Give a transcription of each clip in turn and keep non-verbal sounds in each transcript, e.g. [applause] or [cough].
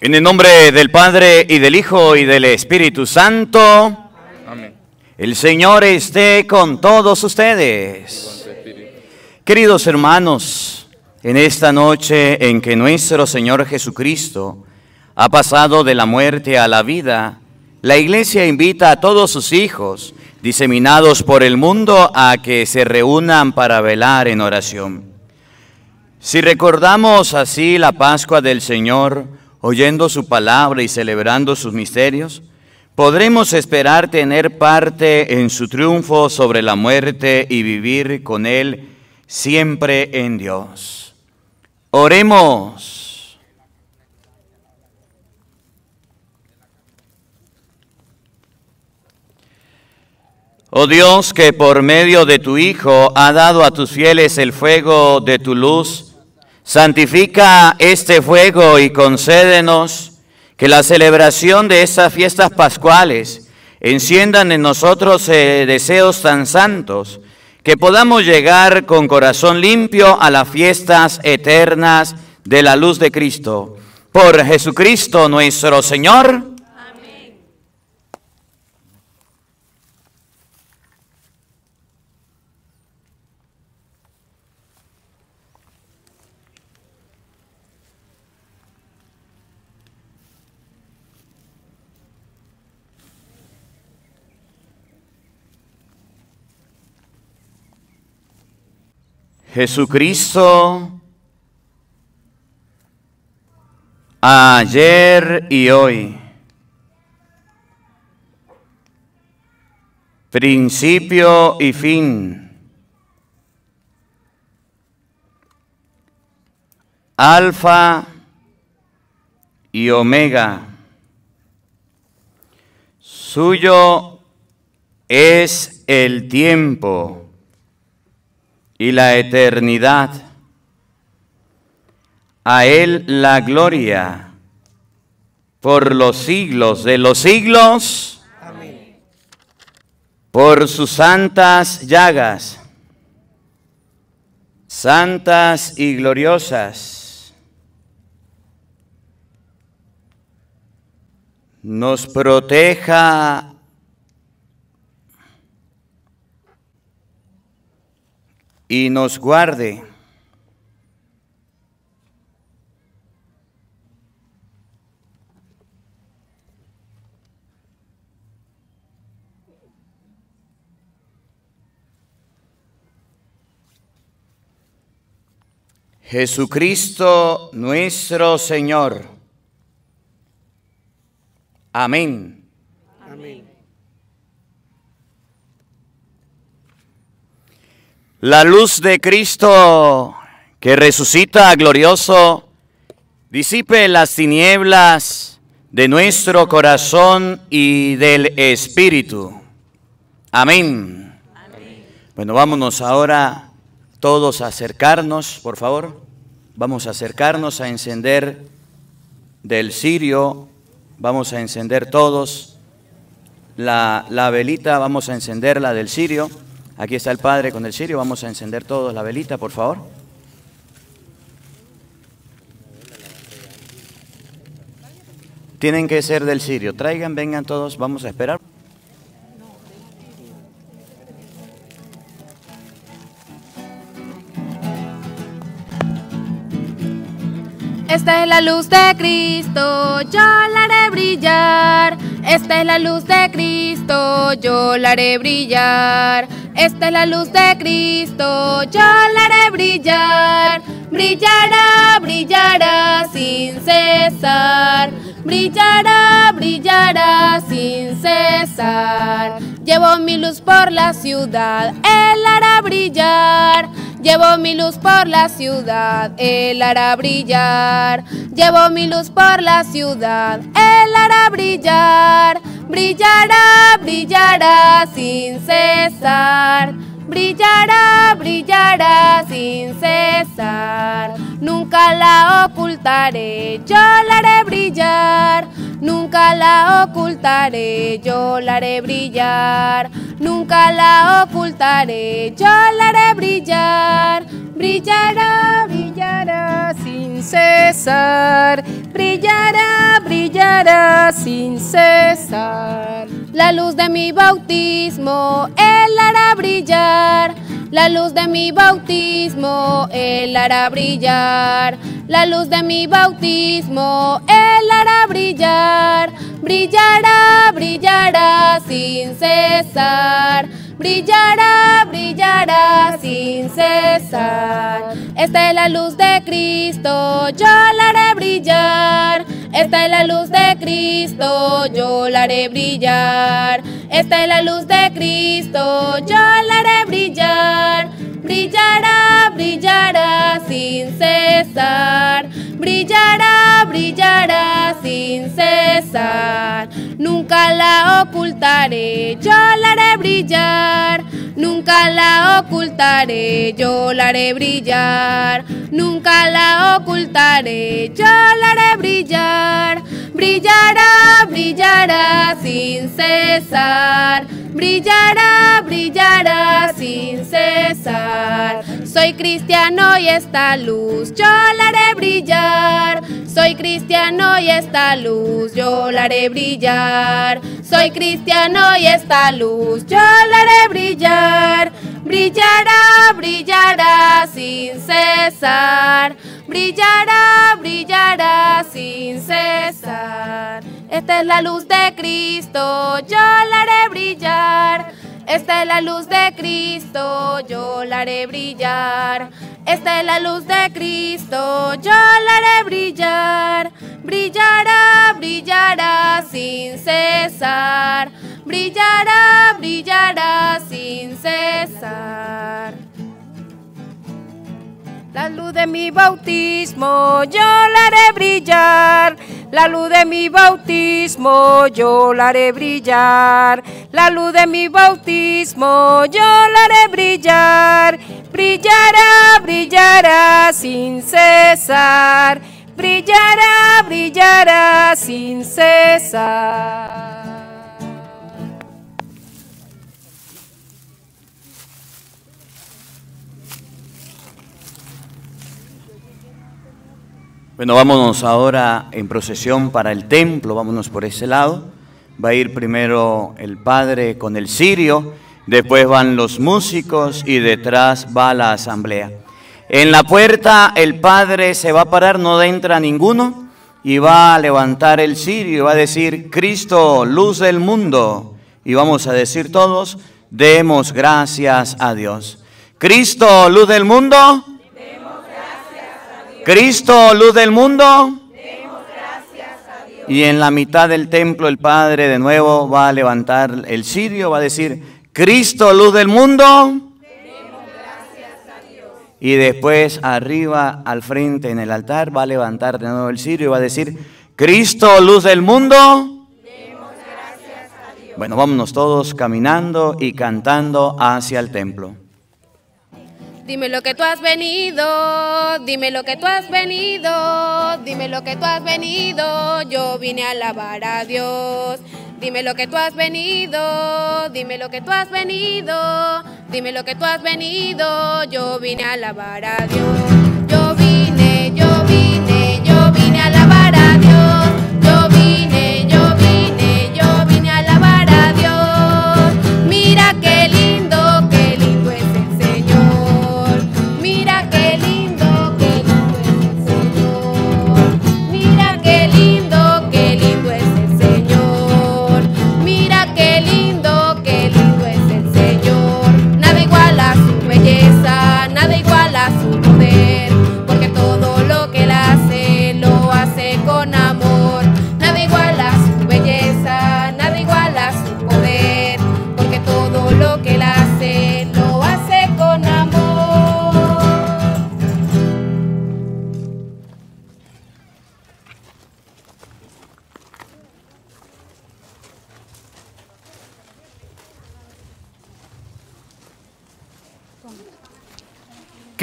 En el nombre del Padre y del Hijo y del Espíritu Santo. Amén. El Señor esté con todos ustedes. Queridos hermanos, en esta noche en que nuestro Señor Jesucristo ha pasado de la muerte a la vida, la Iglesia invita a todos sus hijos, diseminados por el mundo, a que se reúnan para velar en oración. Si recordamos así la Pascua del Señor, oyendo su palabra y celebrando sus misterios, podremos esperar tener parte en su triunfo sobre la muerte y vivir con Él siempre en Dios. Oremos. Oh Dios, que por medio de tu Hijo ha dado a tus fieles el fuego de tu luz, santifica este fuego y concédenos que la celebración de estas fiestas pascuales enciendan en nosotros eh, deseos tan santos que podamos llegar con corazón limpio a las fiestas eternas de la luz de Cristo. Por Jesucristo nuestro Señor. Jesucristo. Ayer y hoy, principio y fin, alfa y omega, suyo es el tiempo y la eternidad. A Él la gloria por los siglos de los siglos. Amén. Por sus santas llagas, santas y gloriosas, nos proteja y nos guarde. Jesucristo nuestro Señor. Amén. La luz de Cristo que resucita glorioso, disipe las tinieblas de nuestro corazón y del Espíritu. Amén. Bueno, vámonos ahora todos a acercarnos, por favor. Vamos a acercarnos a encender del cirio. Vamos a encender todos la, la velita, vamos a encenderla del cirio. Aquí está el Padre con el cirio. Vamos a encender todos la velita, por favor. Tienen que ser del cirio. Traigan, vengan todos. Vamos a esperar. Esta es la luz de Cristo, yo la haré brillar. Esta es la luz de Cristo, yo la haré brillar. Esta es la luz de Cristo, yo la haré brillar. Brillará, brillará sin cesar. Brillará, brillará sin cesar. Llevo mi luz por la ciudad, Él hará brillar. Llevo mi luz por la ciudad, Él hará brillar. Llevo mi luz por la ciudad, Él hará brillar. Brillará, brillará sin cesar. Brillará, brillará sin cesar. Nunca la ocultaré, yo la haré brillar. Nunca la ocultaré, yo la haré brillar. Nunca la ocultaré, yo la haré brillar. Brillará, brillará sin cesar. brillará, brillará sin cesar. La luz de mi bautismo, Él hará brillar. La luz de mi bautismo, Él hará brillar. La luz de mi bautismo, Él hará brillar. Brillará, brillará sin cesar. Brillará, brillará sin cesar. Esta es la luz de Cristo, yo la haré brillar. Esta es la luz de Cristo, yo la haré brillar. Esta es la luz de Cristo, yo la haré brillar. Brillará, brillará sin cesar. Brillará, brillará sin cesar. Nunca la ocultaré, yo la haré brillar. Nunca la ocultaré, yo la haré brillar. Nunca la ocultaré, yo la haré brillar. Brillará, brillará sin cesar. Brillará, brillará sin cesar. Soy cristiano y esta luz yo la haré brillar. Soy cristiano y esta luz yo la haré brillar. Soy cristiano y esta luz yo la haré brillar. Brillará, brillará sin cesar. Brillará, brillará sin cesar. Esta es la luz de Cristo, yo la haré brillar. Esta es la luz de Cristo, yo la haré brillar. Esta es la luz de Cristo, yo la haré brillar. Brillará, brillará sin cesar. Brillará, brillará sin cesar. La luz de mi bautismo yo la haré brillar. La luz de mi bautismo yo la haré brillar. La luz de mi bautismo yo la haré brillar. Brillará, brillará sin cesar. Brillará, brillará sin cesar. Bueno, vámonos ahora en procesión para el templo, vámonos por ese lado. Va a ir primero el padre con el cirio, después van los músicos y detrás va la asamblea. En la puerta el padre se va a parar, no entra ninguno, y va a levantar el cirio y va a decir, Cristo, luz del mundo. Y vamos a decir todos, demos gracias a Dios. Cristo, luz del mundo. Cristo, luz del mundo. Y en la mitad del templo el Padre de nuevo va a levantar el cirio, va a decir, Cristo, luz del mundo. Y después arriba al frente en el altar va a levantar de nuevo el cirio y va a decir, Cristo, luz del mundo. Bueno, vámonos todos caminando y cantando hacia el templo. Dime lo que tú has venido, dime lo que tú has venido, dime lo que tú has venido, yo vine a alabar a Dios. Dime lo que tú has venido, dime lo que tú has venido, dime lo que tú has venido, yo vine a alabar a Dios. Yo vine,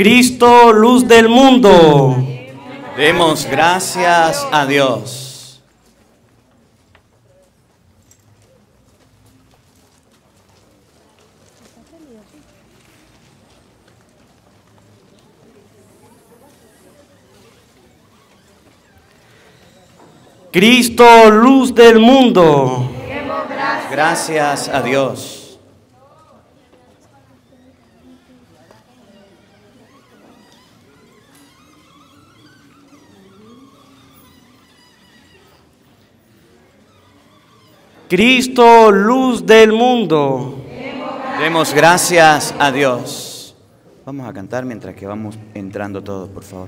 Cristo, luz del mundo. Demos gracias a Dios. Cristo, luz del mundo. Gracias a Dios. Cristo, luz del mundo. Demos gracias a Dios. Vamos a cantar mientras que vamos entrando todos, por favor.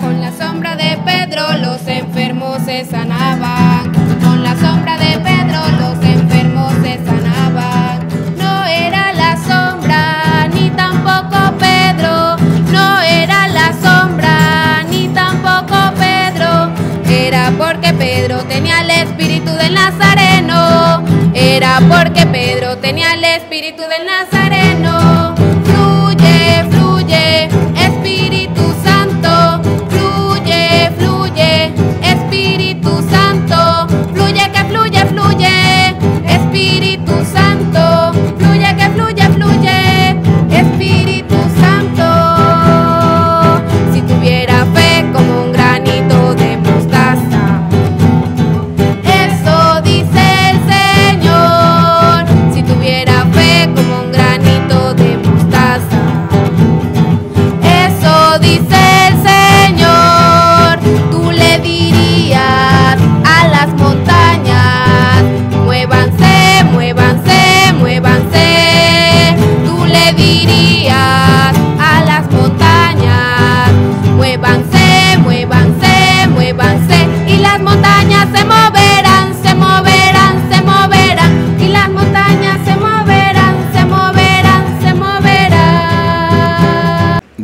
Con la sombra de Pedro los enfermos se sanaban. Con la sombra de Pedro Era porque Pedro tenía el espíritu del Nazareno.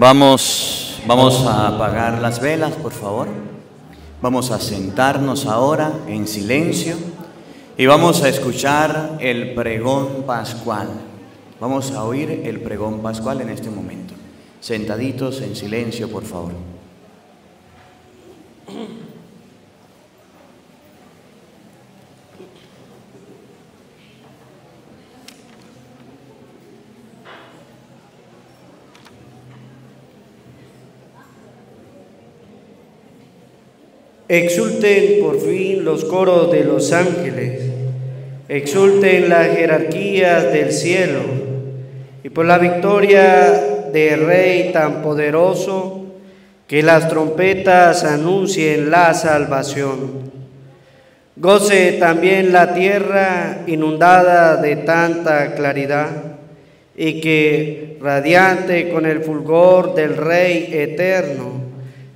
Vamos, vamos a apagar las velas, por favor. Vamos a sentarnos ahora en silencio y vamos a escuchar el pregón pascual. Vamos a oír el pregón pascual en este momento. Sentaditos en silencio, por favor. Exulten por fin los coros de los ángeles, exulten las jerarquías del cielo, y por la victoria del Rey tan poderoso, que las trompetas anuncien la salvación. Goce también la tierra inundada de tanta claridad, y que, radiante con el fulgor del Rey eterno,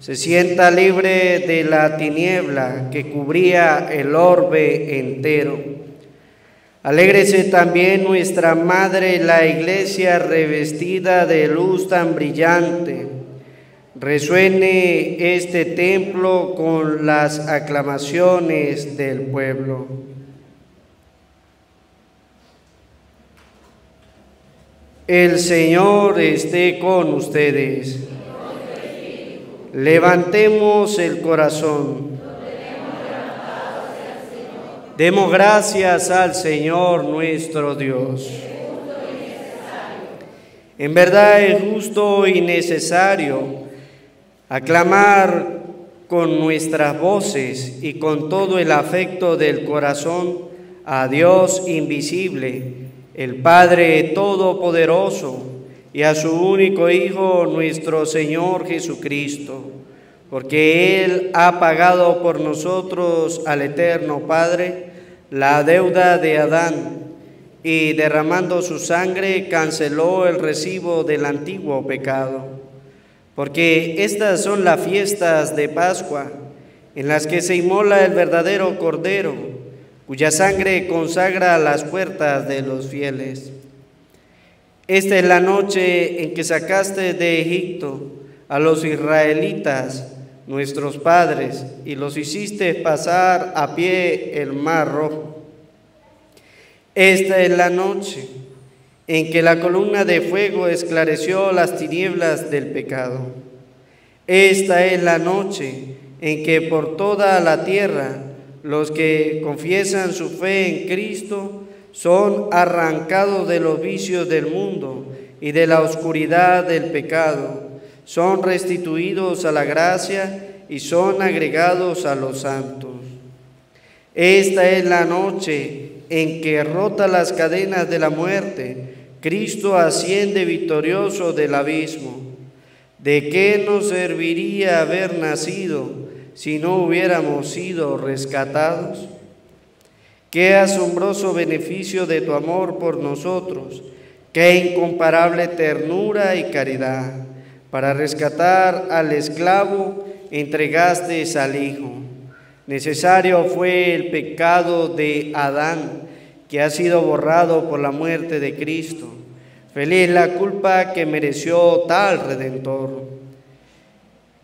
se sienta libre de la tiniebla que cubría el orbe entero. Alégrese también nuestra Madre, la Iglesia revestida de luz tan brillante. Resuene este templo con las aclamaciones del pueblo. El Señor esté con ustedes. Levantemos el corazón. Demos gracias al Señor nuestro Dios. En verdad es justo y necesario aclamar con nuestras voces y con todo el afecto del corazón a Dios invisible, el Padre Todopoderoso y a su único Hijo, nuestro Señor Jesucristo, porque Él ha pagado por nosotros al Eterno Padre la deuda de Adán y derramando su sangre canceló el recibo del antiguo pecado. Porque estas son las fiestas de Pascua en las que se inmola el verdadero Cordero, cuya sangre consagra las puertas de los fieles. Esta es la noche en que sacaste de Egipto a los israelitas, nuestros padres, y los hiciste pasar a pie el mar rojo. Esta es la noche en que la columna de fuego esclareció las tinieblas del pecado. Esta es la noche en que por toda la tierra los que confiesan su fe en Cristo son arrancados de los vicios del mundo y de la oscuridad del pecado, son restituidos a la gracia y son agregados a los santos. Esta es la noche en que rota las cadenas de la muerte, Cristo asciende victorioso del abismo. ¿De qué nos serviría haber nacido si no hubiéramos sido rescatados? Qué asombroso beneficio de tu amor por nosotros, qué incomparable ternura y caridad. Para rescatar al esclavo entregaste al Hijo. Necesario fue el pecado de Adán, que ha sido borrado por la muerte de Cristo. Feliz la culpa que mereció tal redentor.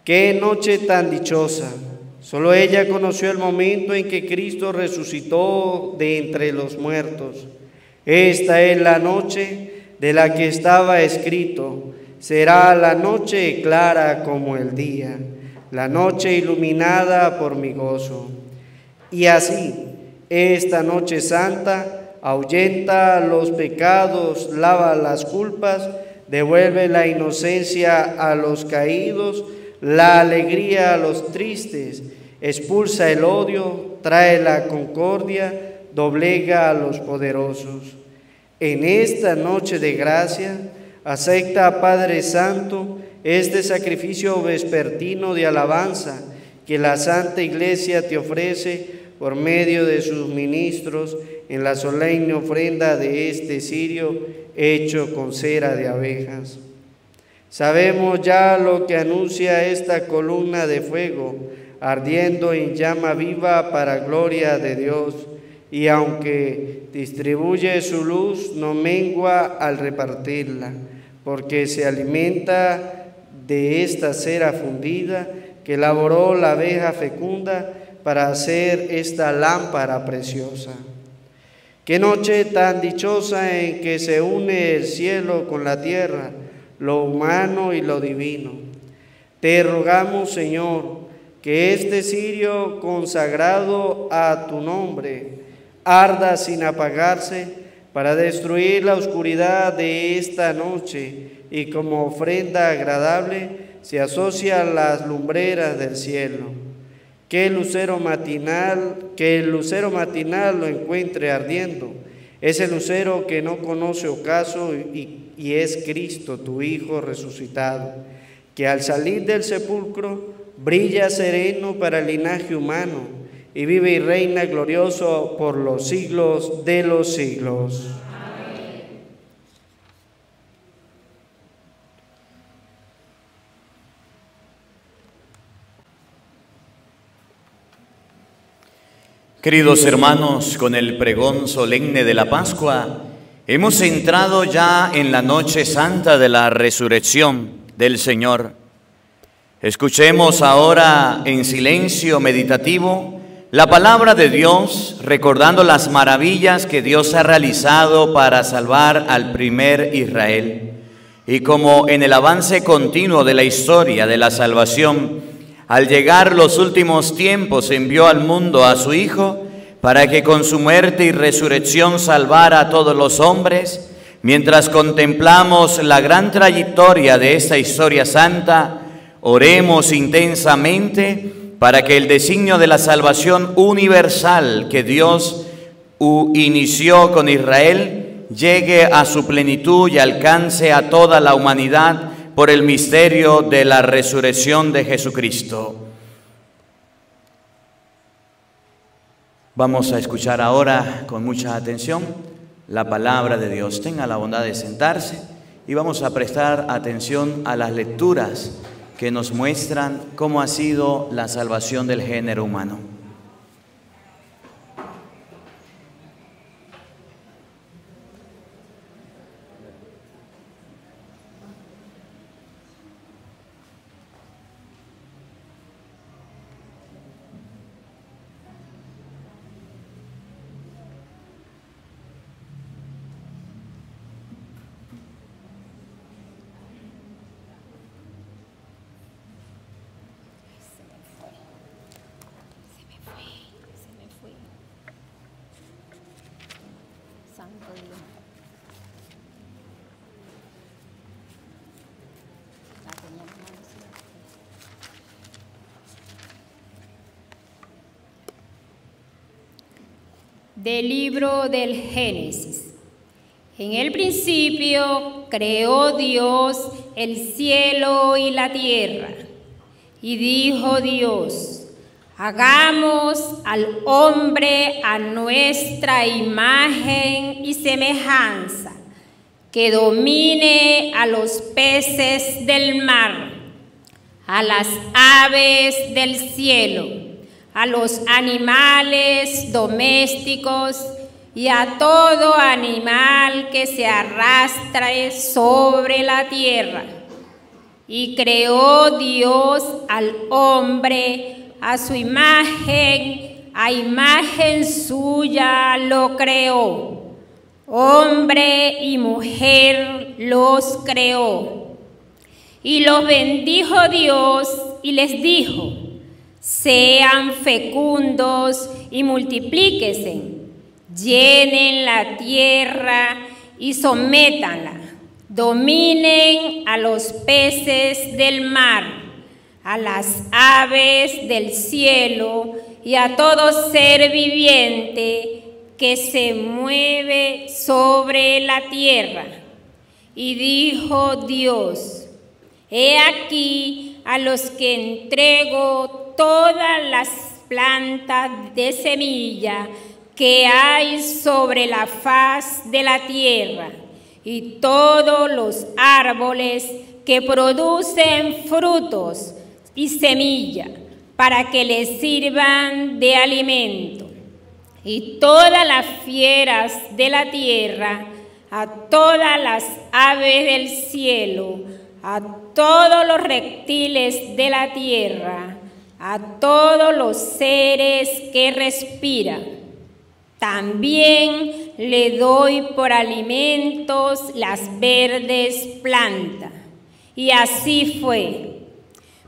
Qué noche tan dichosa. Solo ella conoció el momento en que Cristo resucitó de entre los muertos. Esta es la noche de la que estaba escrito será la noche clara como el día, la noche iluminada por mi gozo. Y así, esta noche santa ahuyenta los pecados, lava las culpas, devuelve la inocencia a los caídos, la alegría a los tristes, expulsa el odio, trae la concordia, doblega a los poderosos. En esta noche de gracia, Acepta, Padre Santo, este sacrificio vespertino de alabanza que la Santa Iglesia te ofrece por medio de sus ministros en la solemne ofrenda de este cirio hecho con cera de abejas. Sabemos ya lo que anuncia esta columna de fuego, ardiendo en llama viva para gloria de Dios, y aunque distribuye su luz, no mengua al repartirla porque se alimenta de esta cera fundida que elaboró la abeja fecunda para hacer esta lámpara preciosa. Qué noche tan dichosa en que se une el cielo con la tierra, lo humano y lo divino. Te rogamos, Señor, que este cirio consagrado a tu nombre arda sin apagarse para destruir la oscuridad de esta noche y como ofrenda agradable se asocia a las lumbreras del cielo. Que el lucero matinal, que el lucero matinal lo encuentre ardiendo. Ese lucero que no conoce ocaso y, y es Cristo, tu Hijo resucitado, que al salir del sepulcro brilla sereno para el linaje humano y vive y reina glorioso por los siglos de los siglos. Queridos hermanos, con el pregón solemne de la Pascua, hemos entrado ya en la noche santa de la resurrección del Señor. Escuchemos ahora en silencio meditativo la palabra de Dios, recordando las maravillas que Dios ha realizado para salvar al primer Israel. Y como en el avance continuo de la historia de la salvación, al llegar los últimos tiempos envió al mundo a su Hijo para que con su muerte y resurrección salvara a todos los hombres, mientras contemplamos la gran trayectoria de esta historia santa, oremos intensamente para que el designio de la salvación universal que Dios inició con Israel llegue a su plenitud y alcance a toda la humanidad por el misterio de la resurrección de Jesucristo. Vamos a escuchar ahora con mucha atención la palabra de Dios. Tenga la bondad de sentarse y vamos a prestar atención a las lecturas que nos muestran cómo ha sido la salvación del género humano. Del libro del Génesis. En el principio creó Dios el cielo y la tierra. Y dijo Dios, hagamos al hombre a nuestra imagen y semejanza, que domine a los peces del mar, a las aves del cielo, a los animales domésticos y a todo animal que se arrastre sobre la tierra. Y creó Dios al hombre a su imagen, a imagen suya lo creó. Hombre y mujer los creó. Y los bendijo Dios y les dijo, sean fecundos y multiplíquese, llenen la tierra y sométanla, dominen a los peces del mar, a las aves del cielo y a todo ser viviente que se mueve sobre la tierra. Y dijo Dios, he aquí a los que entrego todas las plantas de semilla que hay sobre la faz de la tierra y todos los árboles que producen frutos y semilla para que les sirvan de alimento. Y todas las fieras de la tierra, a todas las aves del cielo, a todos los reptiles de la tierra, a todos los seres que respiran. También le doy por alimentos las verdes plantas. Y así fue.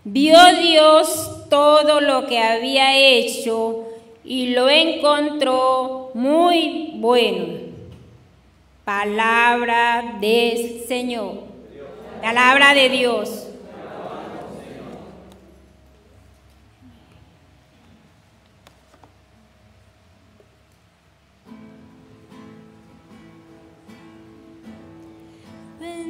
Vio Dios todo lo que había hecho y lo encontró muy bueno. Palabra del Señor. Palabra de Dios.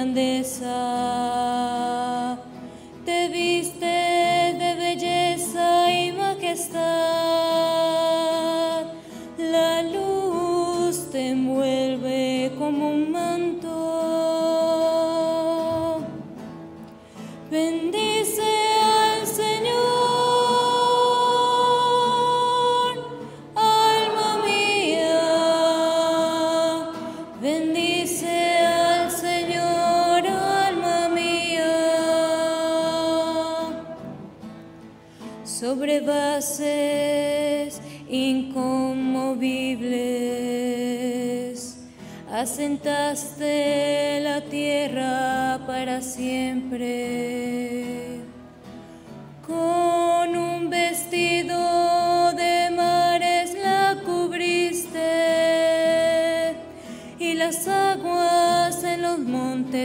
es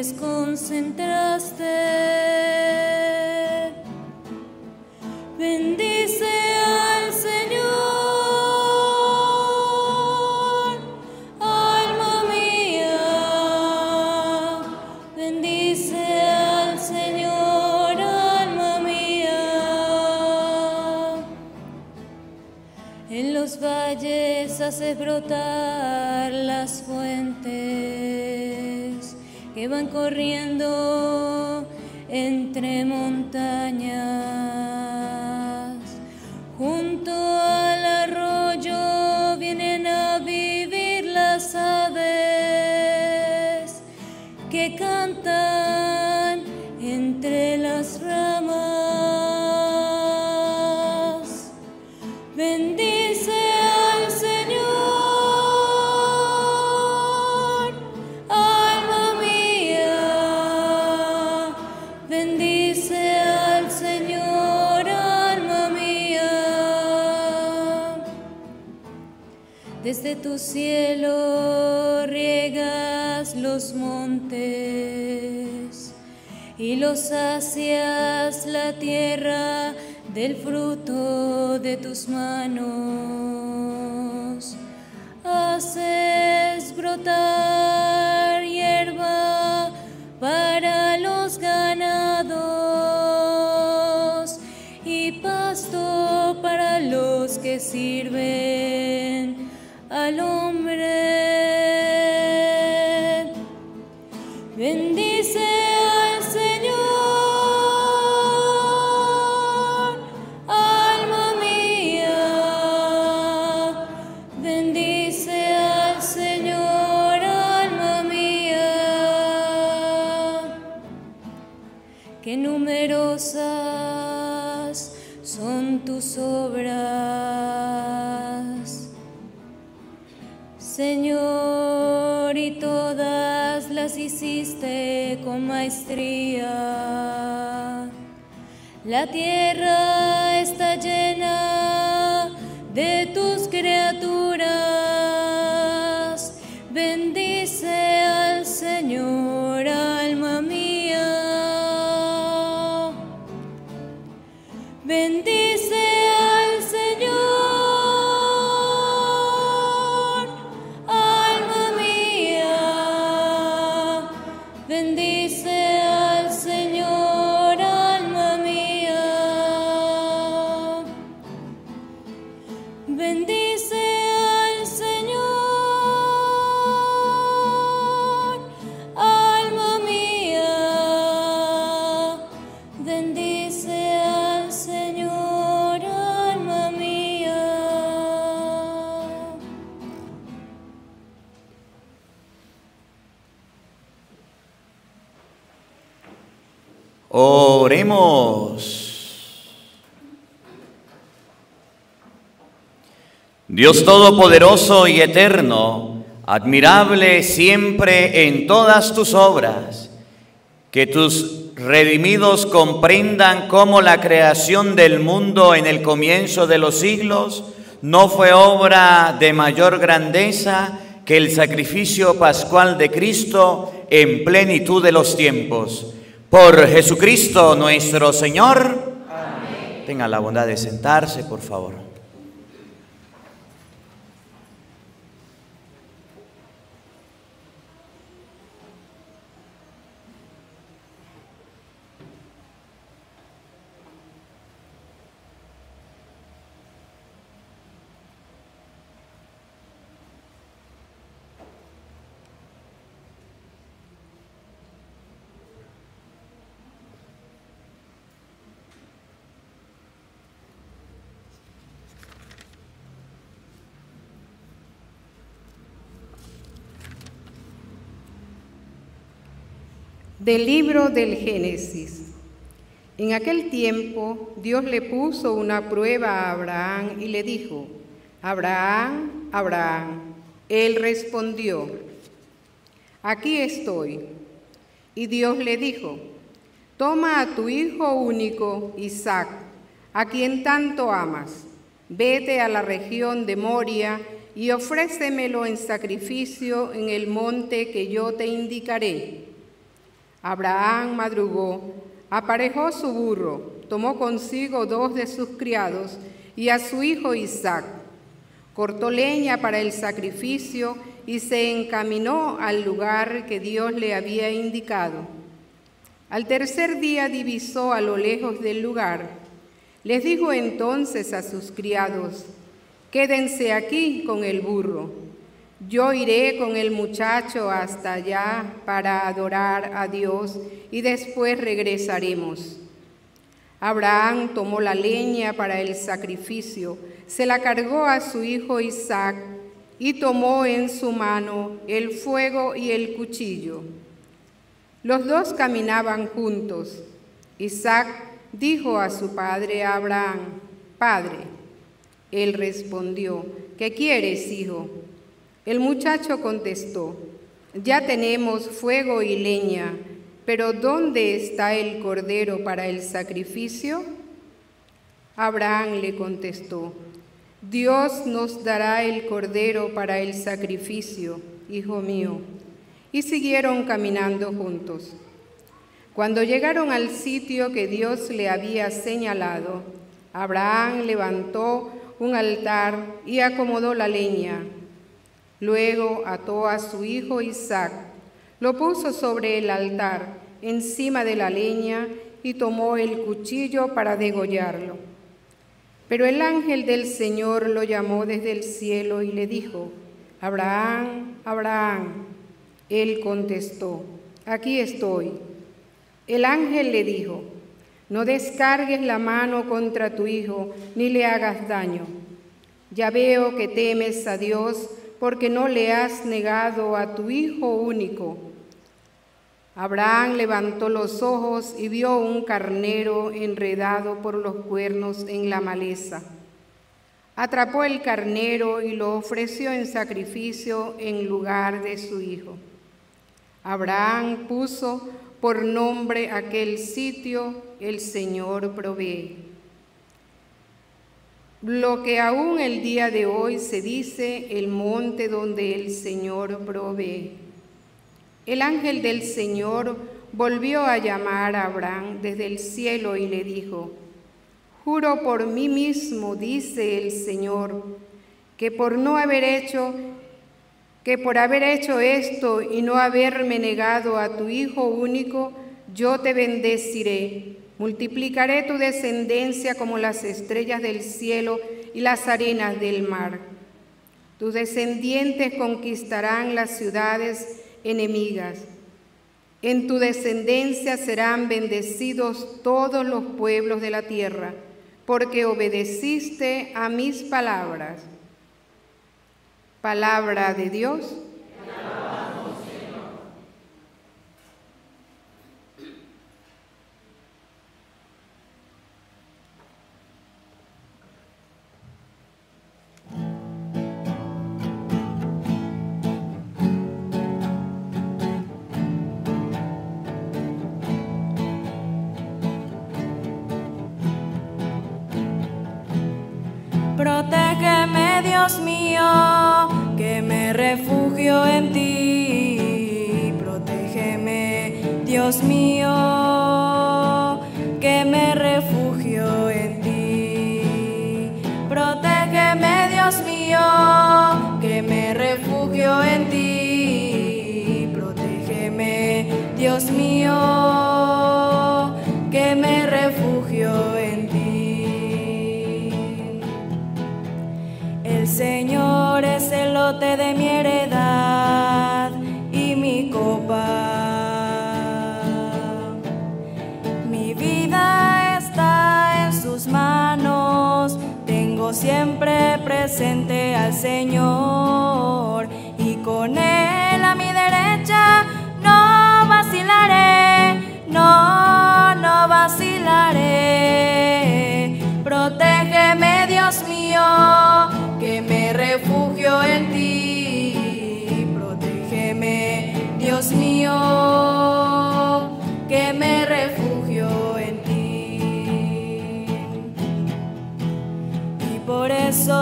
montes concentraste. Bendice al Señor, alma mía. Bendice al Señor, alma mía. En los valles haces brotar las fuentes van corriendo entre montañas. Cielo riegas los montes y los sacias la tierra del fruto de tus manos. Haces brotar hierba para los ganados y pasto para los que sirven La tierra Dios Todopoderoso y Eterno, admirable siempre en todas tus obras, que tus redimidos comprendan cómo la creación del mundo en el comienzo de los siglos no fue obra de mayor grandeza que el sacrificio pascual de Cristo en plenitud de los tiempos. Por Jesucristo nuestro Señor. Tenga la bondad de sentarse, por favor. Del libro del Génesis. En aquel tiempo Dios le puso una prueba a Abraham y le dijo, Abraham, Abraham. Él respondió, aquí estoy. Y Dios le dijo, toma a tu hijo único, Isaac, a quien tanto amas, vete a la región de Moria y ofrécemelo en sacrificio en el monte que yo te indicaré. Abraham madrugó, aparejó su burro, tomó consigo dos de sus criados y a su hijo Isaac. Cortó leña para el sacrificio y se encaminó al lugar que Dios le había indicado. Al tercer día divisó a lo lejos del lugar. Les dijo entonces a sus criados, quédense aquí con el burro. Yo iré con el muchacho hasta allá para adorar a Dios y después regresaremos. Abraham tomó la leña para el sacrificio, se la cargó a su hijo Isaac y tomó en su mano el fuego y el cuchillo. Los dos caminaban juntos. Isaac dijo a su padre Abraham, Padre. Él respondió, ¿qué quieres, hijo? El muchacho contestó, ya tenemos fuego y leña, pero ¿dónde está el cordero para el sacrificio? Abraham le contestó, Dios nos dará el cordero para el sacrificio, hijo mío. Y siguieron caminando juntos. Cuando llegaron al sitio que Dios le había señalado, Abraham levantó un altar y acomodó la leña. Luego ató a su hijo Isaac, lo puso sobre el altar, encima de la leña, y tomó el cuchillo para degollarlo. Pero el ángel del Señor lo llamó desde el cielo y le dijo, Abraham, Abraham. Él contestó, aquí estoy. El ángel le dijo, no descargues la mano contra tu hijo, ni le hagas daño. Ya veo que temes a Dios porque no le has negado a tu hijo único. Abraham levantó los ojos y vio un carnero enredado por los cuernos en la maleza. Atrapó el carnero y lo ofreció en sacrificio en lugar de su hijo. Abraham puso por nombre aquel sitio, el Señor provee. Lo que aún el día de hoy se dice, el monte donde el Señor provee. El ángel del Señor volvió a llamar a Abraham desde el cielo y le dijo, Juro por mí mismo, dice el Señor, que por no haber hecho, que por haber hecho esto y no haberme negado a tu Hijo único, yo te bendeciré, multiplicaré tu descendencia como las estrellas del cielo y las arenas del mar. Tus descendientes conquistarán las ciudades enemigas. En tu descendencia serán bendecidos todos los pueblos de la tierra, porque obedeciste a mis palabras. Palabra de Dios.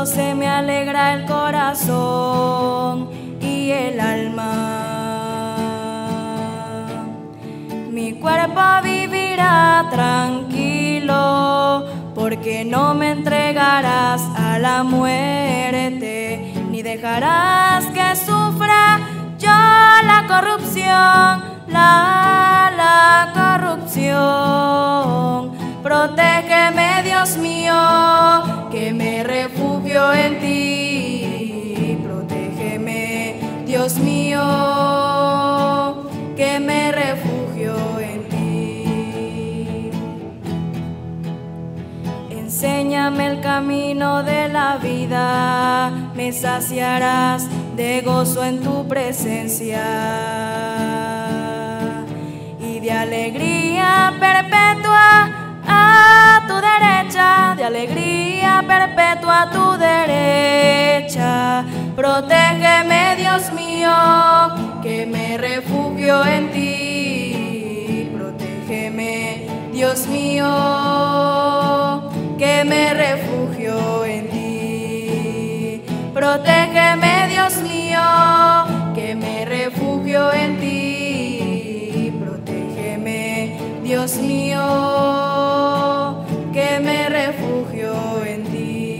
Se me alegra el corazón y el alma. Mi cuerpo vivirá tranquilo, porque no me entregarás a la muerte, ni dejarás que sufra yo la corrupción, la, la corrupción. Protégeme, Dios mío, que me refugio en ti. Protégeme, Dios mío, que me refugio en ti. Enséñame el camino de la vida, me saciarás de gozo en tu presencia y de alegría perpetua a tu derecha, de alegría perpetua a tu derecha. Protégeme, Dios mío, que me refugio en ti. Protégeme, Dios mío, que me refugio en ti. Protégeme, Dios mío, que me refugio en ti. Dios mío, que me refugio en ti.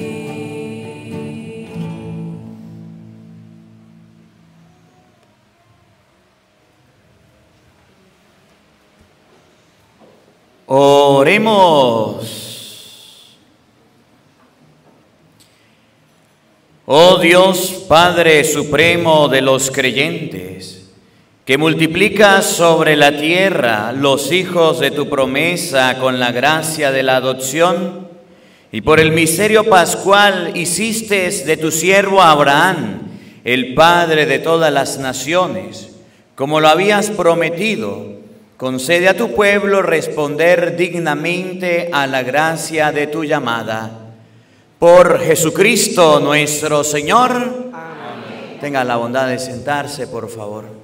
Oremos. Oh Dios Padre Supremo de los creyentes, que multiplicas sobre la tierra los hijos de tu promesa con la gracia de la adopción, y por el misterio pascual hiciste de tu siervo Abraham el Padre de todas las naciones, como lo habías prometido. Concede a tu pueblo responder dignamente a la gracia de tu llamada. Por Jesucristo nuestro Señor. Tenga la bondad de sentarse, por favor.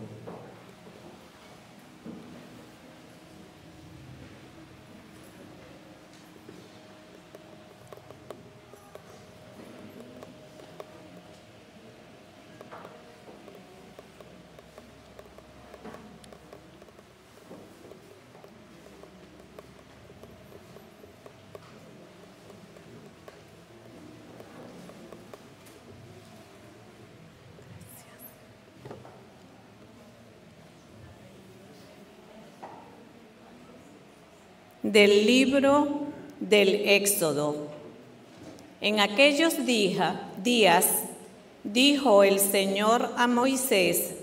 Del libro del Éxodo. En aquellos día- días dijo el Señor a Moisés,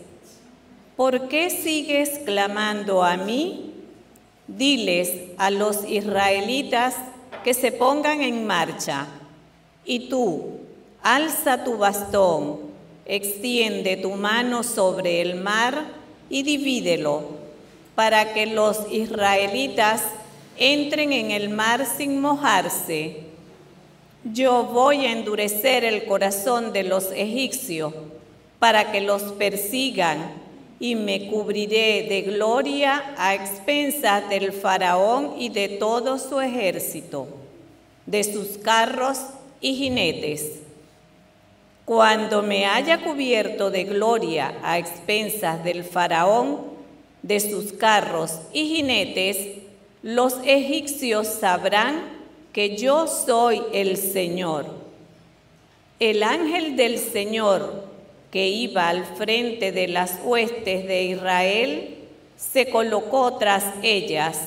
¿por qué sigues clamando a mí? Diles a los israelitas que se pongan en marcha. Y tú, alza tu bastón, extiende tu mano sobre el mar y divídelo, para que los israelitas entren en el mar sin mojarse. Yo voy a endurecer el corazón de los egipcios para que los persigan y me cubriré de gloria a expensas del faraón y de todo su ejército, de sus carros y jinetes. Cuando me haya cubierto de gloria a expensas del faraón, de sus carros y jinetes, los egipcios sabrán que yo soy el Señor. El ángel del Señor que iba al frente de las huestes de Israel se colocó tras ellas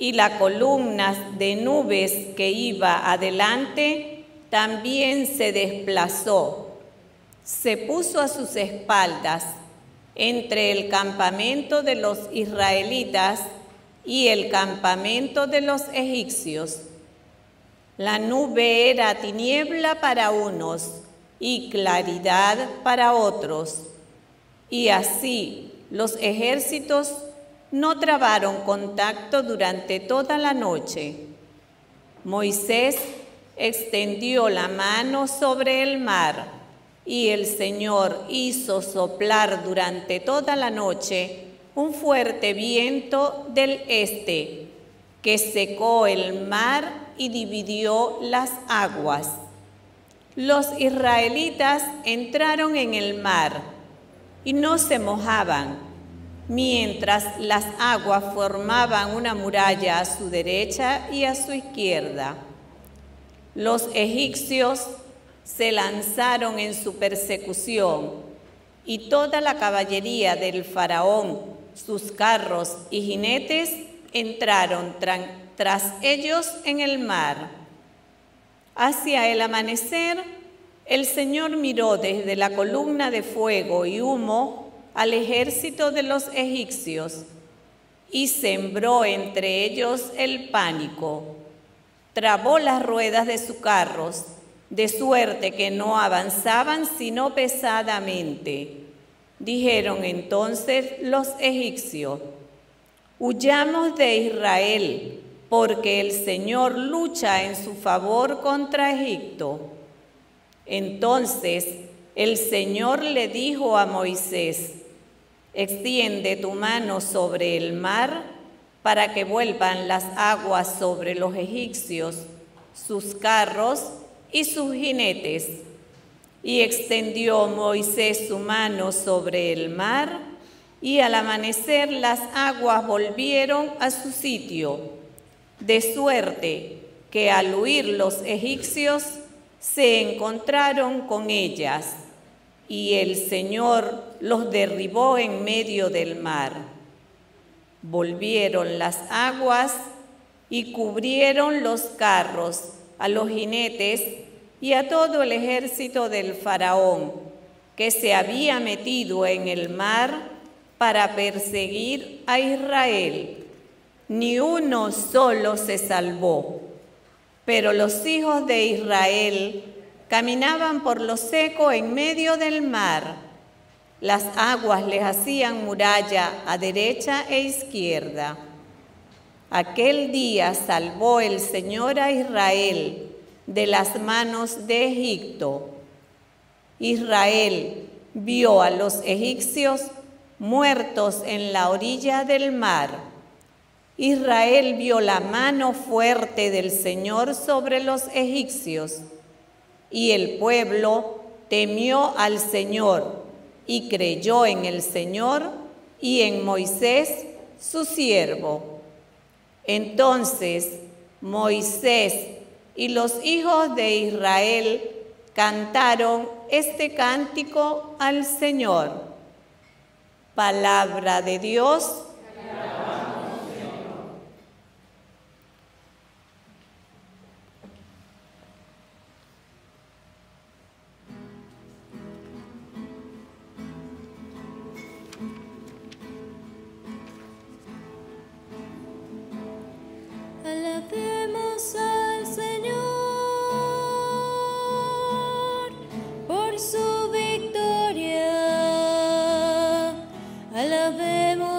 y la columna de nubes que iba adelante también se desplazó. Se puso a sus espaldas entre el campamento de los israelitas y el campamento de los egipcios. La nube era tiniebla para unos y claridad para otros. Y así los ejércitos no trabaron contacto durante toda la noche. Moisés extendió la mano sobre el mar y el Señor hizo soplar durante toda la noche un fuerte viento del este que secó el mar y dividió las aguas. Los israelitas entraron en el mar y no se mojaban, mientras las aguas formaban una muralla a su derecha y a su izquierda. Los egipcios se lanzaron en su persecución y toda la caballería del faraón, sus carros y jinetes entraron tras ellos en el mar. Hacia el amanecer, el Señor miró desde la columna de fuego y humo al ejército de los egipcios y sembró entre ellos el pánico. Trabó las ruedas de sus carros, de suerte que no avanzaban sino pesadamente. Dijeron entonces los egipcios, huyamos de Israel, porque el Señor lucha en su favor contra Egipto. Entonces el Señor le dijo a Moisés, extiende tu mano sobre el mar para que vuelvan las aguas sobre los egipcios, sus carros y sus jinetes. Y extendió Moisés su mano sobre el mar, y al amanecer las aguas volvieron a su sitio, de suerte que al huir los egipcios, se encontraron con ellas y el Señor los derribó en medio del mar. Volvieron las aguas y cubrieron los carros, a los jinetes y a todo el ejército del faraón que se había metido en el mar para perseguir a Israel. Ni uno solo se salvó pero los hijos de Israel caminaban por lo seco en medio del mar. Las aguas les hacían muralla a derecha e izquierda. Aquel día salvó el Señor a Israel de las manos de Egipto. Israel vio a los egipcios muertos en la orilla del mar Israel vio la mano fuerte del Señor sobre los egipcios y el pueblo temió al Señor y creyó en el Señor y en Moisés, su siervo. Entonces Moisés y los hijos de Israel cantaron este cántico al Señor. Palabra de Dios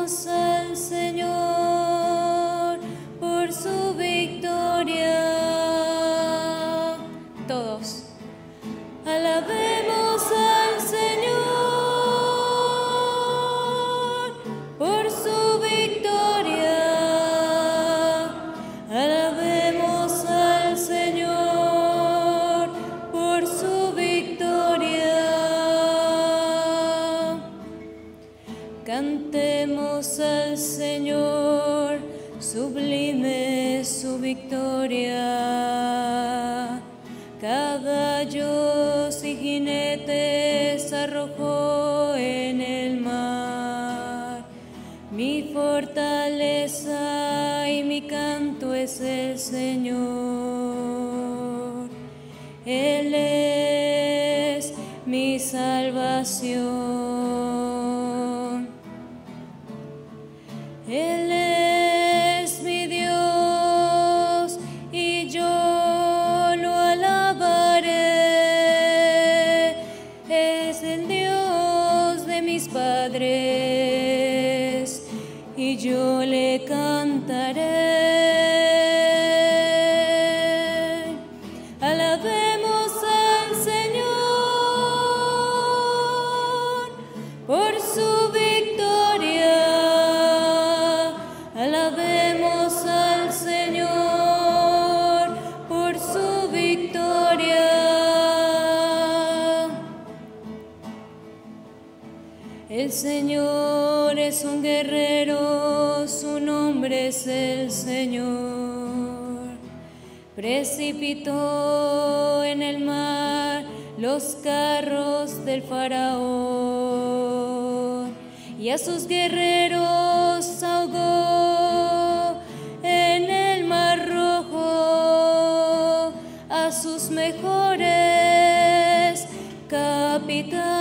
você. Precipitó en el mar los carros del faraón y a sus guerreros ahogó en el mar rojo, a sus mejores Las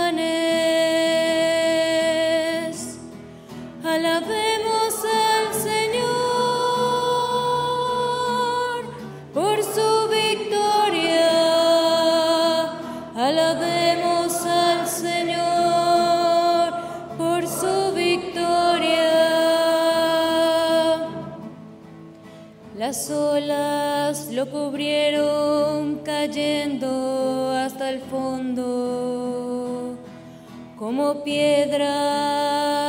lo cubrieron cayendo hasta el fondo, como piedras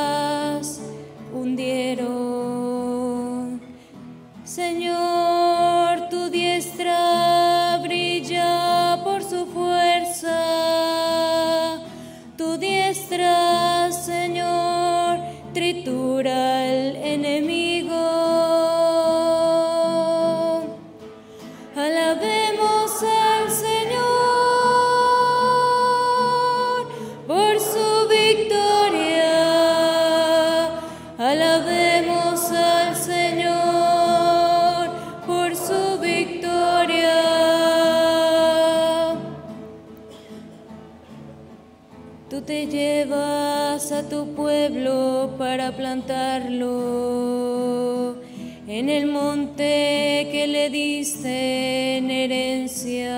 en el monte que le diste en herencia,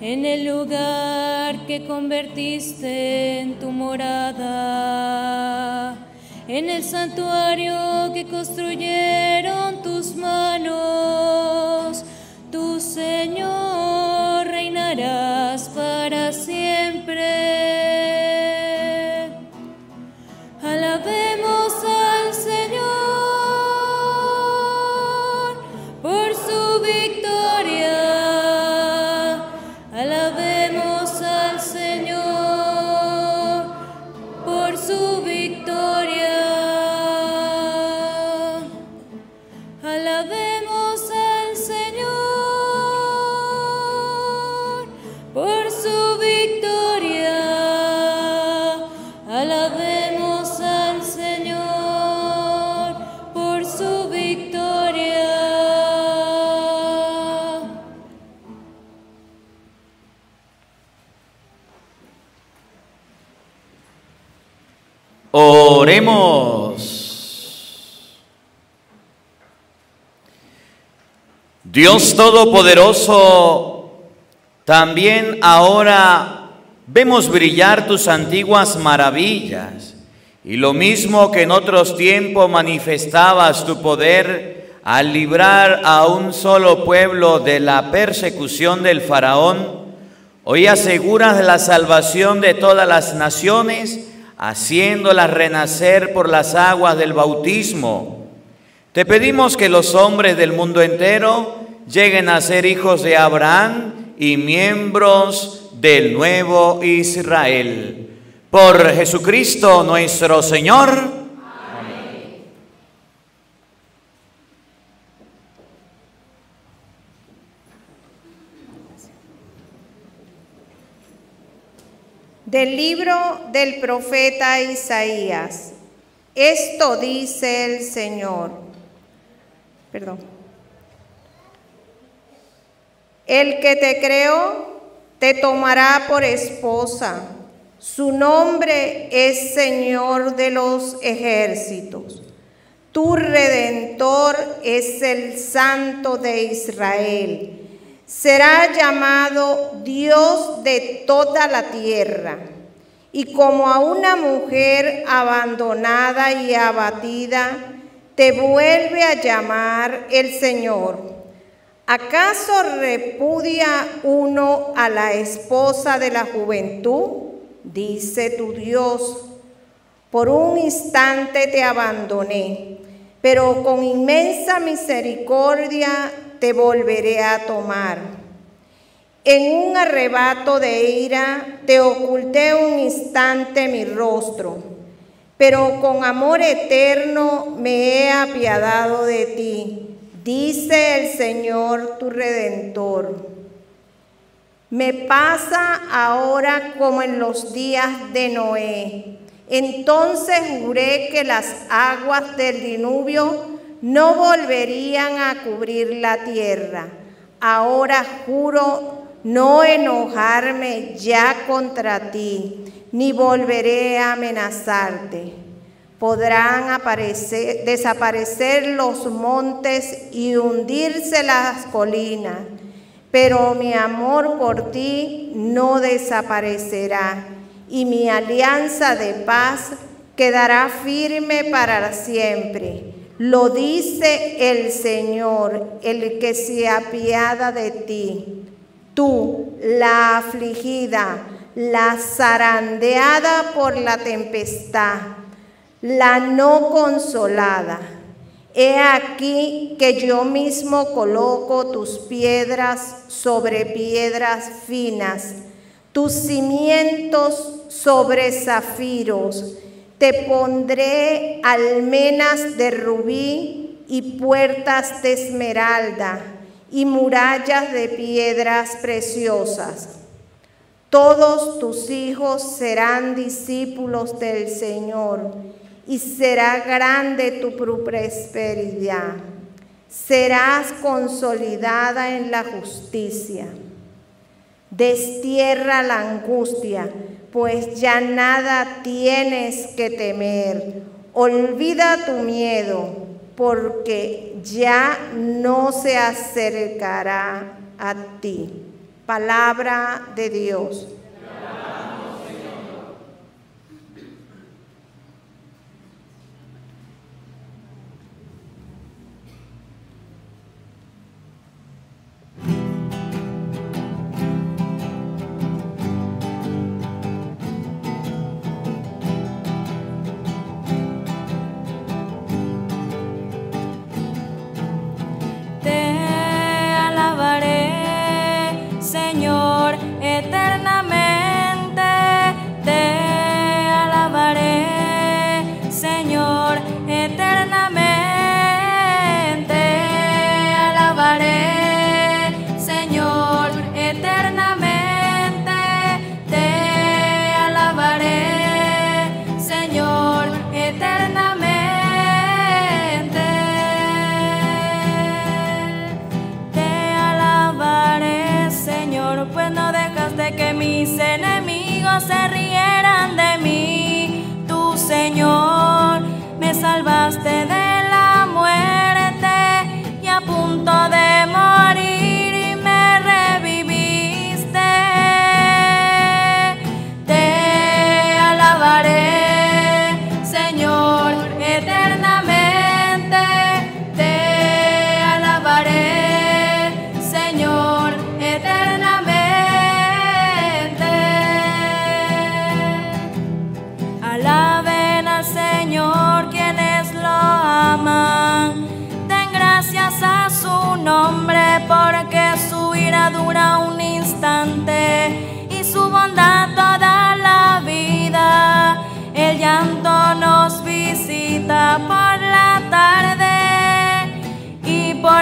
en el lugar que convertiste en tu morada, en el santuario que construyeron tus manos. Tu Señor Dios Todopoderoso, también ahora vemos brillar tus antiguas maravillas y lo mismo que en otros tiempos manifestabas tu poder al librar a un solo pueblo de la persecución del faraón, hoy aseguras la salvación de todas las naciones, haciéndolas renacer por las aguas del bautismo. Te pedimos que los hombres del mundo entero lleguen a ser hijos de Abraham y miembros del nuevo Israel. Por Jesucristo nuestro Señor. Del libro del profeta Isaías. Esto dice el Señor. Perdón. El que te creó te tomará por esposa. Su nombre es Señor de los ejércitos. Tu redentor es el Santo de Israel. Será llamado Dios de toda la tierra. Y como a una mujer abandonada y abatida, te vuelve a llamar el Señor. ¿Acaso repudia uno a la esposa de la juventud? Dice tu Dios. Por un instante te abandoné, pero con inmensa misericordia te volveré a tomar. En un arrebato de ira te oculté un instante mi rostro, pero con amor eterno me he apiadado de ti, dice el Señor tu redentor. Me pasa ahora como en los días de Noé. Entonces juré que las aguas del diluvio no volverían a cubrir la tierra. Ahora juro no enojarme ya contra ti, ni volveré a amenazarte. Podrán aparecer, desaparecer los montes y hundirse las colinas, pero mi amor por ti no desaparecerá y mi alianza de paz quedará firme para siempre. Lo dice el Señor, el que se apiada de ti. Tú, la afligida, la zarandeada por la tempestad, la no consolada. He aquí que yo mismo coloco tus piedras sobre piedras finas, tus cimientos sobre zafiros. Te pondré almenas de rubí y puertas de esmeralda y murallas de piedras preciosas. Todos tus hijos serán discípulos del Señor y será grande tu prosperidad. Serás consolidada en la justicia. Destierra la angustia, pues ya nada tienes que temer. Olvida tu miedo, porque ya no se acercará a ti. Palabra de Dios.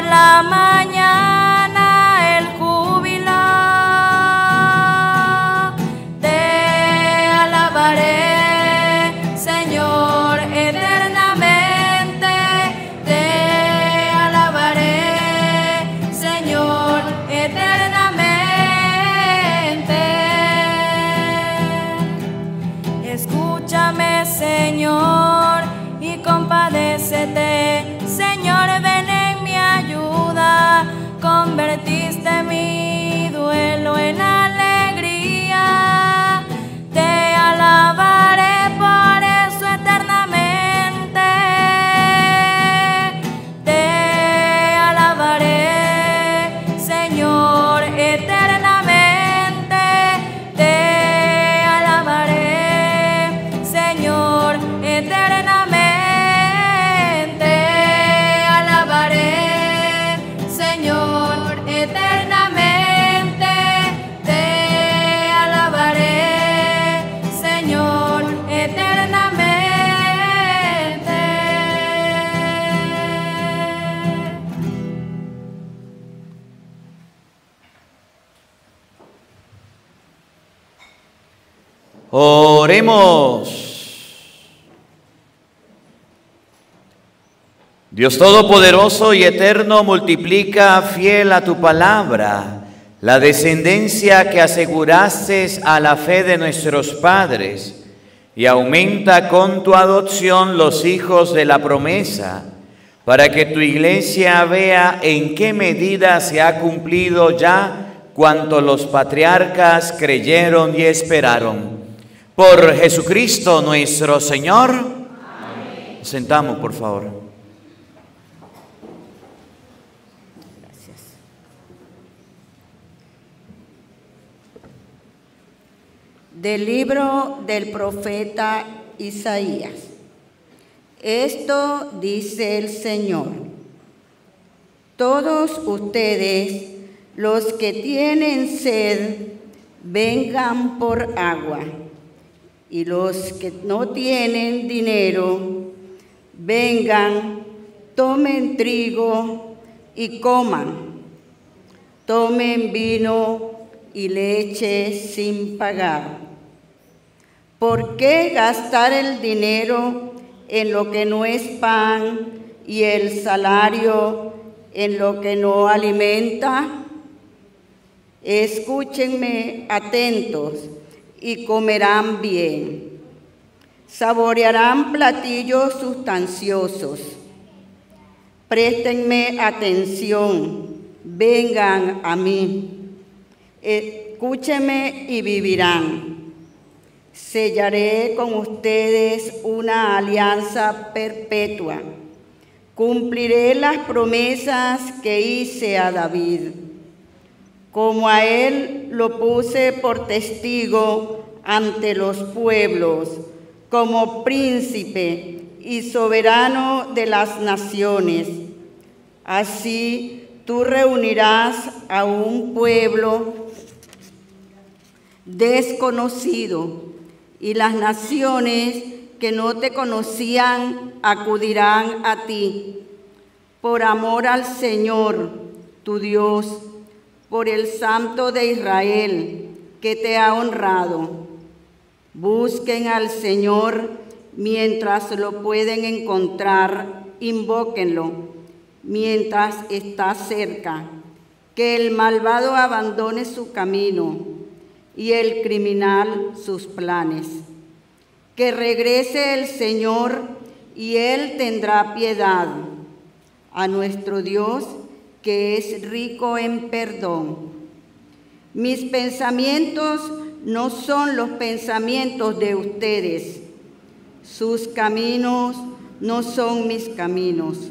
La mañana Dios Todopoderoso y Eterno, multiplica fiel a tu palabra la descendencia que aseguraste a la fe de nuestros padres y aumenta con tu adopción los hijos de la promesa, para que tu iglesia vea en qué medida se ha cumplido ya cuanto los patriarcas creyeron y esperaron por Jesucristo nuestro Señor. Sentamos, por favor. Del libro del profeta Isaías. Esto dice el Señor. Todos ustedes, los que tienen sed, vengan por agua. Y los que no tienen dinero, vengan, tomen trigo y coman. Tomen vino y leche sin pagar. ¿Por qué gastar el dinero en lo que no es pan y el salario en lo que no alimenta? Escúchenme atentos y comerán bien. Saborearán platillos sustanciosos. Préstenme atención, vengan a mí. Escúchenme y vivirán. Sellaré con ustedes una alianza perpetua. Cumpliré las promesas que hice a David. Como a él lo puse por testigo ante los pueblos, como príncipe y soberano de las naciones. Así tú reunirás a un pueblo desconocido y las naciones que no te conocían acudirán a ti por amor al Señor, tu Dios, por el Santo de Israel que te ha honrado. Busquen al Señor mientras lo pueden encontrar, invóquenlo mientras está cerca. Que el malvado abandone su camino y el criminal sus planes. Que regrese el Señor y Él tendrá piedad a nuestro Dios que es rico en perdón. Mis pensamientos no son los pensamientos de ustedes, sus caminos no son mis caminos,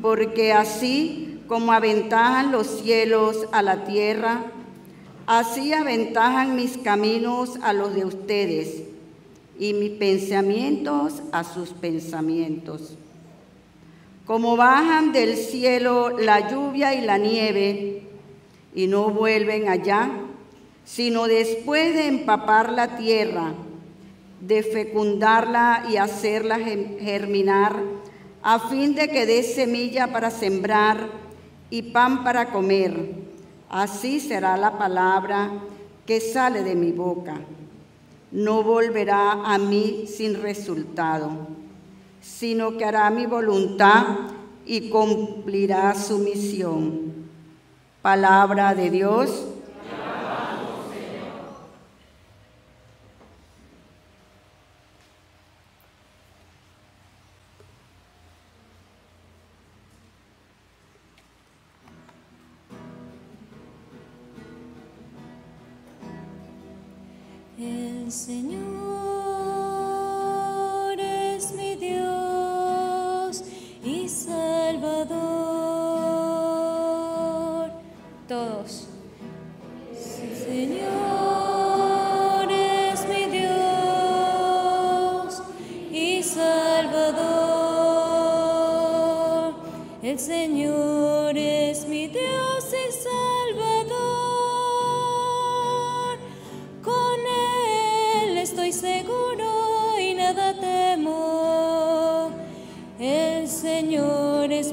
porque así como aventajan los cielos a la tierra, así aventajan mis caminos a los de ustedes y mis pensamientos a sus pensamientos. Como bajan del cielo la lluvia y la nieve y no vuelven allá, sino después de empapar la tierra, de fecundarla y hacerla germinar, a fin de que dé semilla para sembrar y pan para comer. Así será la palabra que sale de mi boca. No volverá a mí sin resultado, sino que hará mi voluntad y cumplirá su misión. Palabra de Dios.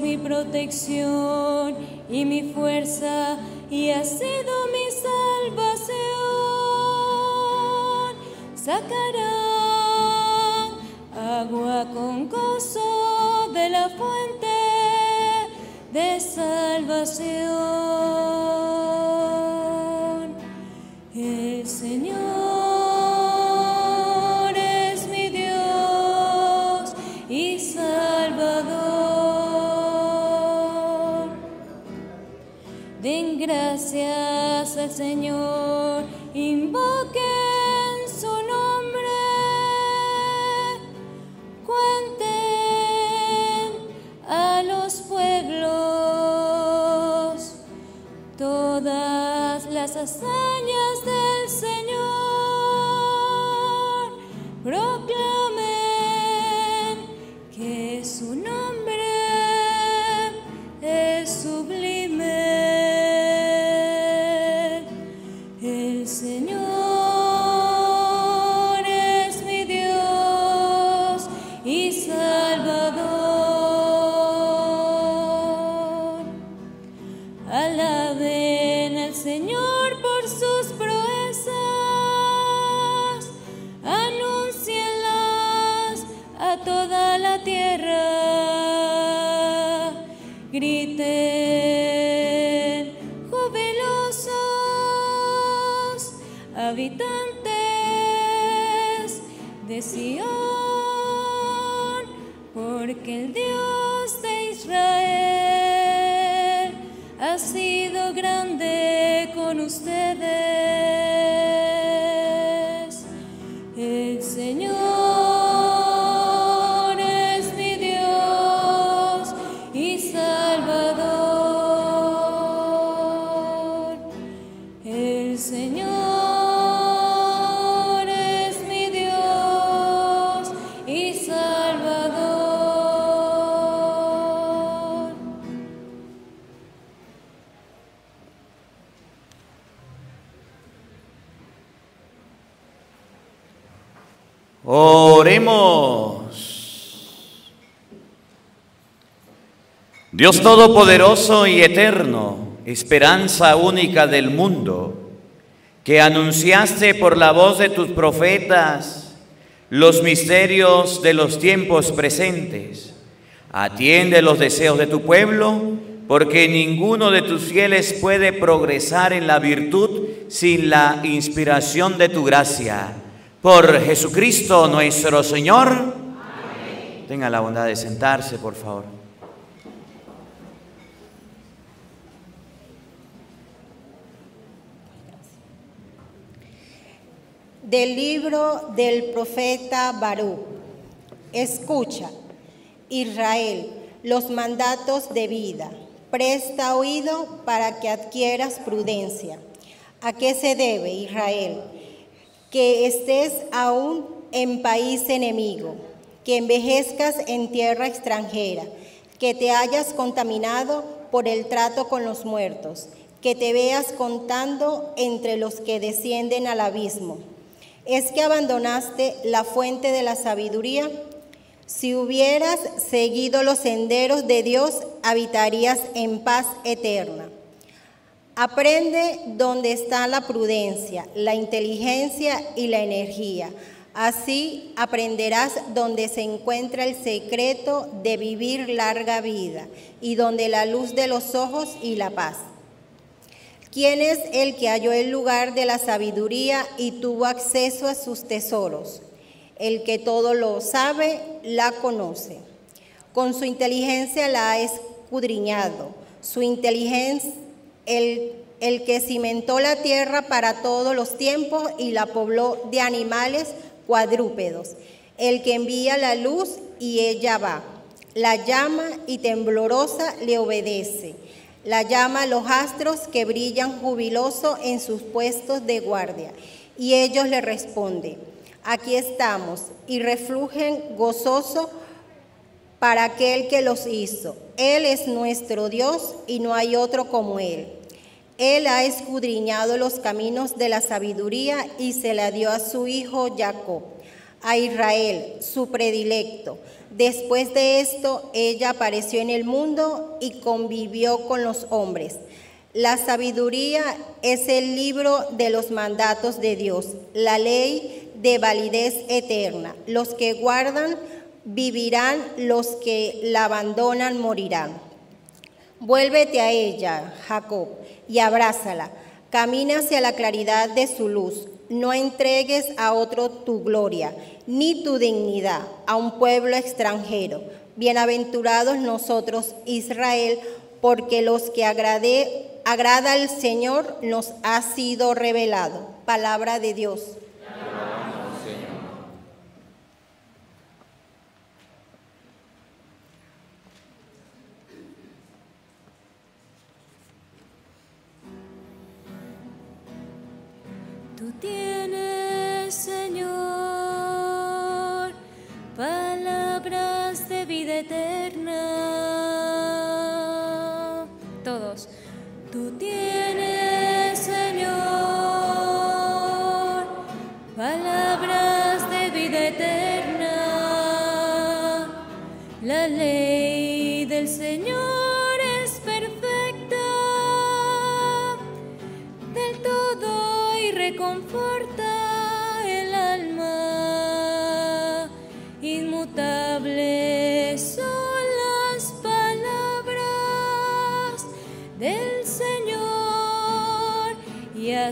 Mi protección y mi fuerza y ha sido mi salvación. Sacará agua con gozo de la fuente de salvación. Señor, Dios Todopoderoso y Eterno, esperanza única del mundo, que anunciaste por la voz de tus profetas los misterios de los tiempos presentes. Atiende los deseos de tu pueblo, porque ninguno de tus fieles puede progresar en la virtud sin la inspiración de tu gracia. Por Jesucristo nuestro Señor. Tenga la bondad de sentarse, por favor. Del libro del profeta Barú. Escucha, Israel, los mandatos de vida. Presta oído para que adquieras prudencia. ¿A qué se debe, Israel? Que estés aún en país enemigo, que envejezcas en tierra extranjera, que te hayas contaminado por el trato con los muertos, que te veas contando entre los que descienden al abismo. ¿Es que abandonaste la fuente de la sabiduría? Si hubieras seguido los senderos de Dios, habitarías en paz eterna. Aprende donde está la prudencia, la inteligencia y la energía. Así aprenderás donde se encuentra el secreto de vivir larga vida y donde la luz de los ojos y la paz. ¿Quién es el que halló el lugar de la sabiduría y tuvo acceso a sus tesoros? El que todo lo sabe, la conoce. Con su inteligencia la ha escudriñado. Su inteligencia, el, el que cimentó la tierra para todos los tiempos y la pobló de animales cuadrúpedos. El que envía la luz y ella va. La llama y temblorosa le obedece. La llama a los astros que brillan jubiloso en sus puestos de guardia. Y ellos le responden, aquí estamos, y reflujen gozoso para aquel que los hizo. Él es nuestro Dios y no hay otro como Él. Él ha escudriñado los caminos de la sabiduría y se la dio a su hijo Jacob, a Israel, su predilecto. Después de esto, ella apareció en el mundo y convivió con los hombres. La sabiduría es el libro de los mandatos de Dios, la ley de validez eterna. Los que guardan vivirán, los que la abandonan morirán. Vuélvete a ella, Jacob, y abrázala. Camina hacia la claridad de su luz. No entregues a otro tu gloria, ni tu dignidad a un pueblo extranjero. Bienaventurados nosotros, Israel, porque los que agrada al Señor nos ha sido revelado. Palabra de Dios. Tienes, Señor, palabras de vida eterna. Todos. Tú tienes, Señor, palabras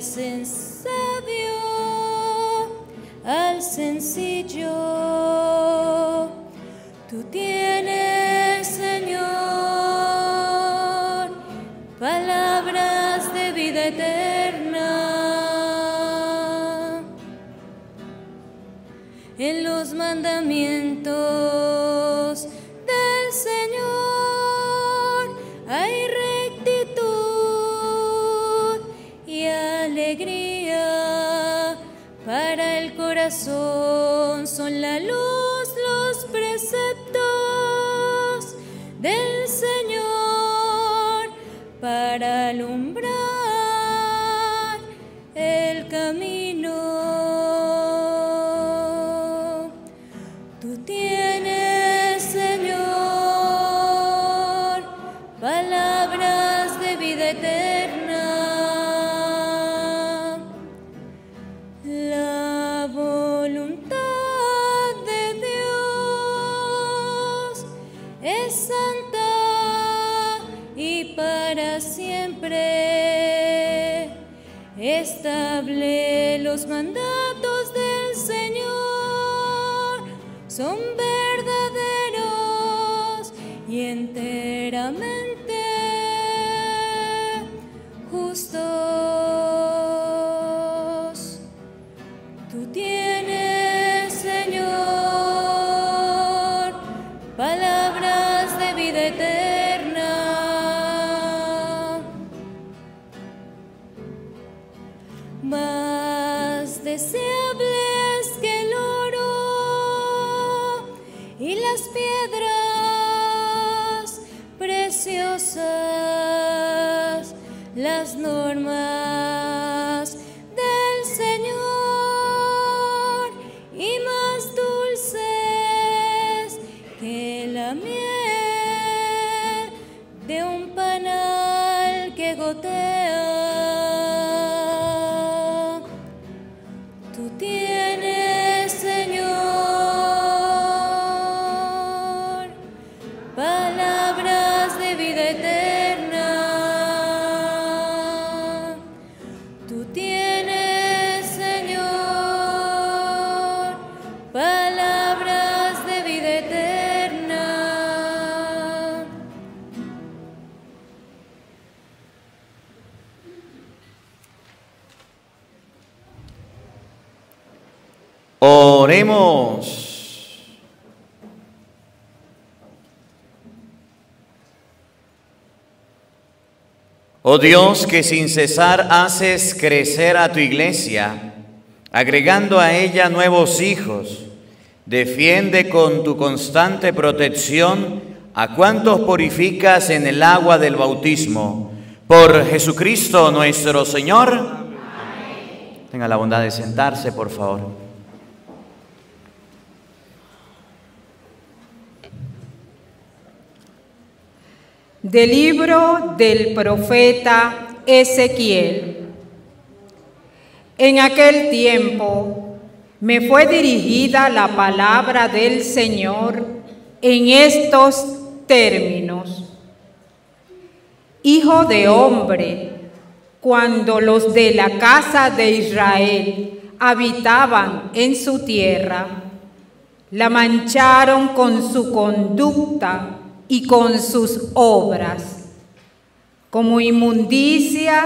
hacen sabio al sencillo. Tú tienes, Señor, palabras de vida eterna. En los mandamientos corazón. Son la luz los mandatos del Señor. Son Oh Dios, que sin cesar haces crecer a tu iglesia, agregando a ella nuevos hijos, defiende con tu constante protección a cuantos purificas en el agua del bautismo. Por Jesucristo nuestro Señor. Tenga la bondad de sentarse, por favor. Del libro del profeta Ezequiel. En aquel tiempo me fue dirigida la palabra del Señor en estos términos. Hijo de hombre, cuando los de la casa de Israel habitaban en su tierra, la mancharon con su conducta y con sus obras. Como inmundicia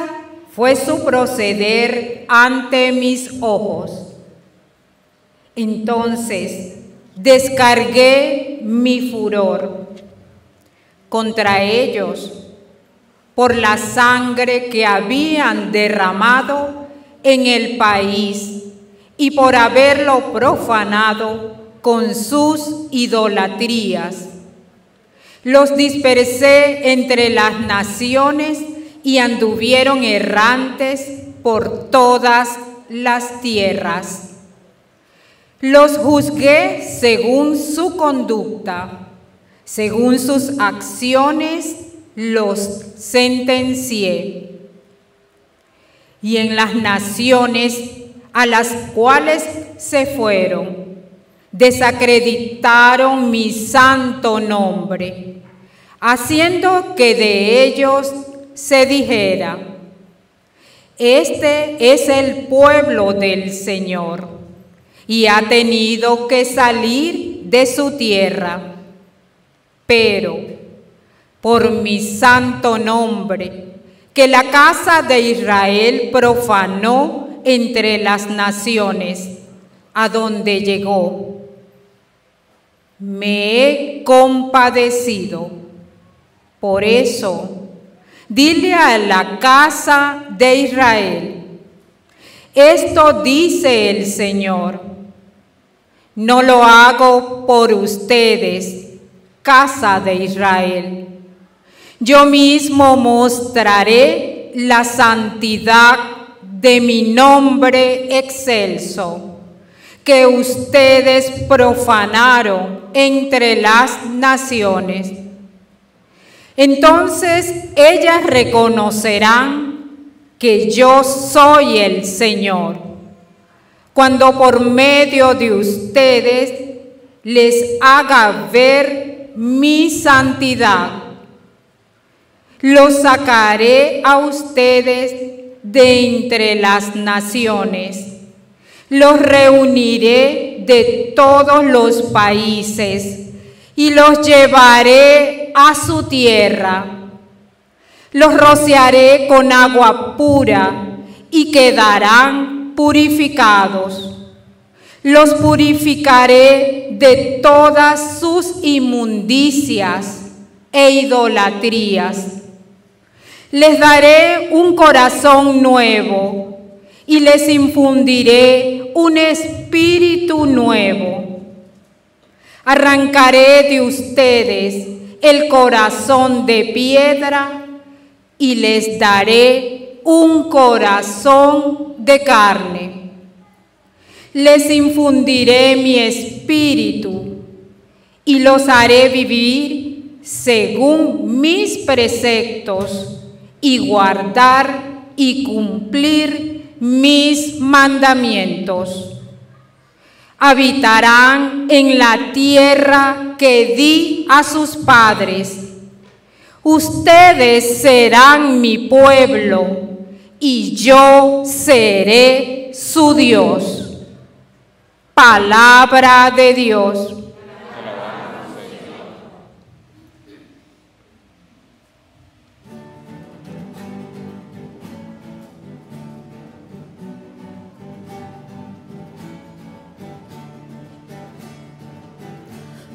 fue su proceder ante mis ojos. Entonces descargué mi furor contra ellos por la sangre que habían derramado en el país y por haberlo profanado con sus idolatrías. Los dispersé entre las naciones y anduvieron errantes por todas las tierras. Los juzgué según su conducta, según sus acciones los sentencié. Y en las naciones a las cuales se fueron, desacreditaron mi santo nombre, haciendo que de ellos se dijera, este es el pueblo del Señor y ha tenido que salir de su tierra, pero por mi santo nombre, que la casa de Israel profanó entre las naciones, a donde llegó. Me he compadecido. Por eso, dile a la casa de Israel, esto dice el Señor, no lo hago por ustedes, casa de Israel. Yo mismo mostraré la santidad de mi nombre excelso, que ustedes profanaron entre las naciones. Entonces ellas reconocerán que yo soy el Señor, cuando por medio de ustedes les haga ver mi santidad. Los sacaré a ustedes de entre las naciones. Los reuniré de todos los países y los llevaré a su tierra. Los rociaré con agua pura y quedarán purificados. Los purificaré de todas sus inmundicias e idolatrías. Les daré un corazón nuevo y les infundiré un espíritu nuevo. Arrancaré de ustedes el corazón de piedra y les daré un corazón de carne. Les infundiré mi espíritu y los haré vivir según mis preceptos y guardar y cumplir mis mandamientos. Habitarán en la tierra que di a sus padres. Ustedes serán mi pueblo y yo seré su Dios. Palabra de Dios.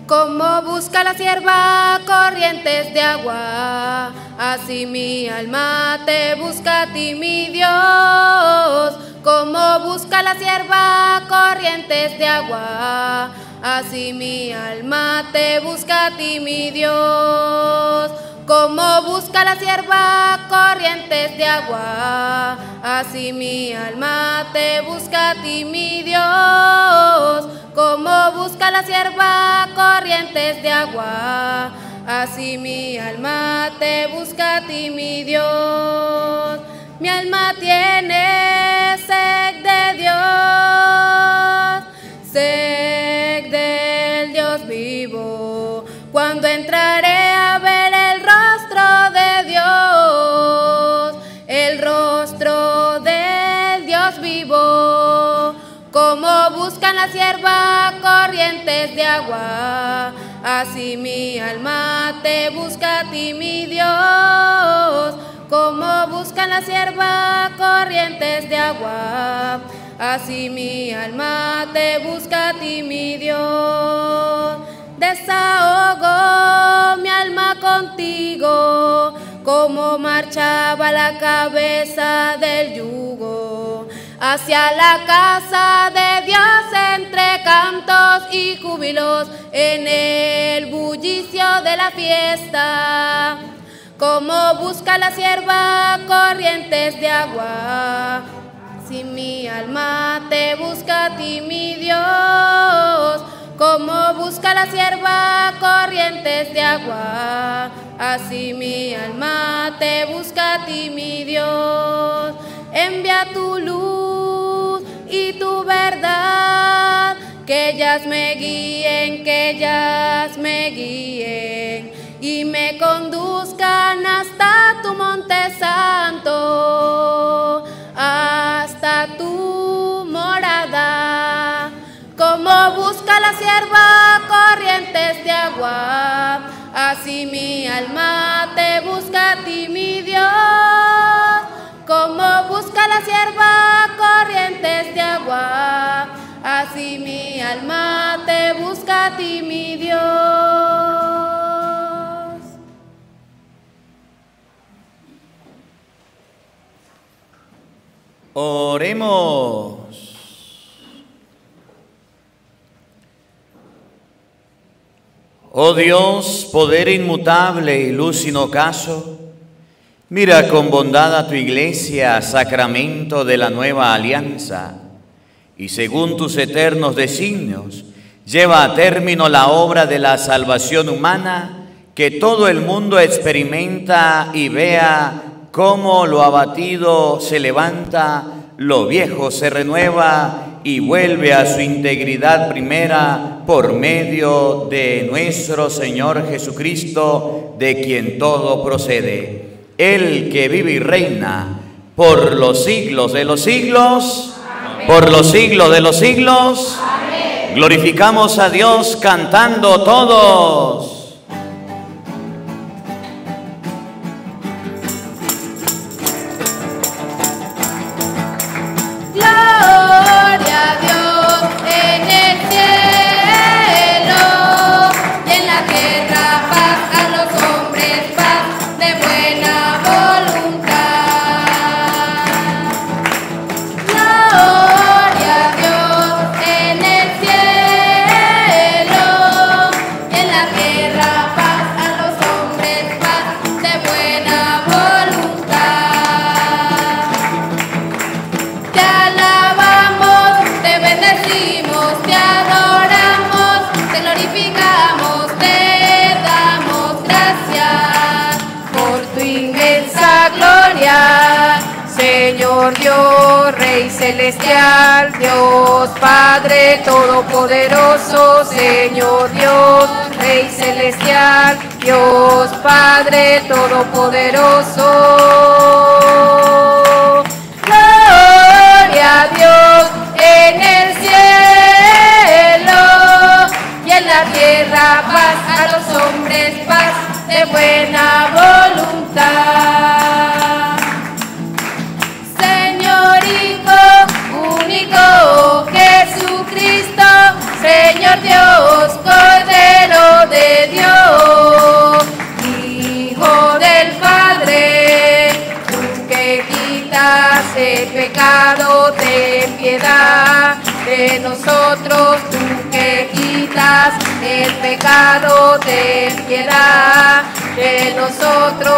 Como busca la sierva corrientes de agua, así mi alma te busca a ti, mi Dios. Como busca la sierva corrientes de agua, así mi alma te busca a ti, mi Dios. Como busca la sierva corrientes de agua, así mi alma te busca a ti, mi Dios. Como busca la sierva corrientes de agua, así mi alma te busca a ti, mi Dios. Mi alma tiene sed de Dios, sed del Dios vivo. Cuando entraré buscan la sierva corrientes de agua, así mi alma te busca a ti, mi Dios. Como buscan la sierva corrientes de agua, así mi alma te busca a ti, mi Dios. Desahogo mi alma contigo, como marchaba la cabeza del yugo. Hacia la casa de Dios entre cantos y júbilos en el bullicio de la fiesta. Como busca la sierva corrientes de agua, si mi alma te busca a ti, mi Dios, como busca la sierva corrientes de agua, así mi alma te busca a ti, mi Dios. Envía tu luz y tu verdad, que ellas me guíen, que ellas me guíen y me conduzcan hasta tu monte santo, hasta tu morada. Como busca la sierva corrientes de agua, así mi alma te busca a ti, mi Dios. Como busca la sierva corrientes de agua, así mi alma te busca a ti, mi Dios. Oremos. Oh Dios, poder inmutable y luz sin ocaso, mira con bondad a tu iglesia, sacramento de la nueva alianza, y según tus eternos designios, lleva a término la obra de la salvación humana, que todo el mundo experimenta y vea cómo lo abatido se levanta, lo viejo se renueva y vuelve a su integridad primera por medio de nuestro Señor Jesucristo, de quien todo procede. El que vive y reina por los siglos de los siglos, por los siglos de los siglos, glorificamos a Dios cantando todos. Padre Todopoderoso, Señor Dios, Rey celestial, Dios Padre Todopoderoso. El pecado, ten piedad de nosotros, tú que quitas el pecado, ten piedad de nosotros.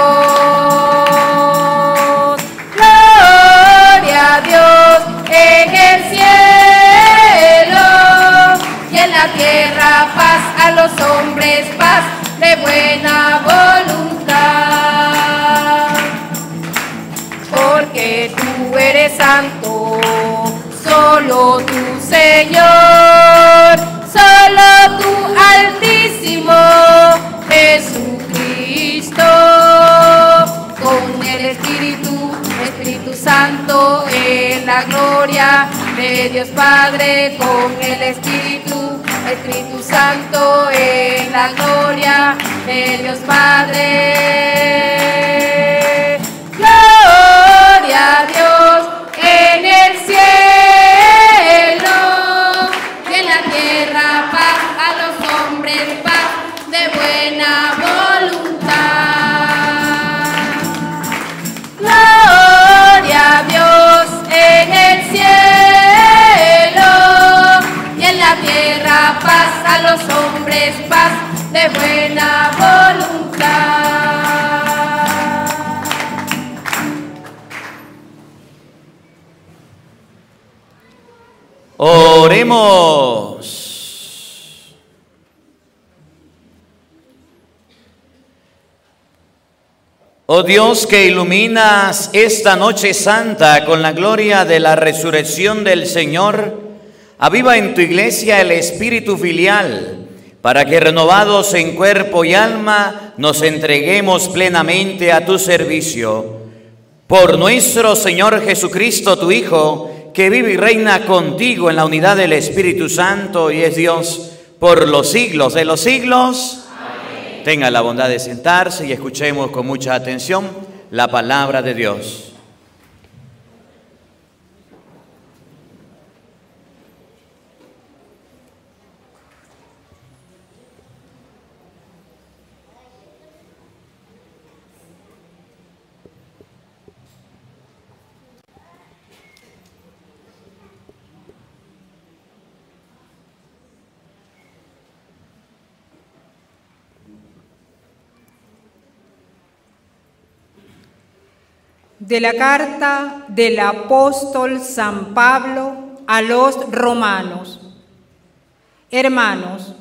Gloria a Dios en el cielo y en la tierra paz a los hombres, paz de buena santo, solo tú Señor, solo tú Altísimo Jesucristo, con el Espíritu, Espíritu Santo, en la gloria de Dios Padre, con el Espíritu, Espíritu Santo, en la gloria de Dios Padre. Oremos. Oh Dios que iluminas esta noche santa con la gloria de la resurrección del Señor, aviva en tu iglesia el espíritu filial, para que renovados en cuerpo y alma nos entreguemos plenamente a tu servicio. Por nuestro Señor Jesucristo, tu Hijo, que vive y reina contigo en la unidad del Espíritu Santo y es Dios por los siglos de los siglos. Tenga la bondad de sentarse y escuchemos con mucha atención la palabra de Dios. De la carta del apóstol San Pablo a los romanos. Hermanos,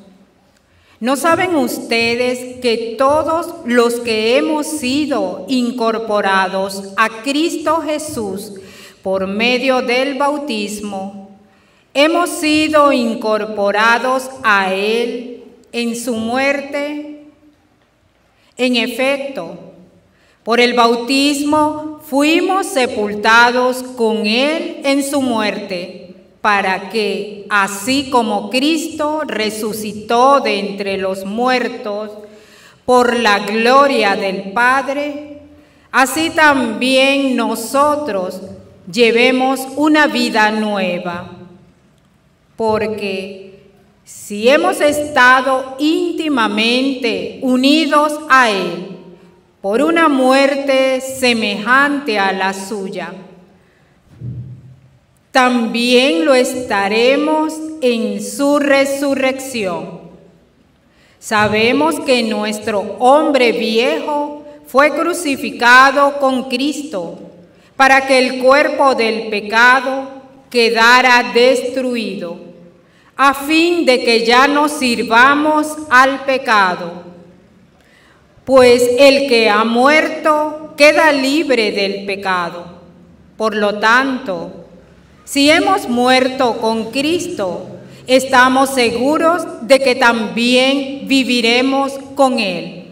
¿no saben ustedes que todos los que hemos sido incorporados a Cristo Jesús por medio del bautismo, hemos sido incorporados a Él en su muerte? En efecto, por el bautismo fuimos sepultados con Él en su muerte, para que, así como Cristo resucitó de entre los muertos por la gloria del Padre, así también nosotros llevemos una vida nueva. Porque si hemos estado íntimamente unidos a Él, por una muerte semejante a la suya. También lo estaremos en su resurrección. Sabemos que nuestro hombre viejo fue crucificado con Cristo para que el cuerpo del pecado quedara destruido, a fin de que ya no sirvamos al pecado pues el que ha muerto queda libre del pecado. Por lo tanto, si hemos muerto con Cristo, estamos seguros de que también viviremos con Él.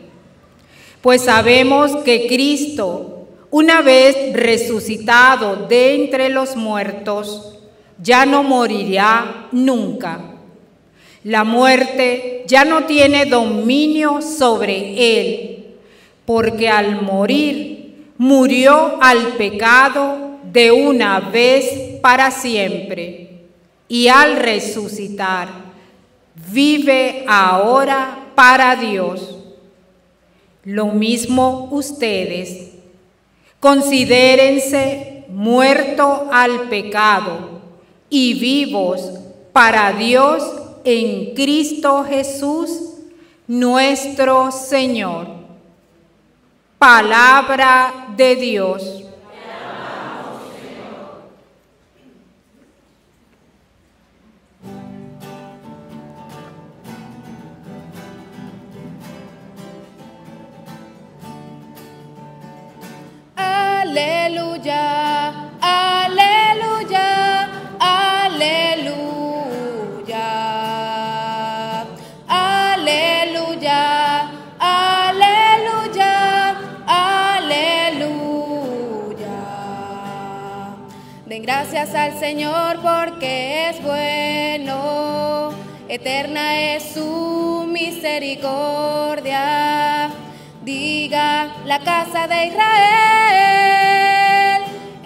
Pues sabemos que Cristo, una vez resucitado de entre los muertos, ya no morirá nunca. La muerte ya no tiene dominio sobre él, porque al morir murió al pecado de una vez para siempre, y al resucitar vive ahora para Dios. Lo mismo ustedes, considérense muerto al pecado y vivos para Dios en Cristo Jesús, nuestro Señor. Palabra de Dios. Gracias al Señor porque es bueno, eterna es su misericordia. Diga la casa de Israel,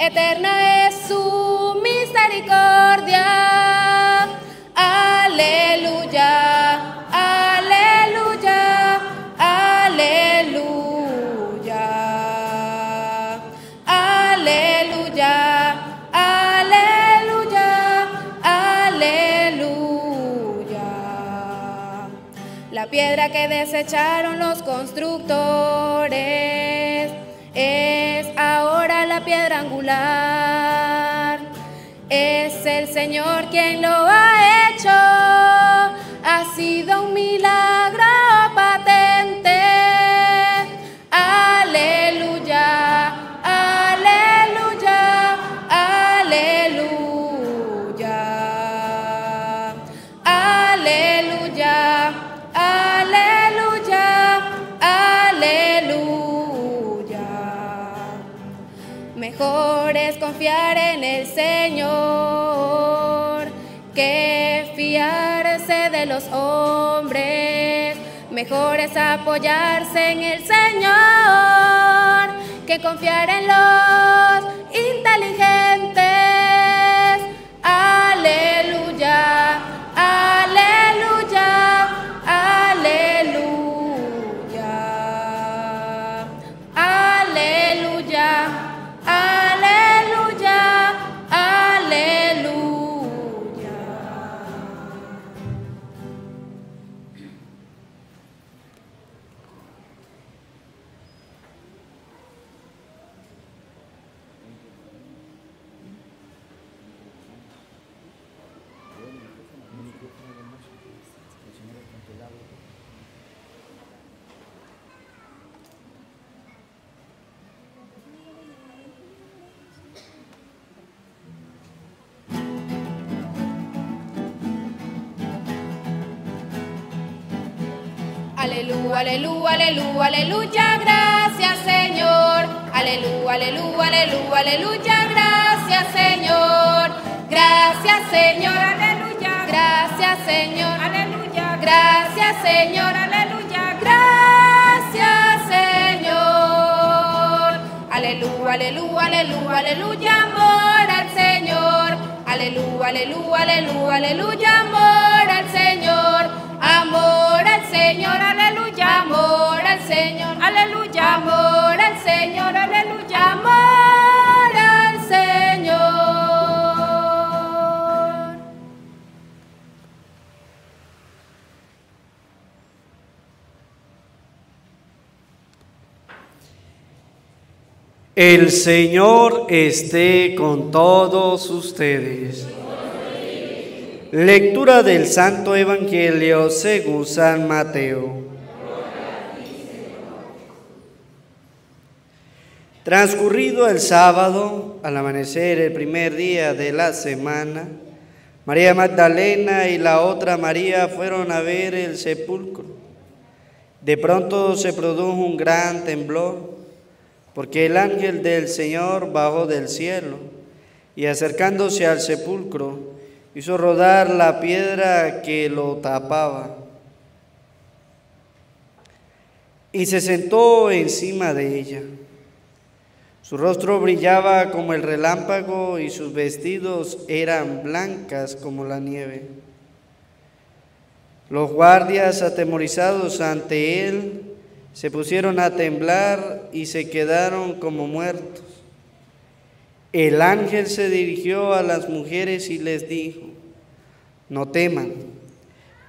eterna es su misericordia. Aleluya, que desecharon los constructores es ahora la piedra angular. Es el Señor quien lo ha hecho, ha sido un milagro. Confiar en el Señor que fiarse de los hombres. Mejor es apoyarse en el Señor que confiar en los inteligentes. Aleluya, aleluya, aleluya, aleluya, gracias Señor. Aleluya, aleluya, aleluya, aleluya, gracias Señor. Gracias Señor, aleluya. Gracias Señor, aleluya. Gracias Señor, aleluya. Gracias Señor. Aleluya, aleluya, aleluya, aleluya, amor al Señor. Aleluya, aleluya, aleluya, aleluya, amor al Señor. Amor Señor, aleluya, amor al Señor, aleluya, amor al Señor, aleluya, amor al Señor. El Señor esté con todos ustedes. Lectura del Santo Evangelio según San Mateo. Transcurrido el sábado, al amanecer el primer día de la semana, María Magdalena y la otra María fueron a ver el sepulcro. De pronto se produjo un gran temblor, porque el ángel del Señor bajó del cielo y acercándose al sepulcro, hizo rodar la piedra que lo tapaba y se sentó encima de ella. Su rostro brillaba como el relámpago y sus vestidos eran blancas como la nieve. Los guardias, atemorizados ante él, se pusieron a temblar y se quedaron como muertos. El ángel se dirigió a las mujeres y les dijo, no teman,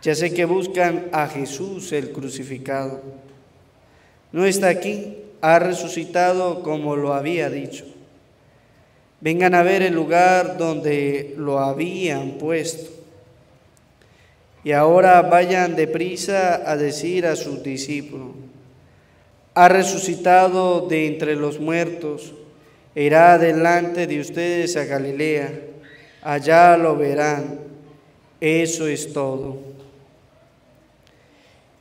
ya sé que buscan a Jesús el crucificado. No está aquí, ha resucitado como lo había dicho. Vengan a ver el lugar donde lo habían puesto. Y ahora vayan deprisa a decir a sus discípulos, ha resucitado de entre los muertos, irá delante de ustedes a Galilea, allá lo verán. Eso es todo.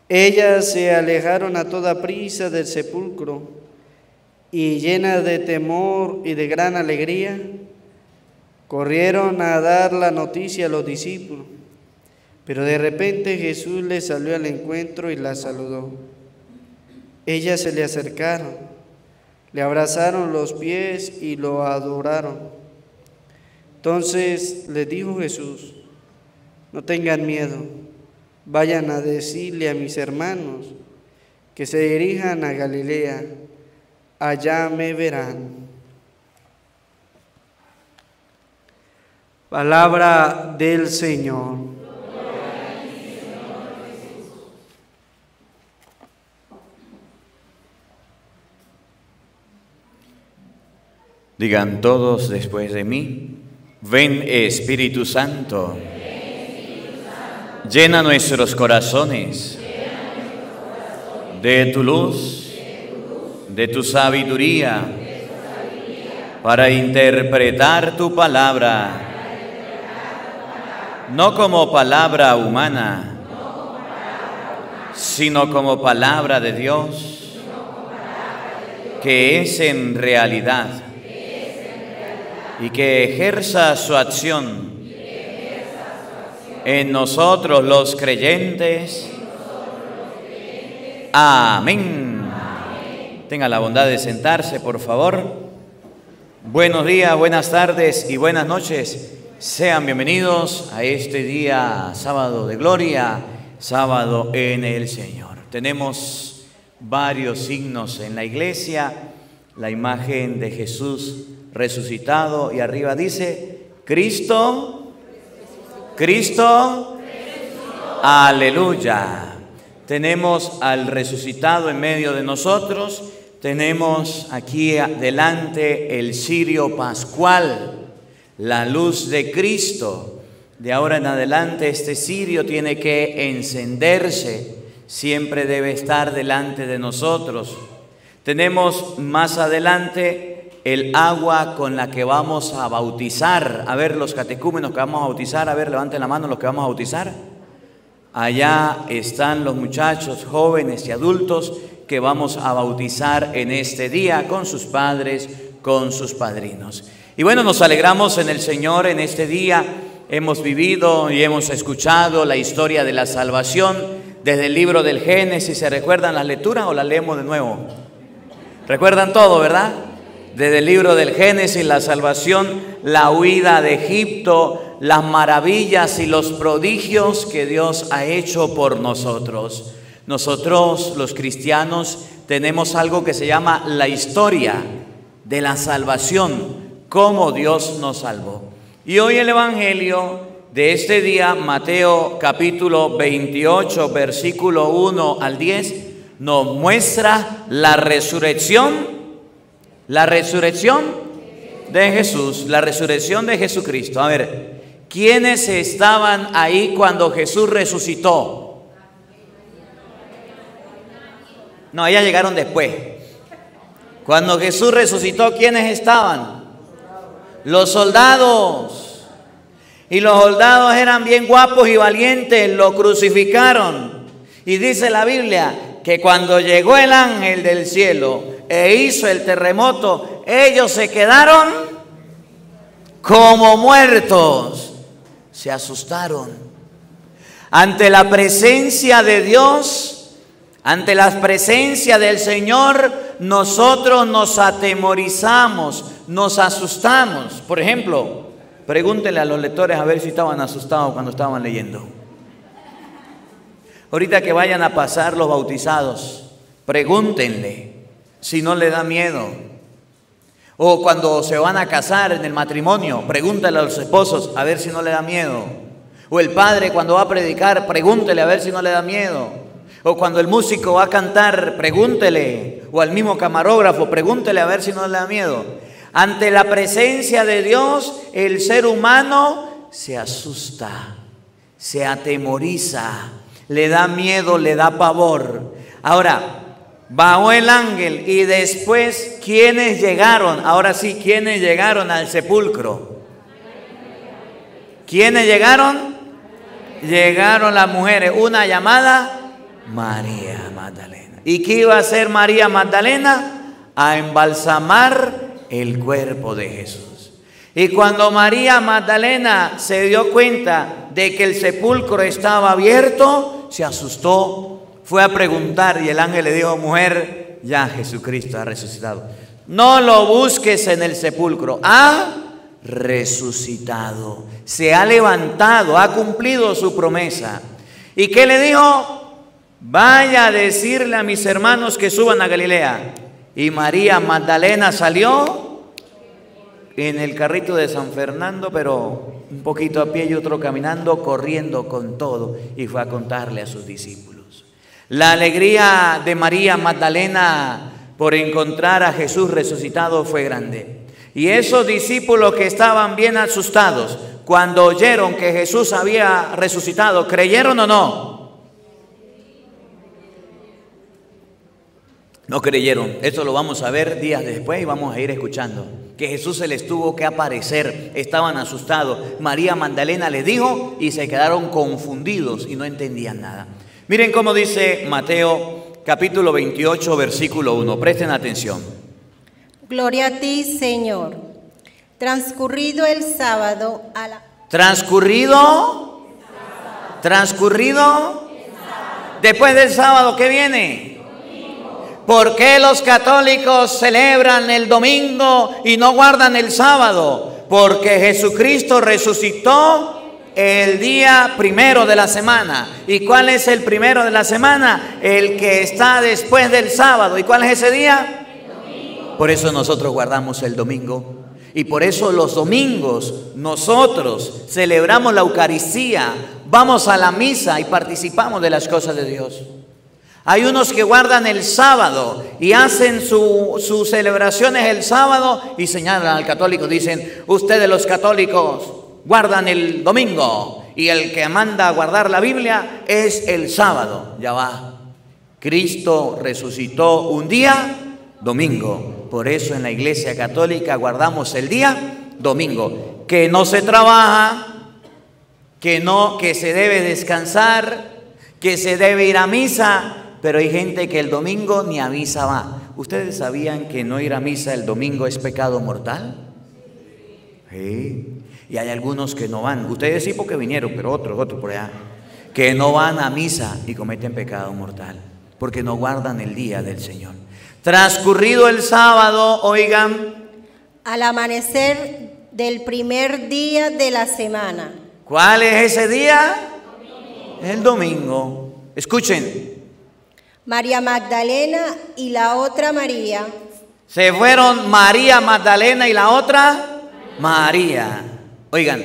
Ellas se alejaron a toda prisa del sepulcro y llenas de temor y de gran alegría, corrieron a dar la noticia a los discípulos. Pero de repente Jesús les salió al encuentro y la saludó. Ellas se le acercaron, le abrazaron los pies y lo adoraron. Entonces les dijo Jesús, no tengan miedo, vayan a decirle a mis hermanos que se dirijan a Galilea, allá me verán. Palabra del Señor. Digan todos después de mí, ven Espíritu Santo. Llena nuestros corazones de tu luz, de tu sabiduría, para interpretar tu palabra, no como palabra humana, sino como palabra de Dios, que es en realidad y que ejerza su acción en nosotros los creyentes. Amén. Tenga la bondad de sentarse, por favor. Buenos días, buenas tardes y buenas noches. Sean bienvenidos a este día sábado de gloria, sábado en el Señor. Tenemos varios signos en la iglesia, la imagen de Jesús resucitado y arriba dice, Cristo Cristo, aleluya. Tenemos al resucitado en medio de nosotros, tenemos aquí delante el cirio pascual, la luz de Cristo. De ahora en adelante este cirio tiene que encenderse, siempre debe estar delante de nosotros. Tenemos más adelante el agua con la que vamos a bautizar. A ver, los catecúmenos que vamos a bautizar, a ver, levanten la mano los que vamos a bautizar. Allá están los muchachos jóvenes y adultos que vamos a bautizar en este día con sus padres, con sus padrinos. Y bueno, nos alegramos en el Señor en este día. Hemos vivido y hemos escuchado la historia de la salvación desde el libro del Génesis. ¿Se recuerdan las lecturas o las leemos de nuevo? ¿Recuerdan todo, verdad? Desde el libro del Génesis, la salvación, la huida de Egipto, las maravillas y los prodigios que Dios ha hecho por nosotros. Nosotros los cristianos tenemos algo que se llama la historia de la salvación, cómo Dios nos salvó. Y hoy el Evangelio de este día, Mateo capítulo 28, versículo 1 al 10, nos muestra la resurrección la resurrección de Jesús, la resurrección de Jesucristo. A ver, ¿quiénes estaban ahí cuando Jesús resucitó? No, ya llegaron después. Cuando Jesús resucitó, ¿quiénes estaban? Los soldados. Y los soldados eran bien guapos y valientes, lo crucificaron. Y dice la Biblia que cuando llegó el ángel del cielo, e hizo el terremoto, ellos se quedaron como muertos. Se asustaron. Ante la presencia de Dios, ante la presencia del Señor, nosotros nos atemorizamos, nos asustamos. Por ejemplo, pregúntenle a los lectores a ver si estaban asustados cuando estaban leyendo. Ahorita que vayan a pasar los bautizados, pregúntenle, si no le da miedo. O cuando se van a casar en el matrimonio, pregúntale a los esposos a ver si no le da miedo. O el padre cuando va a predicar, pregúntele a ver si no le da miedo. O cuando el músico va a cantar, pregúntele. O al mismo camarógrafo, pregúntele a ver si no le da miedo. Ante la presencia de Dios, el ser humano se asusta, se atemoriza, le da miedo, le da pavor. Ahora, bajó el ángel y después, ¿quiénes llegaron? Ahora sí, ¿quiénes llegaron al sepulcro? ¿Quiénes llegaron? Llegaron las mujeres, una llamada María Magdalena. ¿Y qué iba a hacer María Magdalena? A embalsamar el cuerpo de Jesús. Y cuando María Magdalena se dio cuenta de que el sepulcro estaba abierto, se asustó fue a preguntar y el ángel le dijo, mujer, ya Jesucristo ha resucitado. No lo busques en el sepulcro, ha resucitado, se ha levantado, ha cumplido su promesa. ¿Y qué le dijo? Vaya a decirle a mis hermanos que suban a Galilea. Y María Magdalena salió en el carrito de San Fernando, pero un poquito a pie y otro caminando, corriendo con todo, y fue a contarle a sus discípulos. La alegría de María Magdalena por encontrar a Jesús resucitado fue grande. Y esos discípulos que estaban bien asustados, cuando oyeron que Jesús había resucitado, ¿creyeron o no? No creyeron. Esto lo vamos a ver días después y vamos a ir escuchando. Que Jesús se les tuvo que aparecer. Estaban asustados. María Magdalena les dijo y se quedaron confundidos y no entendían nada. Miren cómo dice Mateo capítulo 28 versículo 1. Presten atención. Gloria a ti, Señor. Transcurrido el sábado a la... Transcurrido. Transcurrido. Después del sábado, ¿qué viene? ¿Por qué los católicos celebran el domingo y no guardan el sábado? Porque Jesucristo resucitó el día primero de la semana. ¿Y cuál es el primero de la semana? El que está después del sábado. ¿Y cuál es ese día? Por eso nosotros guardamos el domingo. Y por eso los domingos nosotros celebramos la Eucaristía, vamos a la misa y participamos de las cosas de Dios. Hay unos que guardan el sábado y hacen sus celebraciones el sábado y señalan al católico, dicen, ustedes los católicos guardan el domingo y el que manda a guardar la Biblia es el sábado. Ya va. Cristo resucitó un día, domingo. Por eso en la iglesia católica guardamos el día, domingo. Que no se trabaja, que no, que se debe descansar, que se debe ir a misa, pero hay gente que el domingo ni a misa va. ¿Ustedes sabían que no ir a misa el domingo es pecado mortal? Sí. Y hay algunos que no van. Ustedes sí porque vinieron, pero otros, otros por allá, que no van a misa y cometen pecado mortal, porque no guardan el día del Señor. Transcurrido el sábado, oigan. Al amanecer del primer día de la semana. ¿Cuál es ese día? El domingo. Escuchen, María Magdalena y la otra María. Se fueron María Magdalena y la otra María. Oigan.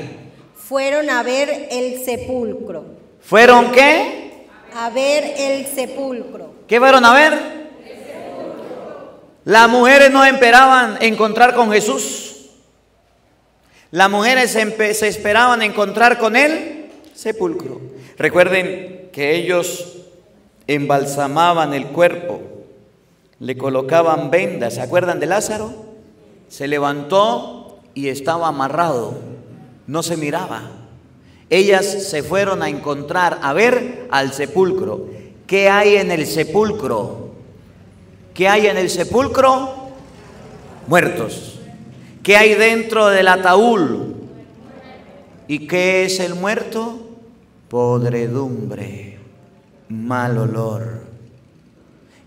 Fueron a ver el sepulcro. ¿Fueron qué? A ver el sepulcro. ¿Qué fueron a ver? Las mujeres no esperaban encontrar con Jesús. Las mujeres se esperaban encontrar con él sepulcro. Recuerden que ellos embalsamaban el cuerpo, le colocaban vendas. ¿Se acuerdan de Lázaro? Se levantó y estaba amarrado, no se miraba. Ellas se fueron a encontrar, a ver al sepulcro. ¿Qué hay en el sepulcro? ¿Qué hay en el sepulcro? Muertos. ¿Qué hay dentro del ataúd? ¿Y qué es el muerto? Podredumbre mal olor.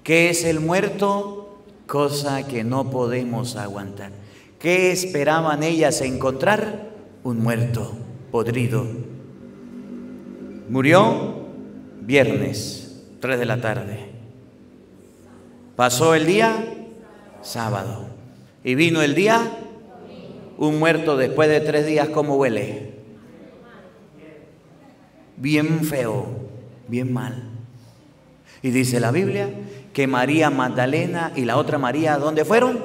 ¿Qué es el muerto? Cosa que no podemos aguantar. ¿Qué esperaban ellas encontrar? Un muerto podrido. Murió viernes, 3 de la tarde. Pasó el día sábado. Y vino el día un muerto después de tres días, ¿cómo huele? Bien feo, bien mal. Y dice la Biblia que María Magdalena y la otra María, ¿dónde fueron?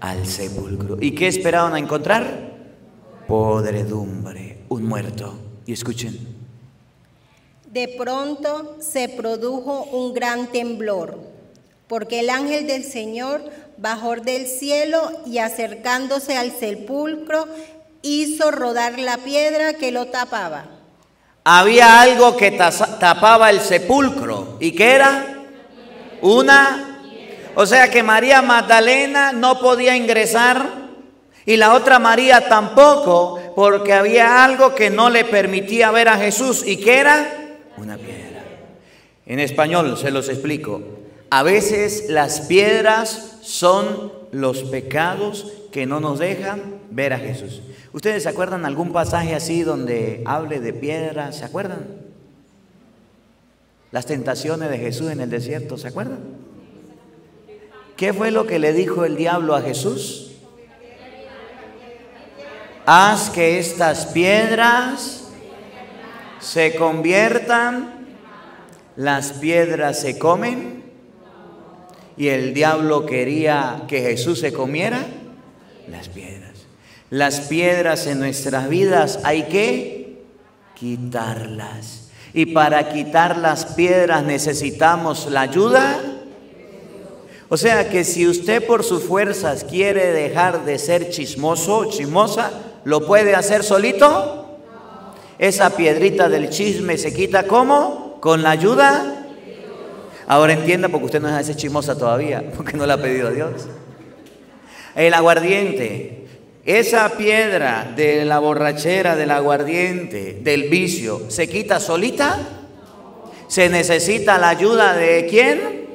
Al sepulcro. ¿Y qué esperaban a encontrar? Podredumbre, un muerto. Y escuchen. De pronto se produjo un gran temblor, porque el ángel del Señor bajó del cielo y acercándose al sepulcro hizo rodar la piedra que lo tapaba había algo que tapaba el sepulcro. ¿Y qué era? Una. O sea que María Magdalena no podía ingresar y la otra María tampoco porque había algo que no le permitía ver a Jesús. ¿Y qué era? Una piedra. En español se los explico. A veces las piedras son los pecados que no nos dejan ver a Jesús. ¿Ustedes se acuerdan algún pasaje así donde hable de piedras? ¿Se acuerdan? Las tentaciones de Jesús en el desierto, ¿se acuerdan? ¿Qué fue lo que le dijo el diablo a Jesús? Haz que estas piedras se conviertan, las piedras se comen y el diablo quería que Jesús se comiera Las piedras. Las piedras en nuestras vidas hay que quitarlas. Y para quitar las piedras necesitamos la ayuda. O sea que si usted por sus fuerzas quiere dejar de ser chismoso, chismosa, ¿lo puede hacer solito? Esa piedrita del chisme se quita ¿cómo? Con la ayuda. Ahora entienda porque usted no es ese chismosa todavía, [laughs] porque no le ha pedido a Dios. El aguardiente, esa piedra de la borrachera, del aguardiente, del vicio, ¿se quita solita? Se necesita la ayuda de quién?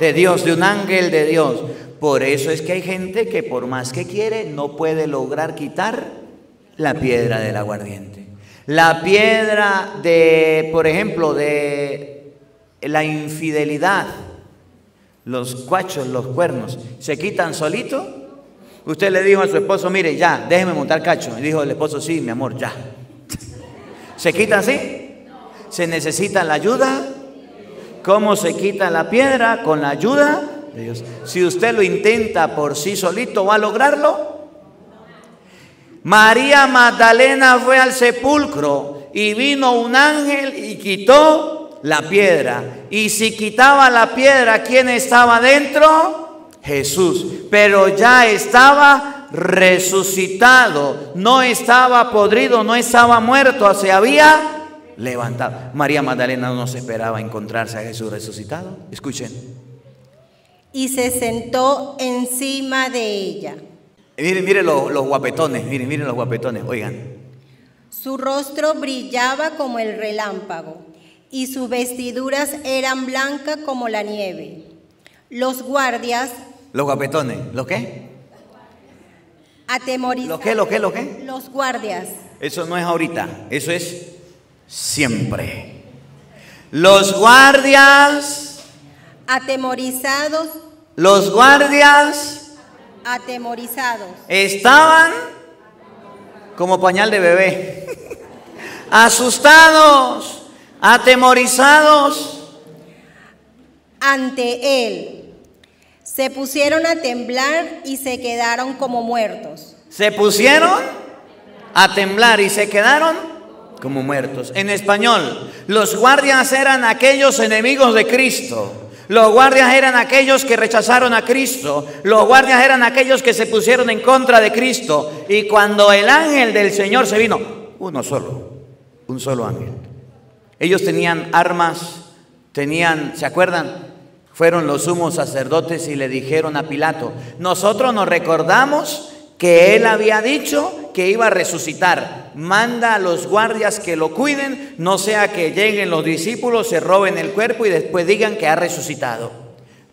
De Dios, de un ángel de Dios. Por eso es que hay gente que por más que quiere no puede lograr quitar la piedra del aguardiente. La piedra de, por ejemplo, de la infidelidad, los cuachos, los cuernos, ¿se quitan solito? Usted le dijo a su esposo, mire, ya, déjeme montar cacho. Y dijo el esposo, sí, mi amor, ya. [laughs] ¿Se quita así? ¿Se necesita la ayuda? ¿Cómo se quita la piedra? Con la ayuda de Dios. Si usted lo intenta por sí solito, ¿va a lograrlo? María Magdalena fue al sepulcro y vino un ángel y quitó la piedra. Y si quitaba la piedra, ¿quién estaba dentro? Jesús, pero ya estaba resucitado, no estaba podrido, no estaba muerto, se había levantado. María Magdalena no se esperaba encontrarse a Jesús resucitado. Escuchen. Y se sentó encima de ella. Miren, miren los, los guapetones, miren, miren los guapetones, oigan. Su rostro brillaba como el relámpago y sus vestiduras eran blancas como la nieve. Los guardias los guapetones. ¿Lo qué? Atemorizados. ¿Lo qué, lo qué, lo qué? Los guardias. Eso no es ahorita, eso es siempre. Los guardias. Atemorizados. Los guardias. Atemorizados. Estaban como pañal de bebé. [laughs] Asustados. Atemorizados. Ante él se pusieron a temblar y se quedaron como muertos. Se pusieron a temblar y se quedaron como muertos. En español, los guardias eran aquellos enemigos de Cristo. Los guardias eran aquellos que rechazaron a Cristo. Los guardias eran aquellos que se pusieron en contra de Cristo. Y cuando el ángel del Señor se vino, uno solo, un solo ángel. Ellos tenían armas, tenían, ¿se acuerdan? fueron los sumos sacerdotes y le dijeron a Pilato, nosotros nos recordamos que él había dicho que iba a resucitar. Manda a los guardias que lo cuiden, no sea que lleguen los discípulos, se roben el cuerpo y después digan que ha resucitado.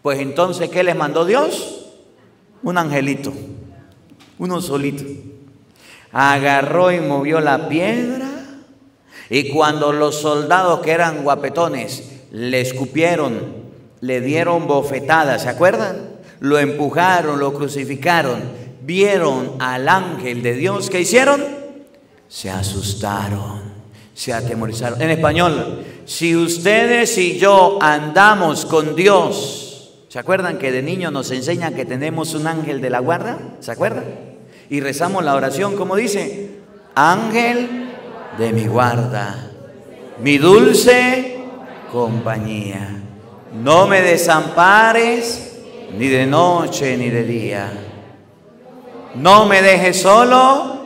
Pues entonces, ¿qué les mandó Dios? Un angelito, uno solito. Agarró y movió la piedra y cuando los soldados que eran guapetones le escupieron le dieron bofetadas, ¿se acuerdan? Lo empujaron, lo crucificaron, vieron al ángel de Dios, ¿qué hicieron? Se asustaron, se atemorizaron. En español, si ustedes y yo andamos con Dios, ¿se acuerdan que de niño nos enseñan que tenemos un ángel de la guarda? ¿Se acuerdan? Y rezamos la oración, como dice, ángel de mi guarda, mi dulce compañía. No me desampares ni de noche ni de día. No me dejes solo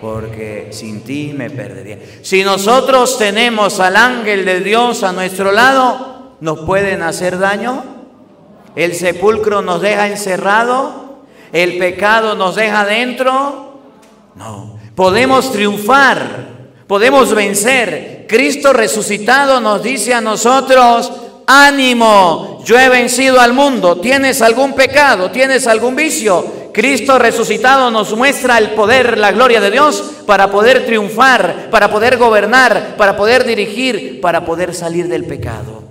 porque sin ti me perdería. Si nosotros tenemos al ángel de Dios a nuestro lado, ¿nos pueden hacer daño? ¿El sepulcro nos deja encerrado? ¿El pecado nos deja dentro? No. Podemos triunfar, podemos vencer. Cristo resucitado nos dice a nosotros, ánimo, yo he vencido al mundo. ¿Tienes algún pecado? ¿Tienes algún vicio? Cristo resucitado nos muestra el poder, la gloria de Dios para poder triunfar, para poder gobernar, para poder dirigir, para poder salir del pecado.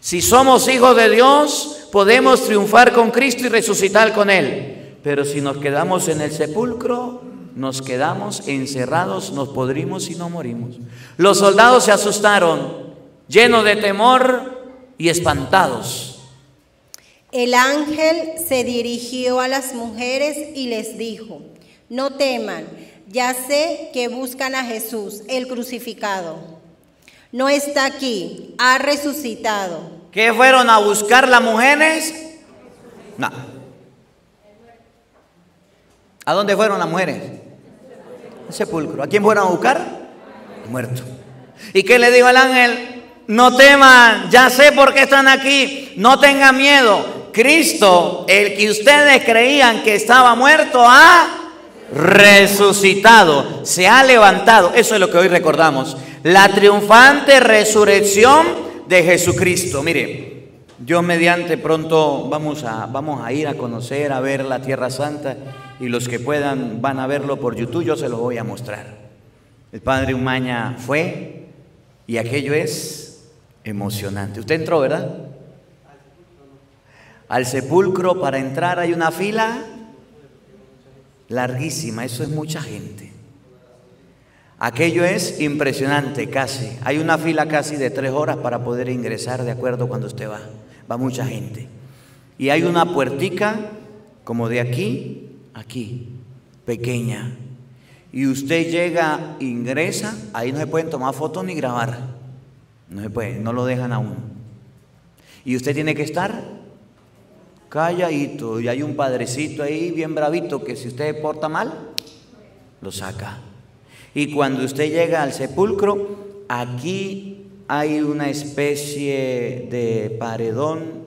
Si somos hijos de Dios, podemos triunfar con Cristo y resucitar con Él. Pero si nos quedamos en el sepulcro, nos quedamos encerrados, nos podrimos y no morimos. Los soldados se asustaron, llenos de temor, y espantados. El ángel se dirigió a las mujeres y les dijo, No teman, ya sé que buscan a Jesús, el crucificado. No está aquí, ha resucitado. ¿Qué fueron a buscar las mujeres? No. ¿A dónde fueron las mujeres? Sepulcro. ¿A quién fueron a buscar? Muerto. ¿Y qué le dijo el ángel? No teman, ya sé por qué están aquí, no tengan miedo. Cristo, el que ustedes creían que estaba muerto, ha resucitado, se ha levantado. Eso es lo que hoy recordamos. La triunfante resurrección de Jesucristo. Mire, yo mediante pronto vamos a, vamos a ir a conocer, a ver la Tierra Santa y los que puedan van a verlo por YouTube, yo se lo voy a mostrar. El Padre Umaña fue y aquello es emocionante. Usted entró, ¿verdad? Al sepulcro para entrar hay una fila larguísima, eso es mucha gente. Aquello es impresionante casi. Hay una fila casi de tres horas para poder ingresar de acuerdo cuando usted va. Va mucha gente. Y hay una puertica como de aquí aquí, pequeña. Y usted llega, ingresa, ahí no se pueden tomar fotos ni grabar. No se puede, no lo dejan aún. Y usted tiene que estar calladito. Y hay un padrecito ahí bien bravito que si usted porta mal, lo saca. Y cuando usted llega al sepulcro, aquí hay una especie de paredón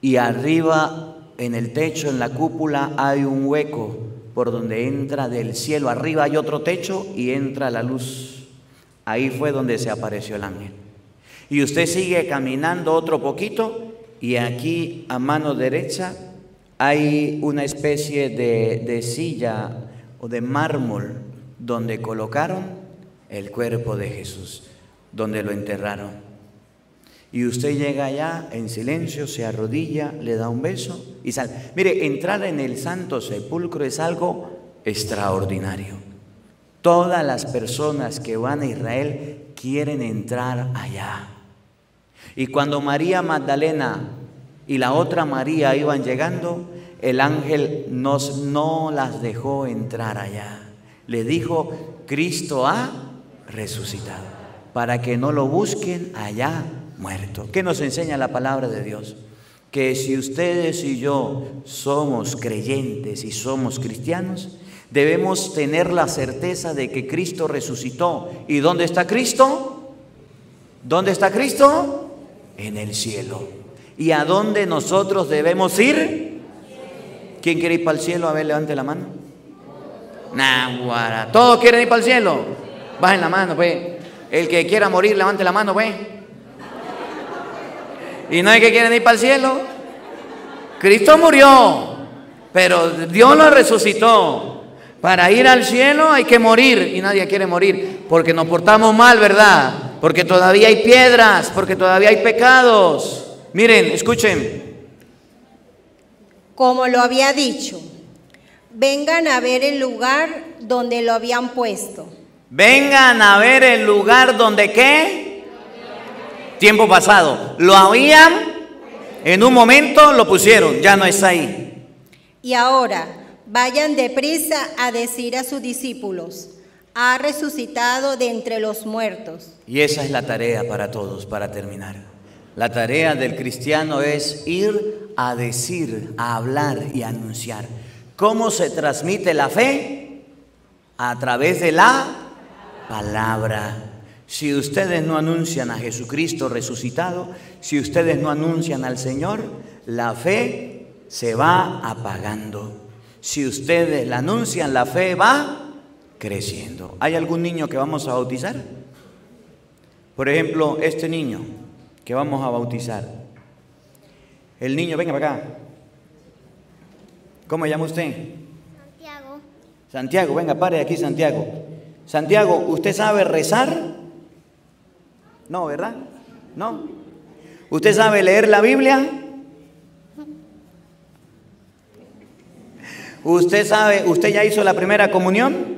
y arriba en el techo, en la cúpula, hay un hueco por donde entra del cielo. Arriba hay otro techo y entra la luz. Ahí fue donde se apareció el ángel. Y usted sigue caminando otro poquito y aquí a mano derecha hay una especie de, de silla o de mármol donde colocaron el cuerpo de Jesús, donde lo enterraron. Y usted llega allá en silencio, se arrodilla, le da un beso y sale. Mire, entrar en el santo sepulcro es algo extraordinario. Todas las personas que van a Israel quieren entrar allá. Y cuando María Magdalena y la otra María iban llegando, el ángel nos, no las dejó entrar allá. Le dijo, Cristo ha resucitado, para que no lo busquen allá muerto. ¿Qué nos enseña la palabra de Dios? Que si ustedes y yo somos creyentes y somos cristianos, debemos tener la certeza de que Cristo resucitó. ¿Y dónde está Cristo? ¿Dónde está Cristo? En el cielo. ¿Y a dónde nosotros debemos ir? ¿Quién quiere ir para el cielo? A ver, levante la mano. Nahuara. ¿Todos quieren ir para el cielo? Bajen la mano, pues. El que quiera morir, levante la mano, pues. Y no hay que quieren ir para el cielo. Cristo murió, pero Dios lo resucitó. Para ir al cielo hay que morir y nadie quiere morir porque nos portamos mal, ¿verdad? Porque todavía hay piedras, porque todavía hay pecados. Miren, escuchen. Como lo había dicho, vengan a ver el lugar donde lo habían puesto. Vengan a ver el lugar donde qué? tiempo pasado. Lo habían, en un momento lo pusieron, ya no está ahí. Y ahora, vayan deprisa a decir a sus discípulos, ha resucitado de entre los muertos. Y esa es la tarea para todos, para terminar. La tarea del cristiano es ir a decir, a hablar y a anunciar. ¿Cómo se transmite la fe? A través de la palabra si ustedes no anuncian a Jesucristo resucitado, si ustedes no anuncian al Señor, la fe se va apagando. Si ustedes la anuncian, la fe va creciendo. ¿Hay algún niño que vamos a bautizar? Por ejemplo, este niño que vamos a bautizar. El niño, venga para acá. ¿Cómo llama usted? Santiago. Santiago, venga, pare aquí, Santiago. Santiago, ¿usted sabe rezar? No, ¿verdad? No. ¿Usted sabe leer la Biblia? ¿Usted sabe, usted ya hizo la primera comunión?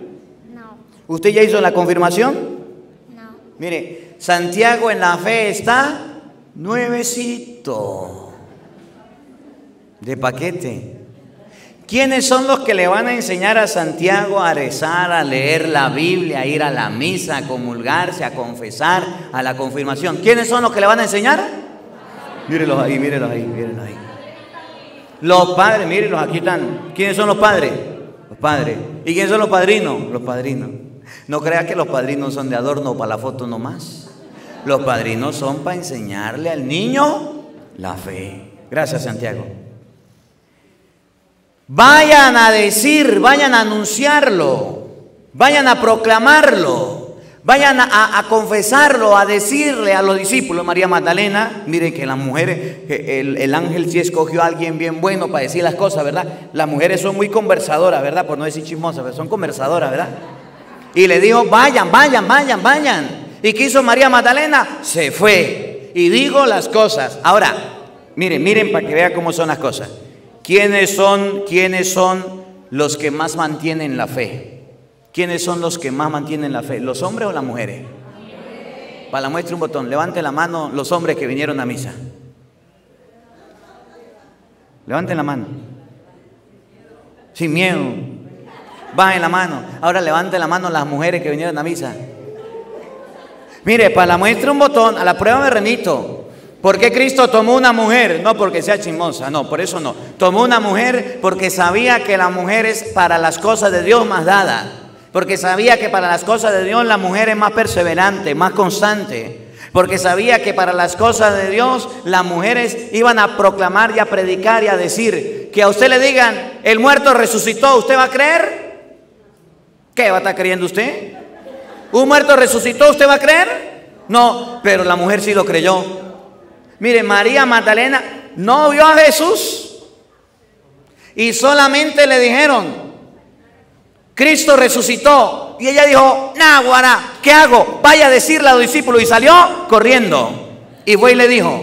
¿Usted ya hizo la confirmación? No. Mire, Santiago en la fe está nuevecito, de paquete. ¿Quiénes son los que le van a enseñar a Santiago a rezar, a leer la Biblia, a ir a la misa, a comulgarse, a confesar, a la confirmación? ¿Quiénes son los que le van a enseñar? Mírenlos ahí, mírenlos ahí, mírenlos ahí. Los padres, mírenlos, aquí están. ¿Quiénes son los padres? Los padres. ¿Y quiénes son los padrinos? Los padrinos. No creas que los padrinos son de adorno para la foto nomás. Los padrinos son para enseñarle al niño la fe. Gracias, Santiago. Vayan a decir, vayan a anunciarlo, vayan a proclamarlo, vayan a, a, confesarlo, a decirle a los discípulos. María Magdalena, miren que las mujeres, el, el, ángel sí escogió a alguien bien bueno para decir las cosas, ¿verdad? Las mujeres son muy conversadoras, ¿verdad? Por no decir chismosas, pero son conversadoras, ¿verdad? Y le dijo, vayan, vayan, vayan, vayan. ¿Y qué hizo María Magdalena? Se fue. Y digo las cosas. Ahora, miren, miren para que vean cómo son las cosas. ¿Quiénes son, ¿Quiénes son los que más mantienen la fe? ¿Quiénes son los que más mantienen la fe? ¿Los hombres o las mujeres? Para la muestra un botón. Levante la mano los hombres que vinieron a misa. Levanten la mano. Sin miedo. Bajen la mano. Ahora levanten la mano las mujeres que vinieron a misa. Mire, para la muestra un botón, a la prueba me remito. ¿Por qué Cristo tomó una mujer? No porque sea chismosa, no, por eso no. Tomó una mujer porque sabía que la mujer es para las cosas de Dios más dada. Porque sabía que para las cosas de Dios la mujer es más perseverante, más constante. Porque sabía que para las cosas de Dios las mujeres iban a proclamar y a predicar y a decir que a usted le digan, el muerto resucitó, ¿usted va a creer? ¿Qué va a estar creyendo usted? ¿Un muerto resucitó, usted va a creer? No, pero la mujer sí lo creyó. Mire, María Magdalena no vio a Jesús y solamente le dijeron, Cristo resucitó. Y ella dijo, Naguara, ¿qué hago? Vaya a decirle a los discípulos. Y salió corriendo. Y fue y le dijo,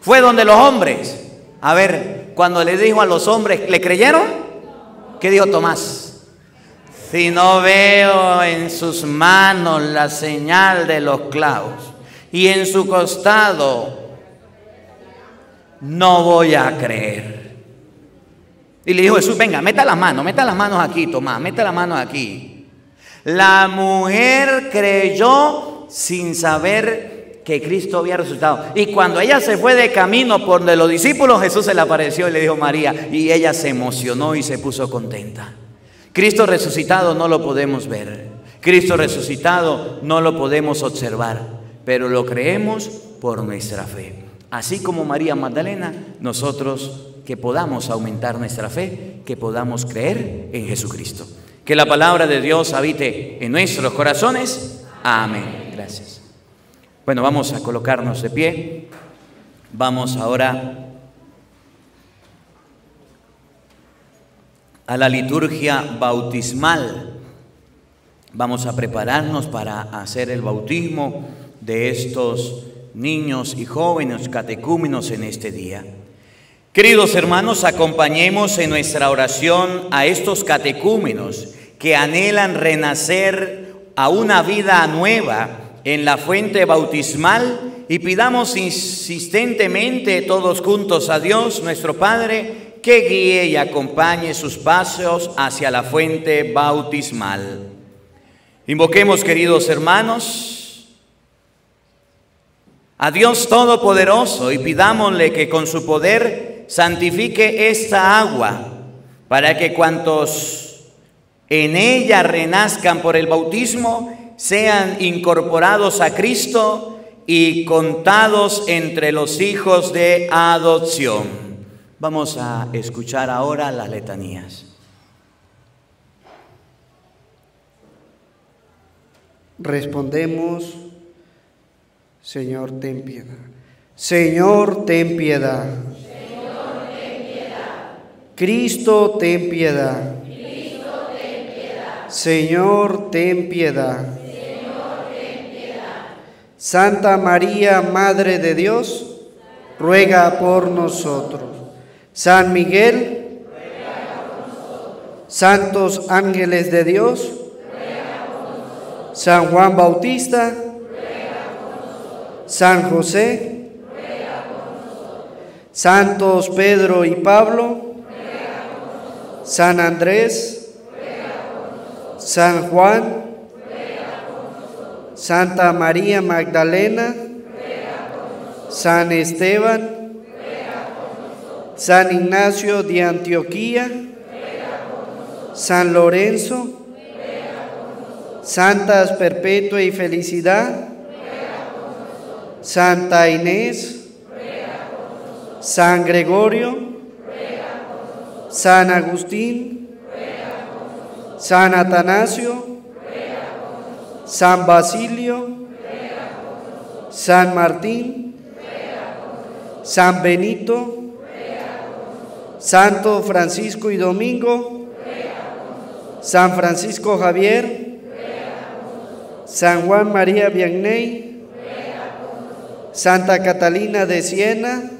fue donde los hombres. A ver, cuando le dijo a los hombres, ¿le creyeron? ¿Qué dijo Tomás? Si no veo en sus manos la señal de los clavos y en su costado no voy a creer. Y le dijo Jesús, venga, meta las manos, meta las manos aquí, Tomás, meta las manos aquí. La mujer creyó sin saber que Cristo había resucitado. Y cuando ella se fue de camino por donde los discípulos, Jesús se le apareció y le dijo María, y ella se emocionó y se puso contenta. Cristo resucitado no lo podemos ver. Cristo resucitado no lo podemos observar, pero lo creemos por nuestra fe. Así como María Magdalena, nosotros que podamos aumentar nuestra fe, que podamos creer en Jesucristo. Que la palabra de Dios habite en nuestros corazones. Amén. Gracias. Bueno, vamos a colocarnos de pie. Vamos ahora a la liturgia bautismal. Vamos a prepararnos para hacer el bautismo de estos niños y jóvenes catecúmenos en este día. Queridos hermanos, acompañemos en nuestra oración a estos catecúmenos que anhelan renacer a una vida nueva en la fuente bautismal y pidamos insistentemente todos juntos a Dios, nuestro Padre, que guíe y acompañe sus pasos hacia la fuente bautismal. Invoquemos, queridos hermanos, a Dios Todopoderoso y pidámosle que con su poder santifique esta agua para que cuantos en ella renazcan por el bautismo sean incorporados a Cristo y contados entre los hijos de adopción. Vamos a escuchar ahora las letanías. Respondemos Señor, ten piedad. Señor, ten piedad. Señor, ten piedad. Cristo, ten piedad. Ten piedad. Señor, ten piedad. Santa María, Madre de Dios, ruega por nosotros. San Miguel. Santos ángeles de Dios. San Juan Bautista, San José, Santos Pedro y Pablo, San Andrés, San Juan, Santa María Magdalena, San Esteban, San Ignacio de Antioquía, San Lorenzo, Santas Perpetua y Felicidad, Santa Inés, San Gregorio, San Agustín, San Atanasio, San Basilio, San Martín, San Benito, Santo Francisco y Domingo, San Francisco Javier, San Juan María Vianney, Santa Catalina de Siena,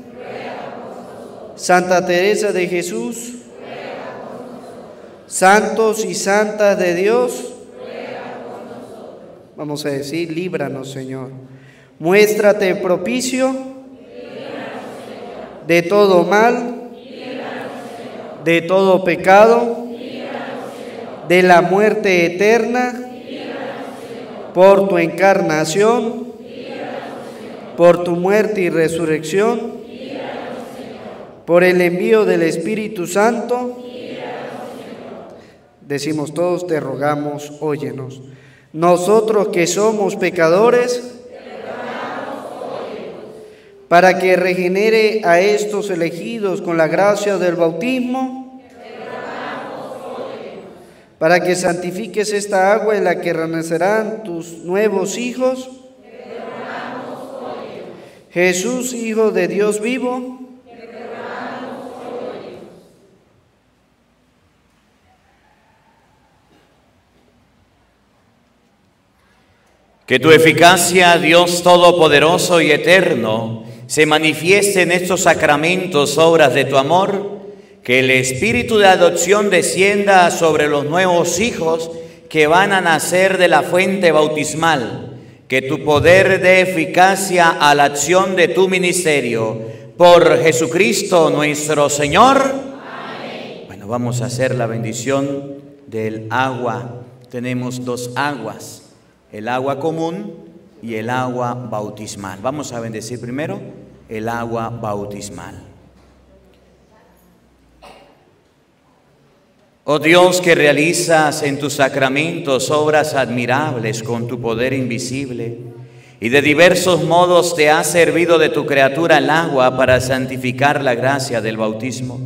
Santa Teresa de Jesús, santos y santas de Dios, vamos a decir, líbranos Señor, muéstrate propicio de todo mal, de todo pecado, de la muerte eterna, por tu encarnación, por tu muerte y resurrección, por el envío del Espíritu Santo. Decimos todos, te rogamos, óyenos. Nosotros que somos pecadores, para que regenere a estos elegidos con la gracia del bautismo, para que santifiques esta agua en la que renacerán tus nuevos hijos. Jesús, Hijo de Dios vivo, Que tu eficacia, Dios Todopoderoso y Eterno, se manifieste en estos sacramentos, obras de tu amor, que el espíritu de adopción descienda sobre los nuevos hijos que van a nacer de la fuente bautismal, que tu poder dé eficacia a la acción de tu ministerio. Por Jesucristo nuestro Señor. Bueno, vamos a hacer la bendición del agua. Tenemos dos aguas el agua común y el agua bautismal. Vamos a bendecir primero el agua bautismal. Oh Dios que realizas en tus sacramentos obras admirables con tu poder invisible y de diversos modos te has servido de tu criatura el agua para santificar la gracia del bautismo.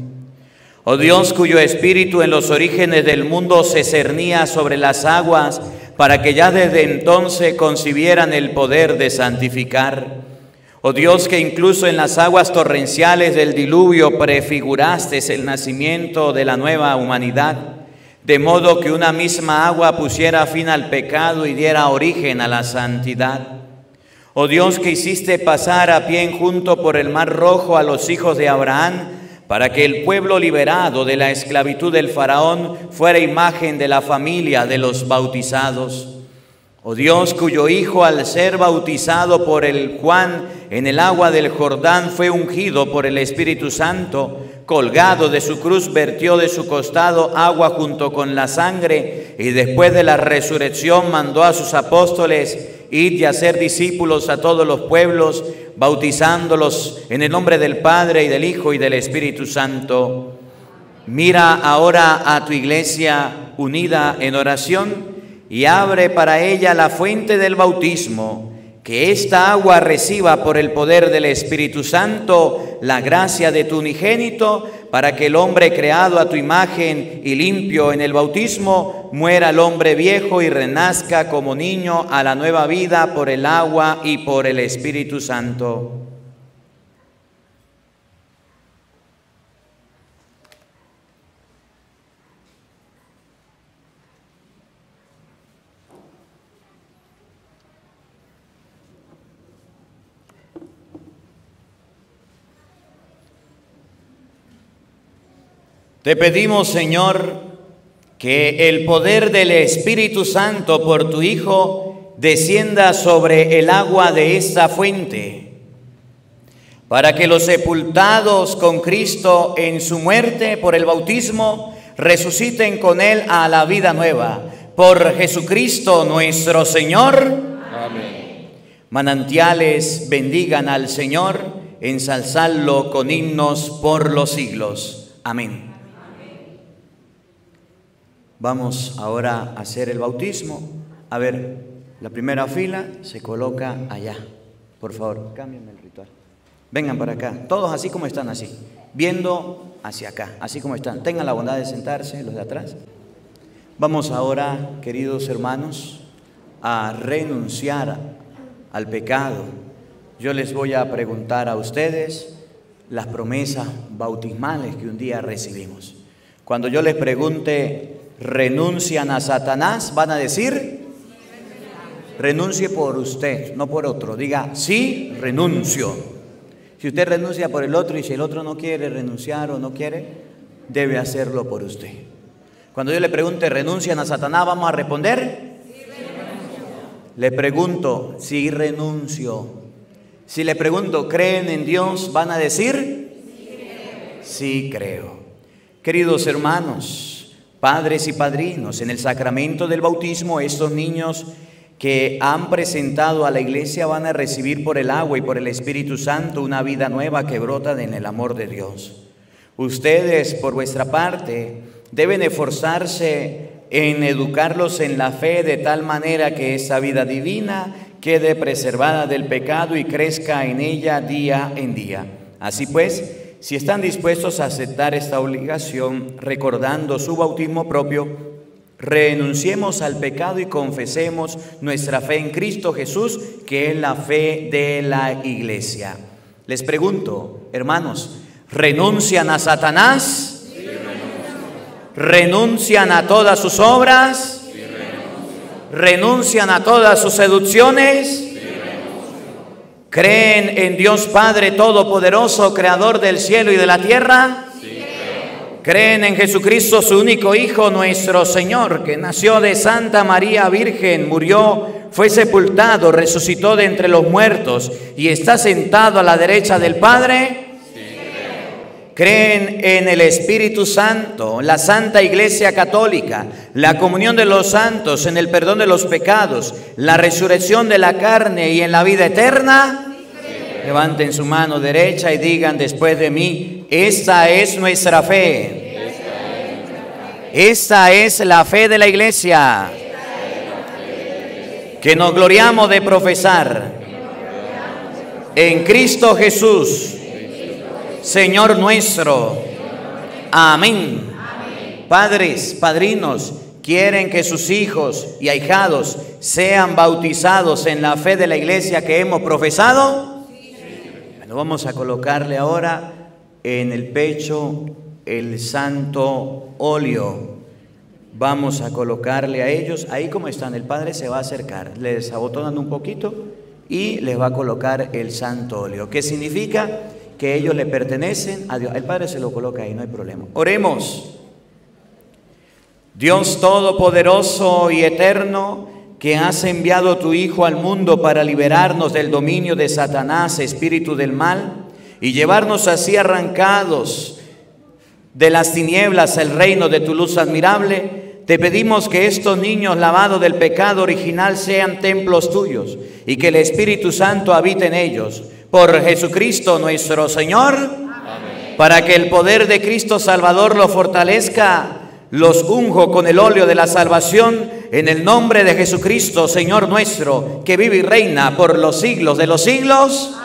Oh Dios cuyo espíritu en los orígenes del mundo se cernía sobre las aguas, para que ya desde entonces concibieran el poder de santificar. Oh Dios, que incluso en las aguas torrenciales del diluvio prefiguraste el nacimiento de la nueva humanidad, de modo que una misma agua pusiera fin al pecado y diera origen a la santidad. Oh Dios, que hiciste pasar a pie junto por el mar rojo a los hijos de Abraham, para que el pueblo liberado de la esclavitud del faraón fuera imagen de la familia de los bautizados. Oh Dios, cuyo Hijo al ser bautizado por el Juan en el agua del Jordán fue ungido por el Espíritu Santo, colgado de su cruz vertió de su costado agua junto con la sangre y después de la resurrección mandó a sus apóstoles ir y hacer discípulos a todos los pueblos, bautizándolos en el nombre del Padre y del Hijo y del Espíritu Santo. Mira ahora a tu iglesia unida en oración y abre para ella la fuente del bautismo, que esta agua reciba por el poder del Espíritu Santo la gracia de tu unigénito, para que el hombre creado a tu imagen y limpio en el bautismo muera el hombre viejo y renazca como niño a la nueva vida por el agua y por el Espíritu Santo. Te pedimos, Señor, que el poder del Espíritu Santo por tu Hijo descienda sobre el agua de esta fuente, para que los sepultados con Cristo en su muerte por el bautismo resuciten con Él a la vida nueva. Por Jesucristo nuestro Señor. Amén. Manantiales bendigan al Señor, ensalzadlo con himnos por los siglos. Amén. Vamos ahora a hacer el bautismo. A ver, la primera fila se coloca allá. Por favor, cámbienme el ritual. Vengan para acá, todos así como están, así, viendo hacia acá, así como están. Tengan la bondad de sentarse, los de atrás. Vamos ahora, queridos hermanos, a renunciar al pecado. Yo les voy a preguntar a ustedes las promesas bautismales que un día recibimos. Cuando yo les pregunte, ¿renuncian a Satanás? Van a decir, renuncie por usted, no por otro. Diga, sí, renuncio. Si usted renuncia por el otro y si el otro no quiere renunciar o no quiere, debe hacerlo por usted. Cuando yo le pregunte, ¿renuncian a Satanás? Vamos a responder. Le pregunto, si renuncio. Si le pregunto, ¿creen en Dios? ¿Van a decir? Sí creo. Queridos hermanos, padres y padrinos, en el sacramento del bautismo estos niños que han presentado a la iglesia van a recibir por el agua y por el Espíritu Santo una vida nueva que brota en el amor de Dios. Ustedes, por vuestra parte, deben esforzarse en educarlos en la fe de tal manera que esa vida divina quede preservada del pecado y crezca en ella día en día. Así pues, si están dispuestos a aceptar esta obligación, recordando su bautismo propio, renunciemos al pecado y confesemos nuestra fe en Cristo Jesús, que es la fe de la iglesia. Les pregunto, hermanos, ¿renuncian a Satanás? ¿Renuncian a todas sus obras? ¿Renuncian a todas sus seducciones? ¿Creen en Dios Padre Todopoderoso, Creador del cielo y de la tierra? ¿Creen en Jesucristo, su único Hijo, nuestro Señor, que nació de Santa María Virgen, murió, fue sepultado, resucitó de entre los muertos y está sentado a la derecha del Padre? Creen en el Espíritu Santo, la Santa Iglesia Católica, la comunión de los santos, en el perdón de los pecados, la resurrección de la carne y en la vida eterna? Levanten su mano derecha y digan después de mí, esta es nuestra fe. Esta es la fe de la iglesia que nos gloriamos de profesar en Cristo Jesús Señor nuestro. Amén. Padres, padrinos, quieren que sus hijos y ahijados sean bautizados en la fe de la iglesia que hemos profesado. Bueno, vamos a colocarle ahora en el pecho el santo óleo. Vamos a colocarle a ellos, ahí como están, el Padre se va a acercar, les abotonan un poquito y les va a colocar el santo óleo. ¿Qué significa? Que ellos le pertenecen a Dios. El Padre se lo coloca ahí, no hay problema. Oremos. Dios Todopoderoso y Eterno, que has enviado tu Hijo al mundo para liberarnos del dominio de Satanás, espíritu del mal, y llevarnos así arrancados de las tinieblas al reino de tu luz admirable, te pedimos que estos niños lavados del pecado original sean templos tuyos y que el Espíritu Santo habite en ellos por Jesucristo nuestro Señor, para que el poder de Cristo Salvador lo fortalezca, los unjo con el óleo de la salvación en el nombre de Jesucristo, Señor nuestro, que vive y reina por los siglos de los siglos.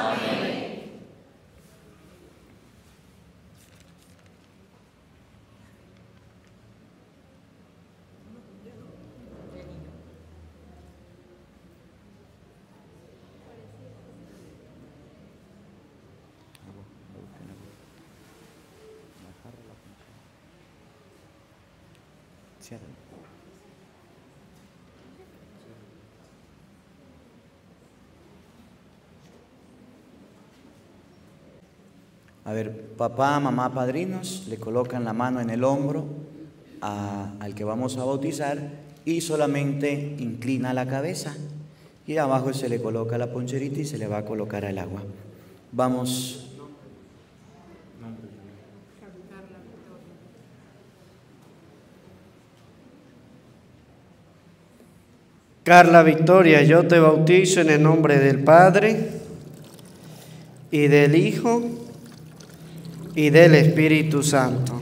A ver, papá, mamá, padrinos le colocan la mano en el hombro al que vamos a bautizar y solamente inclina la cabeza. Y abajo se le coloca la poncherita y se le va a colocar al agua. Vamos. Carla Victoria, yo te bautizo en el nombre del Padre y del Hijo y del Espíritu Santo.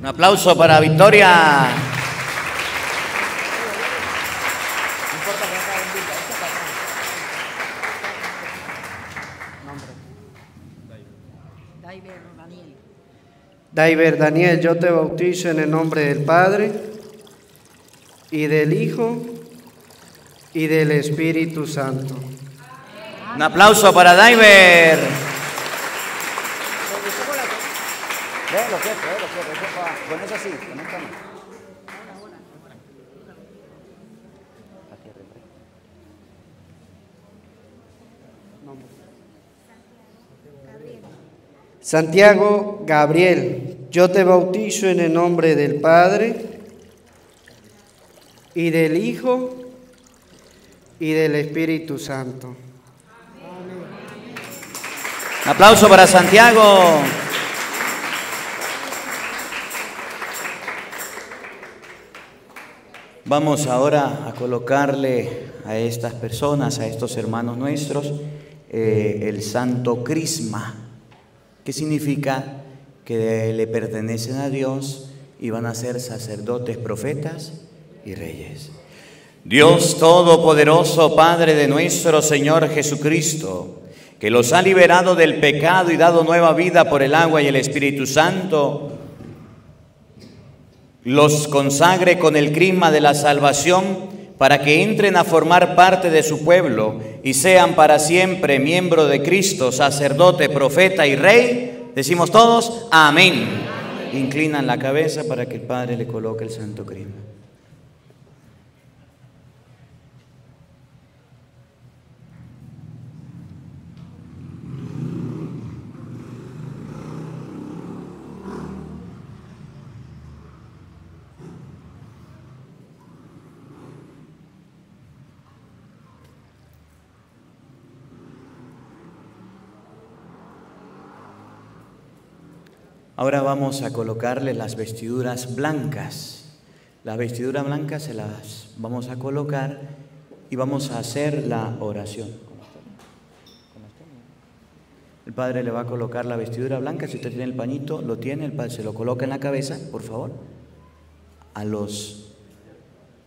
Un aplauso para Victoria. Daiver Daniel, yo te bautizo en el nombre del Padre y del Hijo y del Espíritu Santo. Un aplauso para Daiver. Con eso sí, con esta no. Santiago Gabriel, yo te bautizo en el nombre del Padre y del Hijo y del Espíritu Santo. Aplauso para Santiago. Vamos ahora a colocarle a estas personas, a estos hermanos nuestros, eh, el santo crisma, que significa que le pertenecen a Dios y van a ser sacerdotes, profetas y reyes. Dios Todopoderoso, Padre de nuestro Señor Jesucristo, que los ha liberado del pecado y dado nueva vida por el agua y el Espíritu Santo, los consagre con el crisma de la salvación para que entren a formar parte de su pueblo y sean para siempre miembro de Cristo, sacerdote, profeta y rey. Decimos todos, amén. Inclinan la cabeza para que el Padre le coloque el santo crisma. Ahora vamos a colocarle las vestiduras blancas. Las vestiduras blancas se las vamos a colocar y vamos a hacer la oración. El Padre le va a colocar la vestidura blanca, si usted tiene el pañito, lo tiene, el Padre se lo coloca en la cabeza, por favor, a los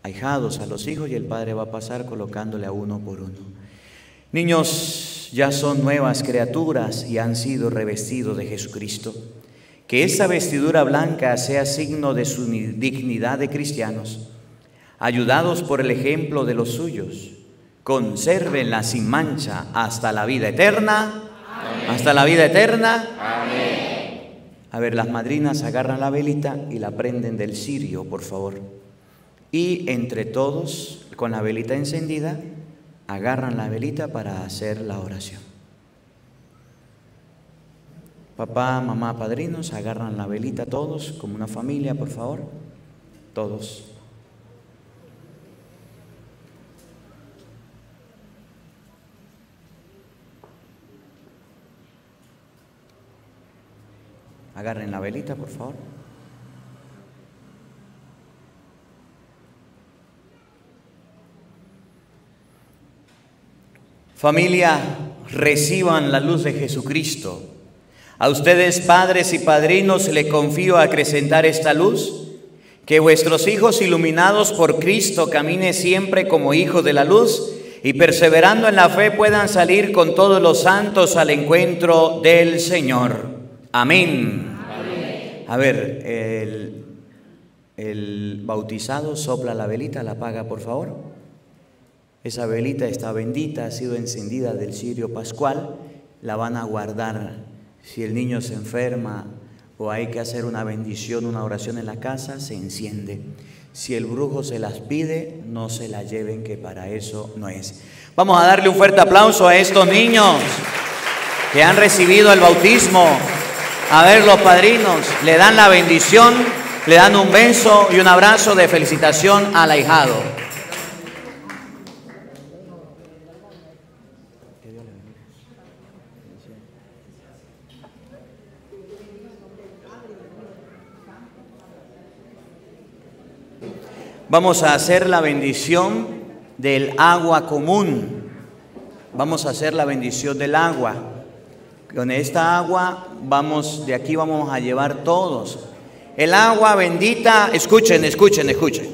ahijados, a los hijos, y el Padre va a pasar colocándole a uno por uno. Niños ya son nuevas criaturas y han sido revestidos de Jesucristo. Que esa vestidura blanca sea signo de su dignidad de cristianos, ayudados por el ejemplo de los suyos. Consérvenla sin mancha hasta la vida eterna. Hasta la vida eterna. A ver, las madrinas agarran la velita y la prenden del cirio, por favor. Y entre todos, con la velita encendida, agarran la velita para hacer la oración. Papá, mamá, padrinos, agarran la velita todos, como una familia, por favor. Todos. Agarren la velita, por favor. Familia, reciban la luz de Jesucristo. A ustedes, padres y padrinos, le confío acrecentar esta luz. Que vuestros hijos iluminados por Cristo caminen siempre como hijos de la luz y perseverando en la fe puedan salir con todos los santos al encuentro del Señor. Amén. A ver, el, el bautizado sopla la velita, la apaga por favor. Esa velita está bendita, ha sido encendida del cirio pascual, la van a guardar. Si el niño se enferma o hay que hacer una bendición, una oración en la casa, se enciende. Si el brujo se las pide, no se la lleven, que para eso no es. Vamos a darle un fuerte aplauso a estos niños que han recibido el bautismo. A ver, los padrinos le dan la bendición, le dan un beso y un abrazo de felicitación al ahijado. Vamos a hacer la bendición del agua común. Vamos a hacer la bendición del agua. Con esta agua vamos, de aquí vamos a llevar todos. El agua bendita, escuchen, escuchen, escuchen.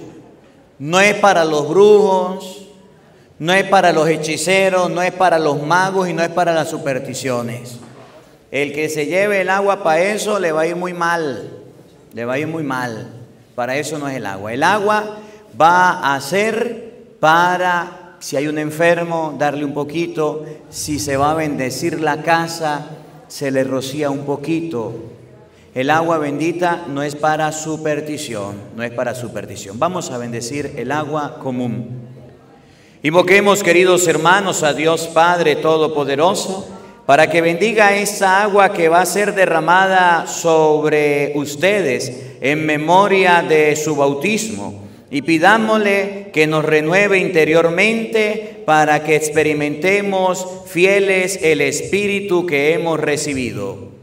No es para los brujos, no es para los hechiceros, no es para los magos y no es para las supersticiones. El que se lleve el agua para eso le va a ir muy mal, le va a ir muy mal. Para eso no es el agua. El agua va a ser para, si hay un enfermo, darle un poquito, si se va a bendecir la casa, se le rocía un poquito. El agua bendita no es para superstición, no es para superstición. Vamos a bendecir el agua común. Invoquemos, queridos hermanos, a Dios Padre Todopoderoso, para que bendiga esa agua que va a ser derramada sobre ustedes en memoria de su bautismo. Y pidámosle que nos renueve interiormente para que experimentemos fieles el Espíritu que hemos recibido.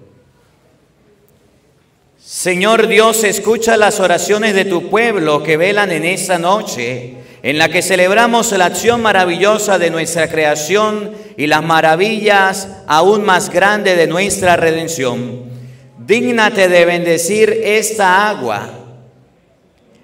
Señor Dios, escucha las oraciones de tu pueblo que velan en esta noche, en la que celebramos la acción maravillosa de nuestra creación y las maravillas aún más grandes de nuestra redención. Dígnate de bendecir esta agua.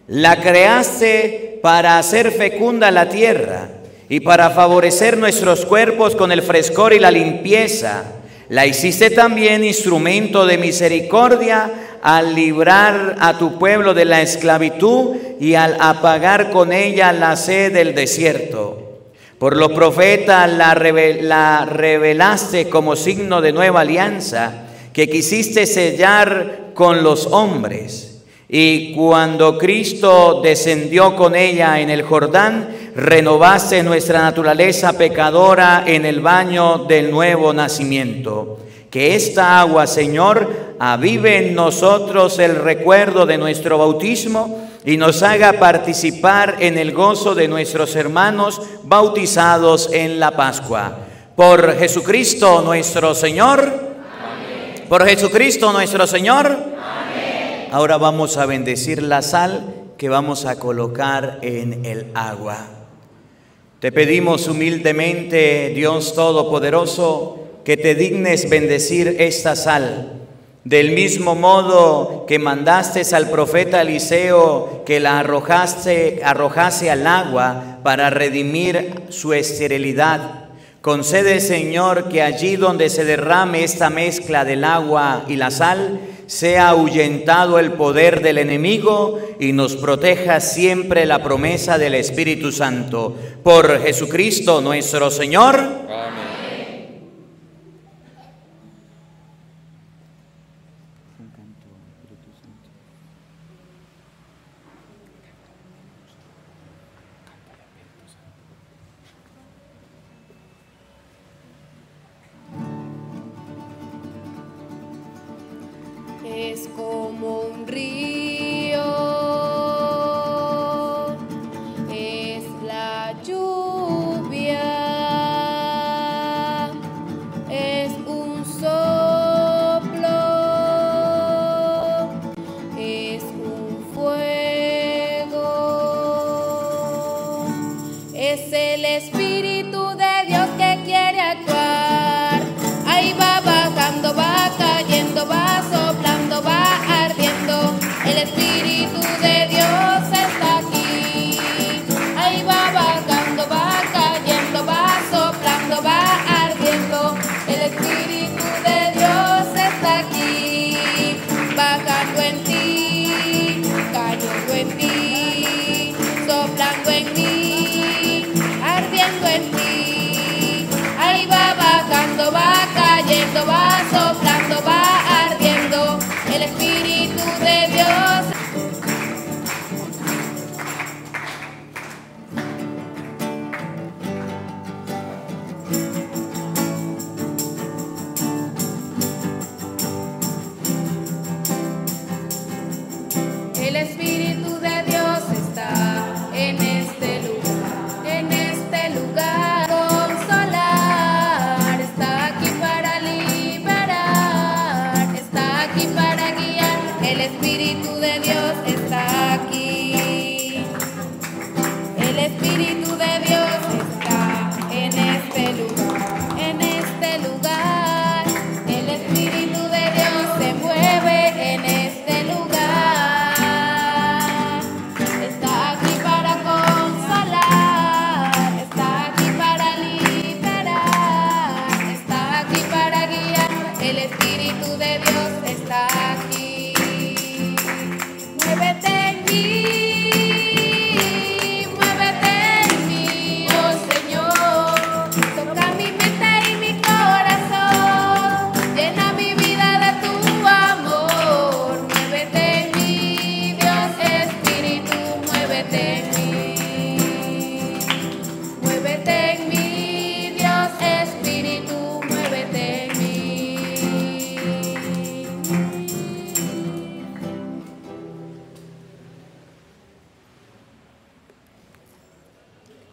La creaste para hacer fecunda la tierra y para favorecer nuestros cuerpos con el frescor y la limpieza. La hiciste también instrumento de misericordia al librar a tu pueblo de la esclavitud y al apagar con ella la sed del desierto. Por los profetas la, la revelaste como signo de nueva alianza que quisiste sellar con los hombres. Y cuando Cristo descendió con ella en el Jordán, renovaste nuestra naturaleza pecadora en el baño del nuevo nacimiento. Que esta agua, Señor, avive en nosotros el recuerdo de nuestro bautismo y nos haga participar en el gozo de nuestros hermanos bautizados en la Pascua. Por Jesucristo nuestro Señor. Por Jesucristo nuestro Señor. Ahora vamos a bendecir la sal que vamos a colocar en el agua. Te pedimos humildemente, Dios Todopoderoso, que te dignes bendecir esta sal. Del mismo modo que mandaste al profeta Eliseo que la arrojaste, arrojase al agua para redimir su esterilidad. Concede, Señor, que allí donde se derrame esta mezcla del agua y la sal, sea ahuyentado el poder del enemigo y nos proteja siempre la promesa del Espíritu Santo. Por Jesucristo nuestro Señor.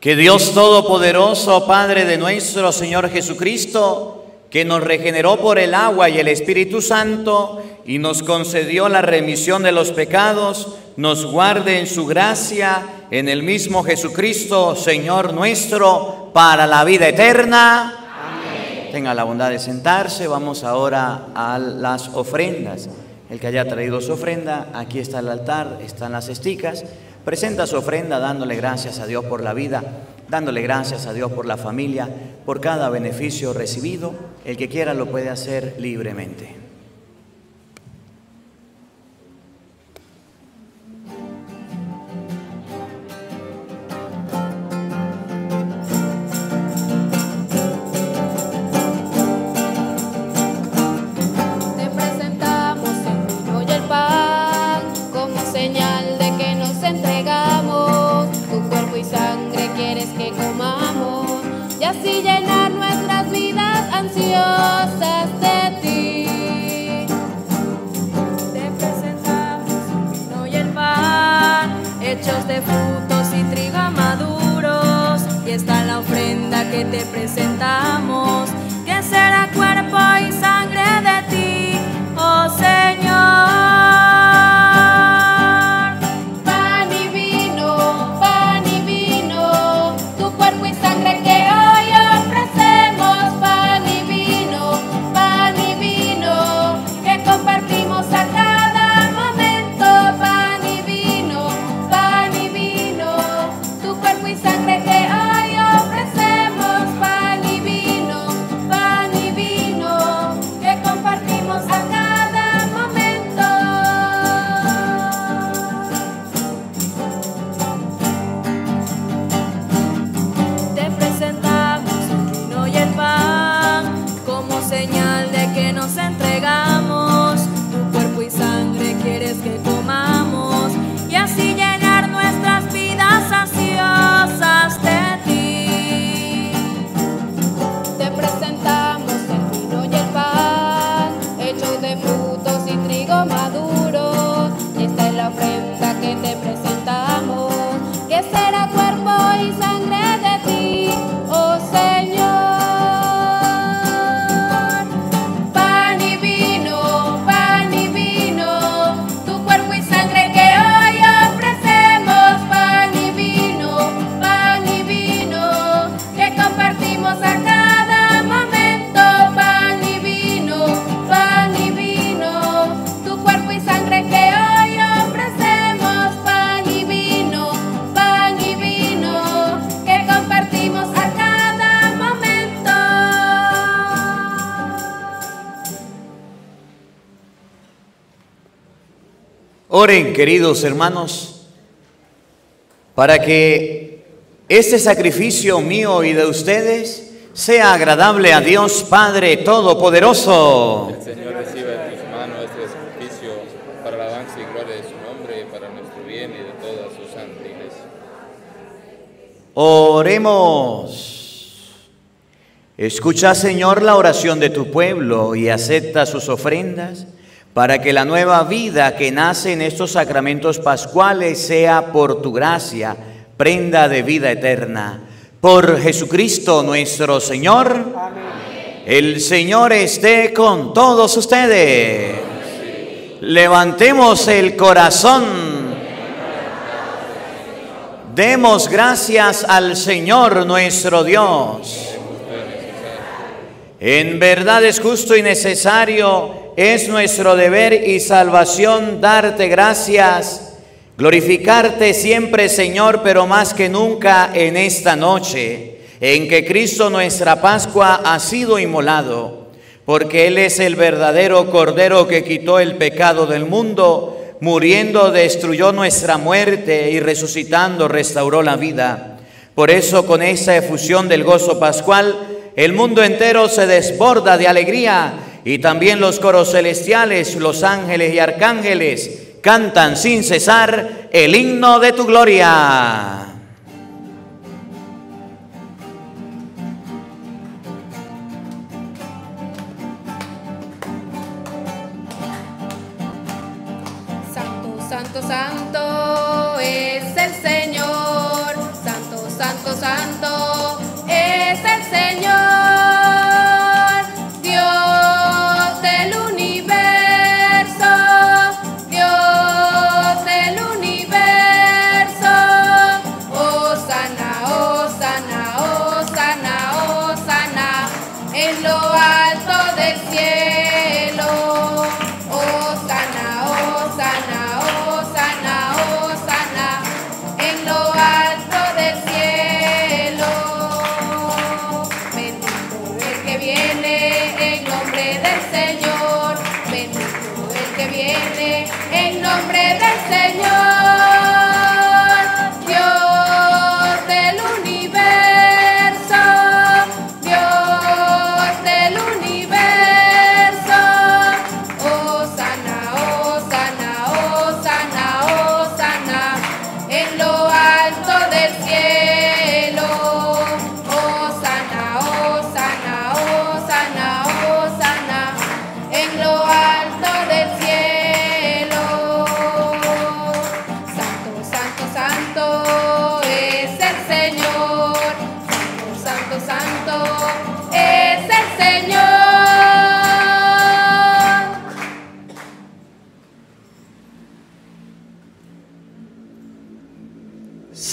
Que Dios Todopoderoso, Padre de nuestro Señor Jesucristo, que nos regeneró por el agua y el Espíritu Santo y nos concedió la remisión de los pecados, nos guarde en su gracia, en el mismo Jesucristo, Señor nuestro, para la vida eterna. Amén. Tenga la bondad de sentarse, vamos ahora a las ofrendas. El que haya traído su ofrenda, aquí está el altar, están las esticas. Presenta su ofrenda dándole gracias a Dios por la vida, dándole gracias a Dios por la familia, por cada beneficio recibido. El que quiera lo puede hacer libremente. Oren, queridos hermanos, para que este sacrificio mío y de ustedes sea agradable a Dios Padre Todopoderoso. El Señor reciba en tus manos este sacrificio para la alabanza y gloria de su nombre, y para nuestro bien y de toda su santa iglesia. Oremos. Escucha, Señor, la oración de tu pueblo y acepta sus ofrendas para que la nueva vida que nace en estos sacramentos pascuales sea por tu gracia, prenda de vida eterna. Por Jesucristo nuestro Señor. El Señor esté con todos ustedes. Levantemos el corazón. Demos gracias al Señor nuestro Dios. En verdad es justo y necesario es nuestro deber y salvación darte gracias, glorificarte siempre Señor, pero más que nunca en esta noche, en que Cristo nuestra Pascua ha sido inmolado, porque Él es el verdadero Cordero que quitó el pecado del mundo, muriendo destruyó nuestra muerte y resucitando restauró la vida. Por eso con esa efusión del gozo pascual, el mundo entero se desborda de alegría y también los coros celestiales, los ángeles y arcángeles cantan sin cesar el himno de tu gloria. Santo, santo, santo es el Señor. Santo, santo, santo, es el Señor,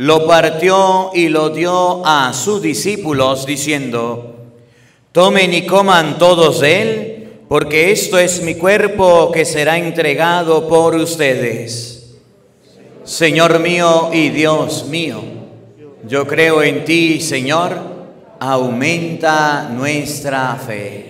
lo partió y lo dio a sus discípulos, diciendo, tomen y coman todos de él, porque esto es mi cuerpo que será entregado por ustedes. Señor mío y Dios mío, yo creo en ti, Señor, aumenta nuestra fe.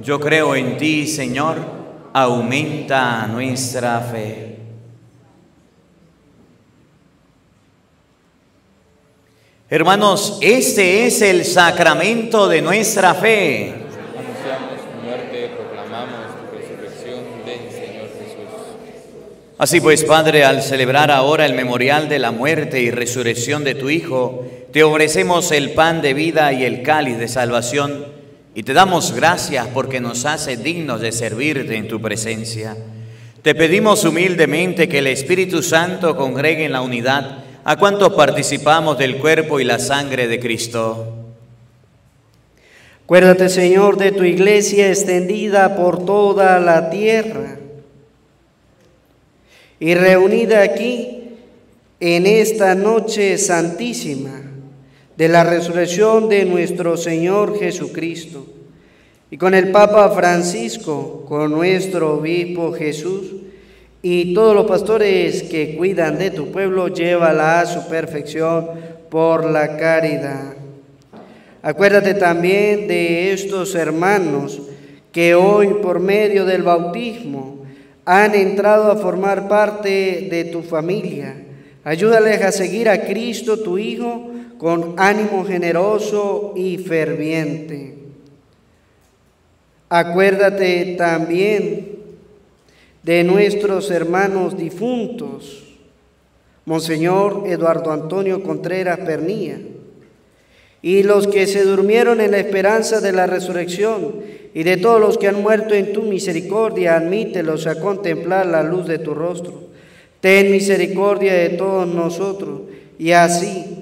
yo creo en ti, Señor, aumenta nuestra fe. Hermanos, este es el sacramento de nuestra fe. Anunciamos tu muerte, proclamamos tu resurrección. Ven, Señor Jesús. Así pues, Padre, al celebrar ahora el memorial de la muerte y resurrección de tu Hijo, te ofrecemos el pan de vida y el cáliz de salvación y te damos gracias porque nos hace dignos de servirte en tu presencia. Te pedimos humildemente que el Espíritu Santo congregue en la unidad a cuantos participamos del cuerpo y la sangre de Cristo. Acuérdate, Señor, de tu iglesia extendida por toda la tierra y reunida aquí en esta noche santísima de la resurrección de nuestro Señor Jesucristo. Y con el Papa Francisco, con nuestro obispo Jesús y todos los pastores que cuidan de tu pueblo, llévala a su perfección por la caridad. Acuérdate también de estos hermanos que hoy por medio del bautismo han entrado a formar parte de tu familia. Ayúdales a seguir a Cristo, tu Hijo, con ánimo generoso y ferviente. Acuérdate también de nuestros hermanos difuntos, Monseñor Eduardo Antonio Contreras Pernía, y los que se durmieron en la esperanza de la resurrección, y de todos los que han muerto en tu misericordia, admítelos a contemplar la luz de tu rostro. Ten misericordia de todos nosotros, y así,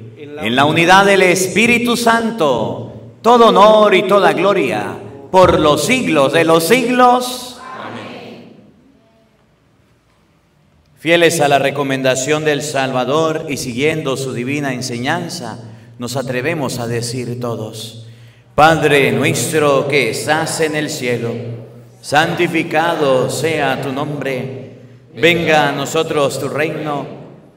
en la unidad del Espíritu Santo, todo honor y toda gloria por los siglos de los siglos. Amén. Fieles a la recomendación del Salvador y siguiendo su divina enseñanza, nos atrevemos a decir todos, Padre nuestro que estás en el cielo, santificado sea tu nombre, venga a nosotros tu reino,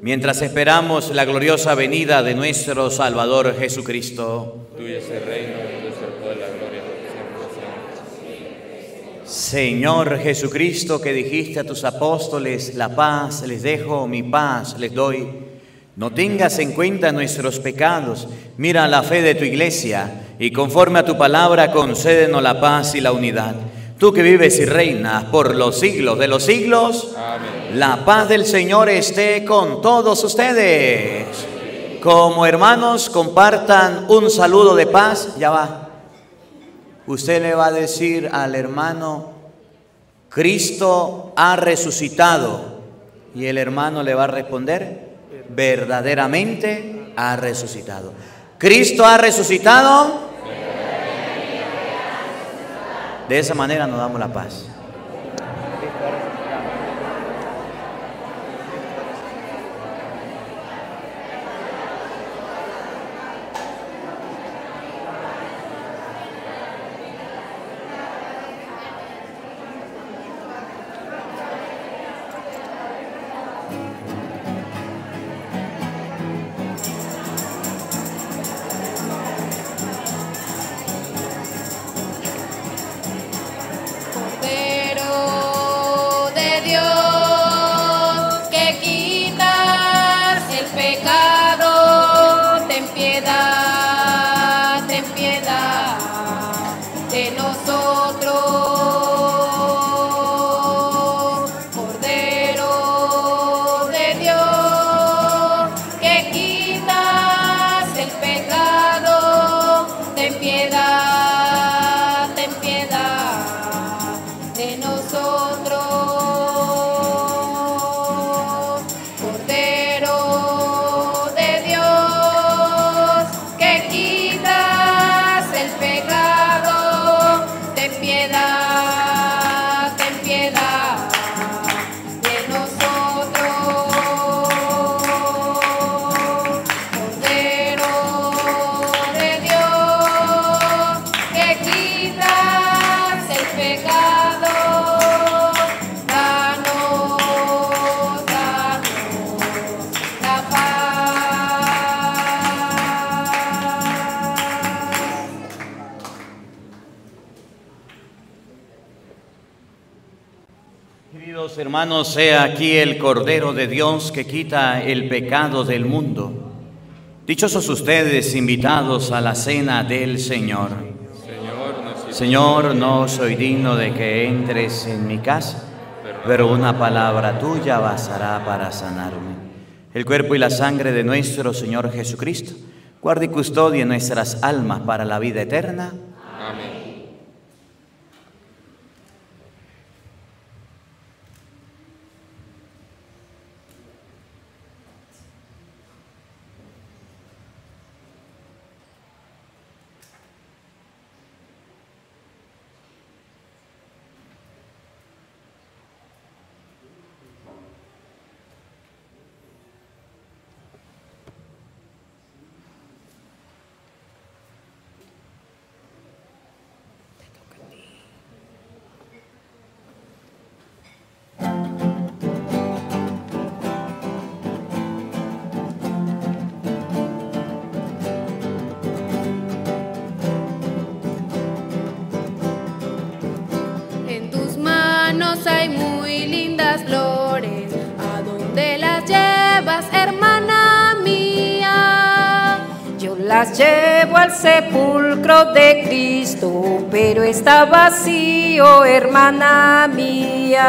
mientras esperamos la gloriosa venida de nuestro Salvador Jesucristo. Tuyo es el reino Señor Jesucristo, que dijiste a tus apóstoles, la paz les dejo, mi paz les doy. No tengas en cuenta nuestros pecados, mira la fe de tu iglesia y conforme a tu palabra concédenos la paz y la unidad. Tú que vives y reinas por los siglos de los siglos, la paz del Señor esté con todos ustedes. Como hermanos compartan un saludo de paz, ya va usted le va a decir al hermano, Cristo ha resucitado. Y el hermano le va a responder, verdaderamente ha resucitado. Cristo ha resucitado. De esa manera nos damos la paz. El Cordero de Dios que quita el pecado del mundo. Dichosos ustedes invitados a la cena del Señor. Señor, no soy digno de que entres en mi casa, pero una palabra tuya bastará para sanarme. El cuerpo y la sangre de nuestro Señor Jesucristo, guarde y custodie nuestras almas para la vida eterna. llevo al sepulcro de Cristo, pero está vacío, hermana mía.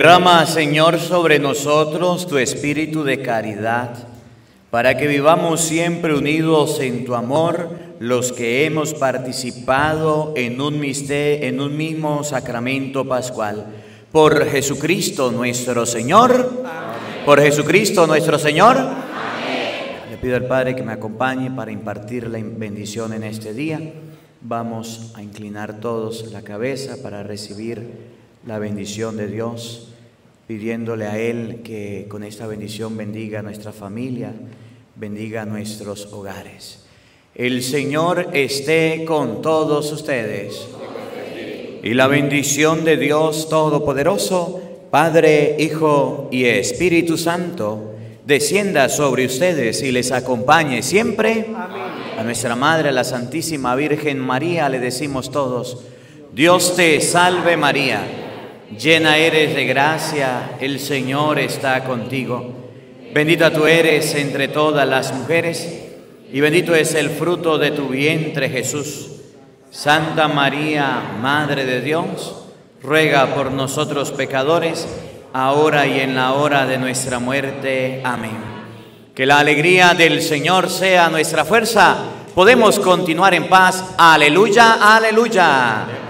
Derrama, Señor, sobre nosotros tu espíritu de caridad, para que vivamos siempre unidos en tu amor los que hemos participado en un, en un mismo sacramento pascual. Por Jesucristo nuestro Señor. Por Jesucristo nuestro Señor pido al Padre que me acompañe para impartir la bendición en este día. Vamos a inclinar todos la cabeza para recibir la bendición de Dios, pidiéndole a Él que con esta bendición bendiga a nuestra familia, bendiga nuestros hogares. El Señor esté con todos ustedes. Y la bendición de Dios Todopoderoso, Padre, Hijo y Espíritu Santo, descienda sobre ustedes y les acompañe siempre. A nuestra Madre, la Santísima Virgen María, le decimos todos, Dios te salve María, llena eres de gracia, el Señor está contigo. Bendita tú eres entre todas las mujeres y bendito es el fruto de tu vientre Jesús. Santa María, Madre de Dios, ruega por nosotros pecadores, ahora y en la hora de nuestra muerte. Amén. Que la alegría del Señor sea nuestra fuerza. Podemos continuar en paz. Aleluya, aleluya.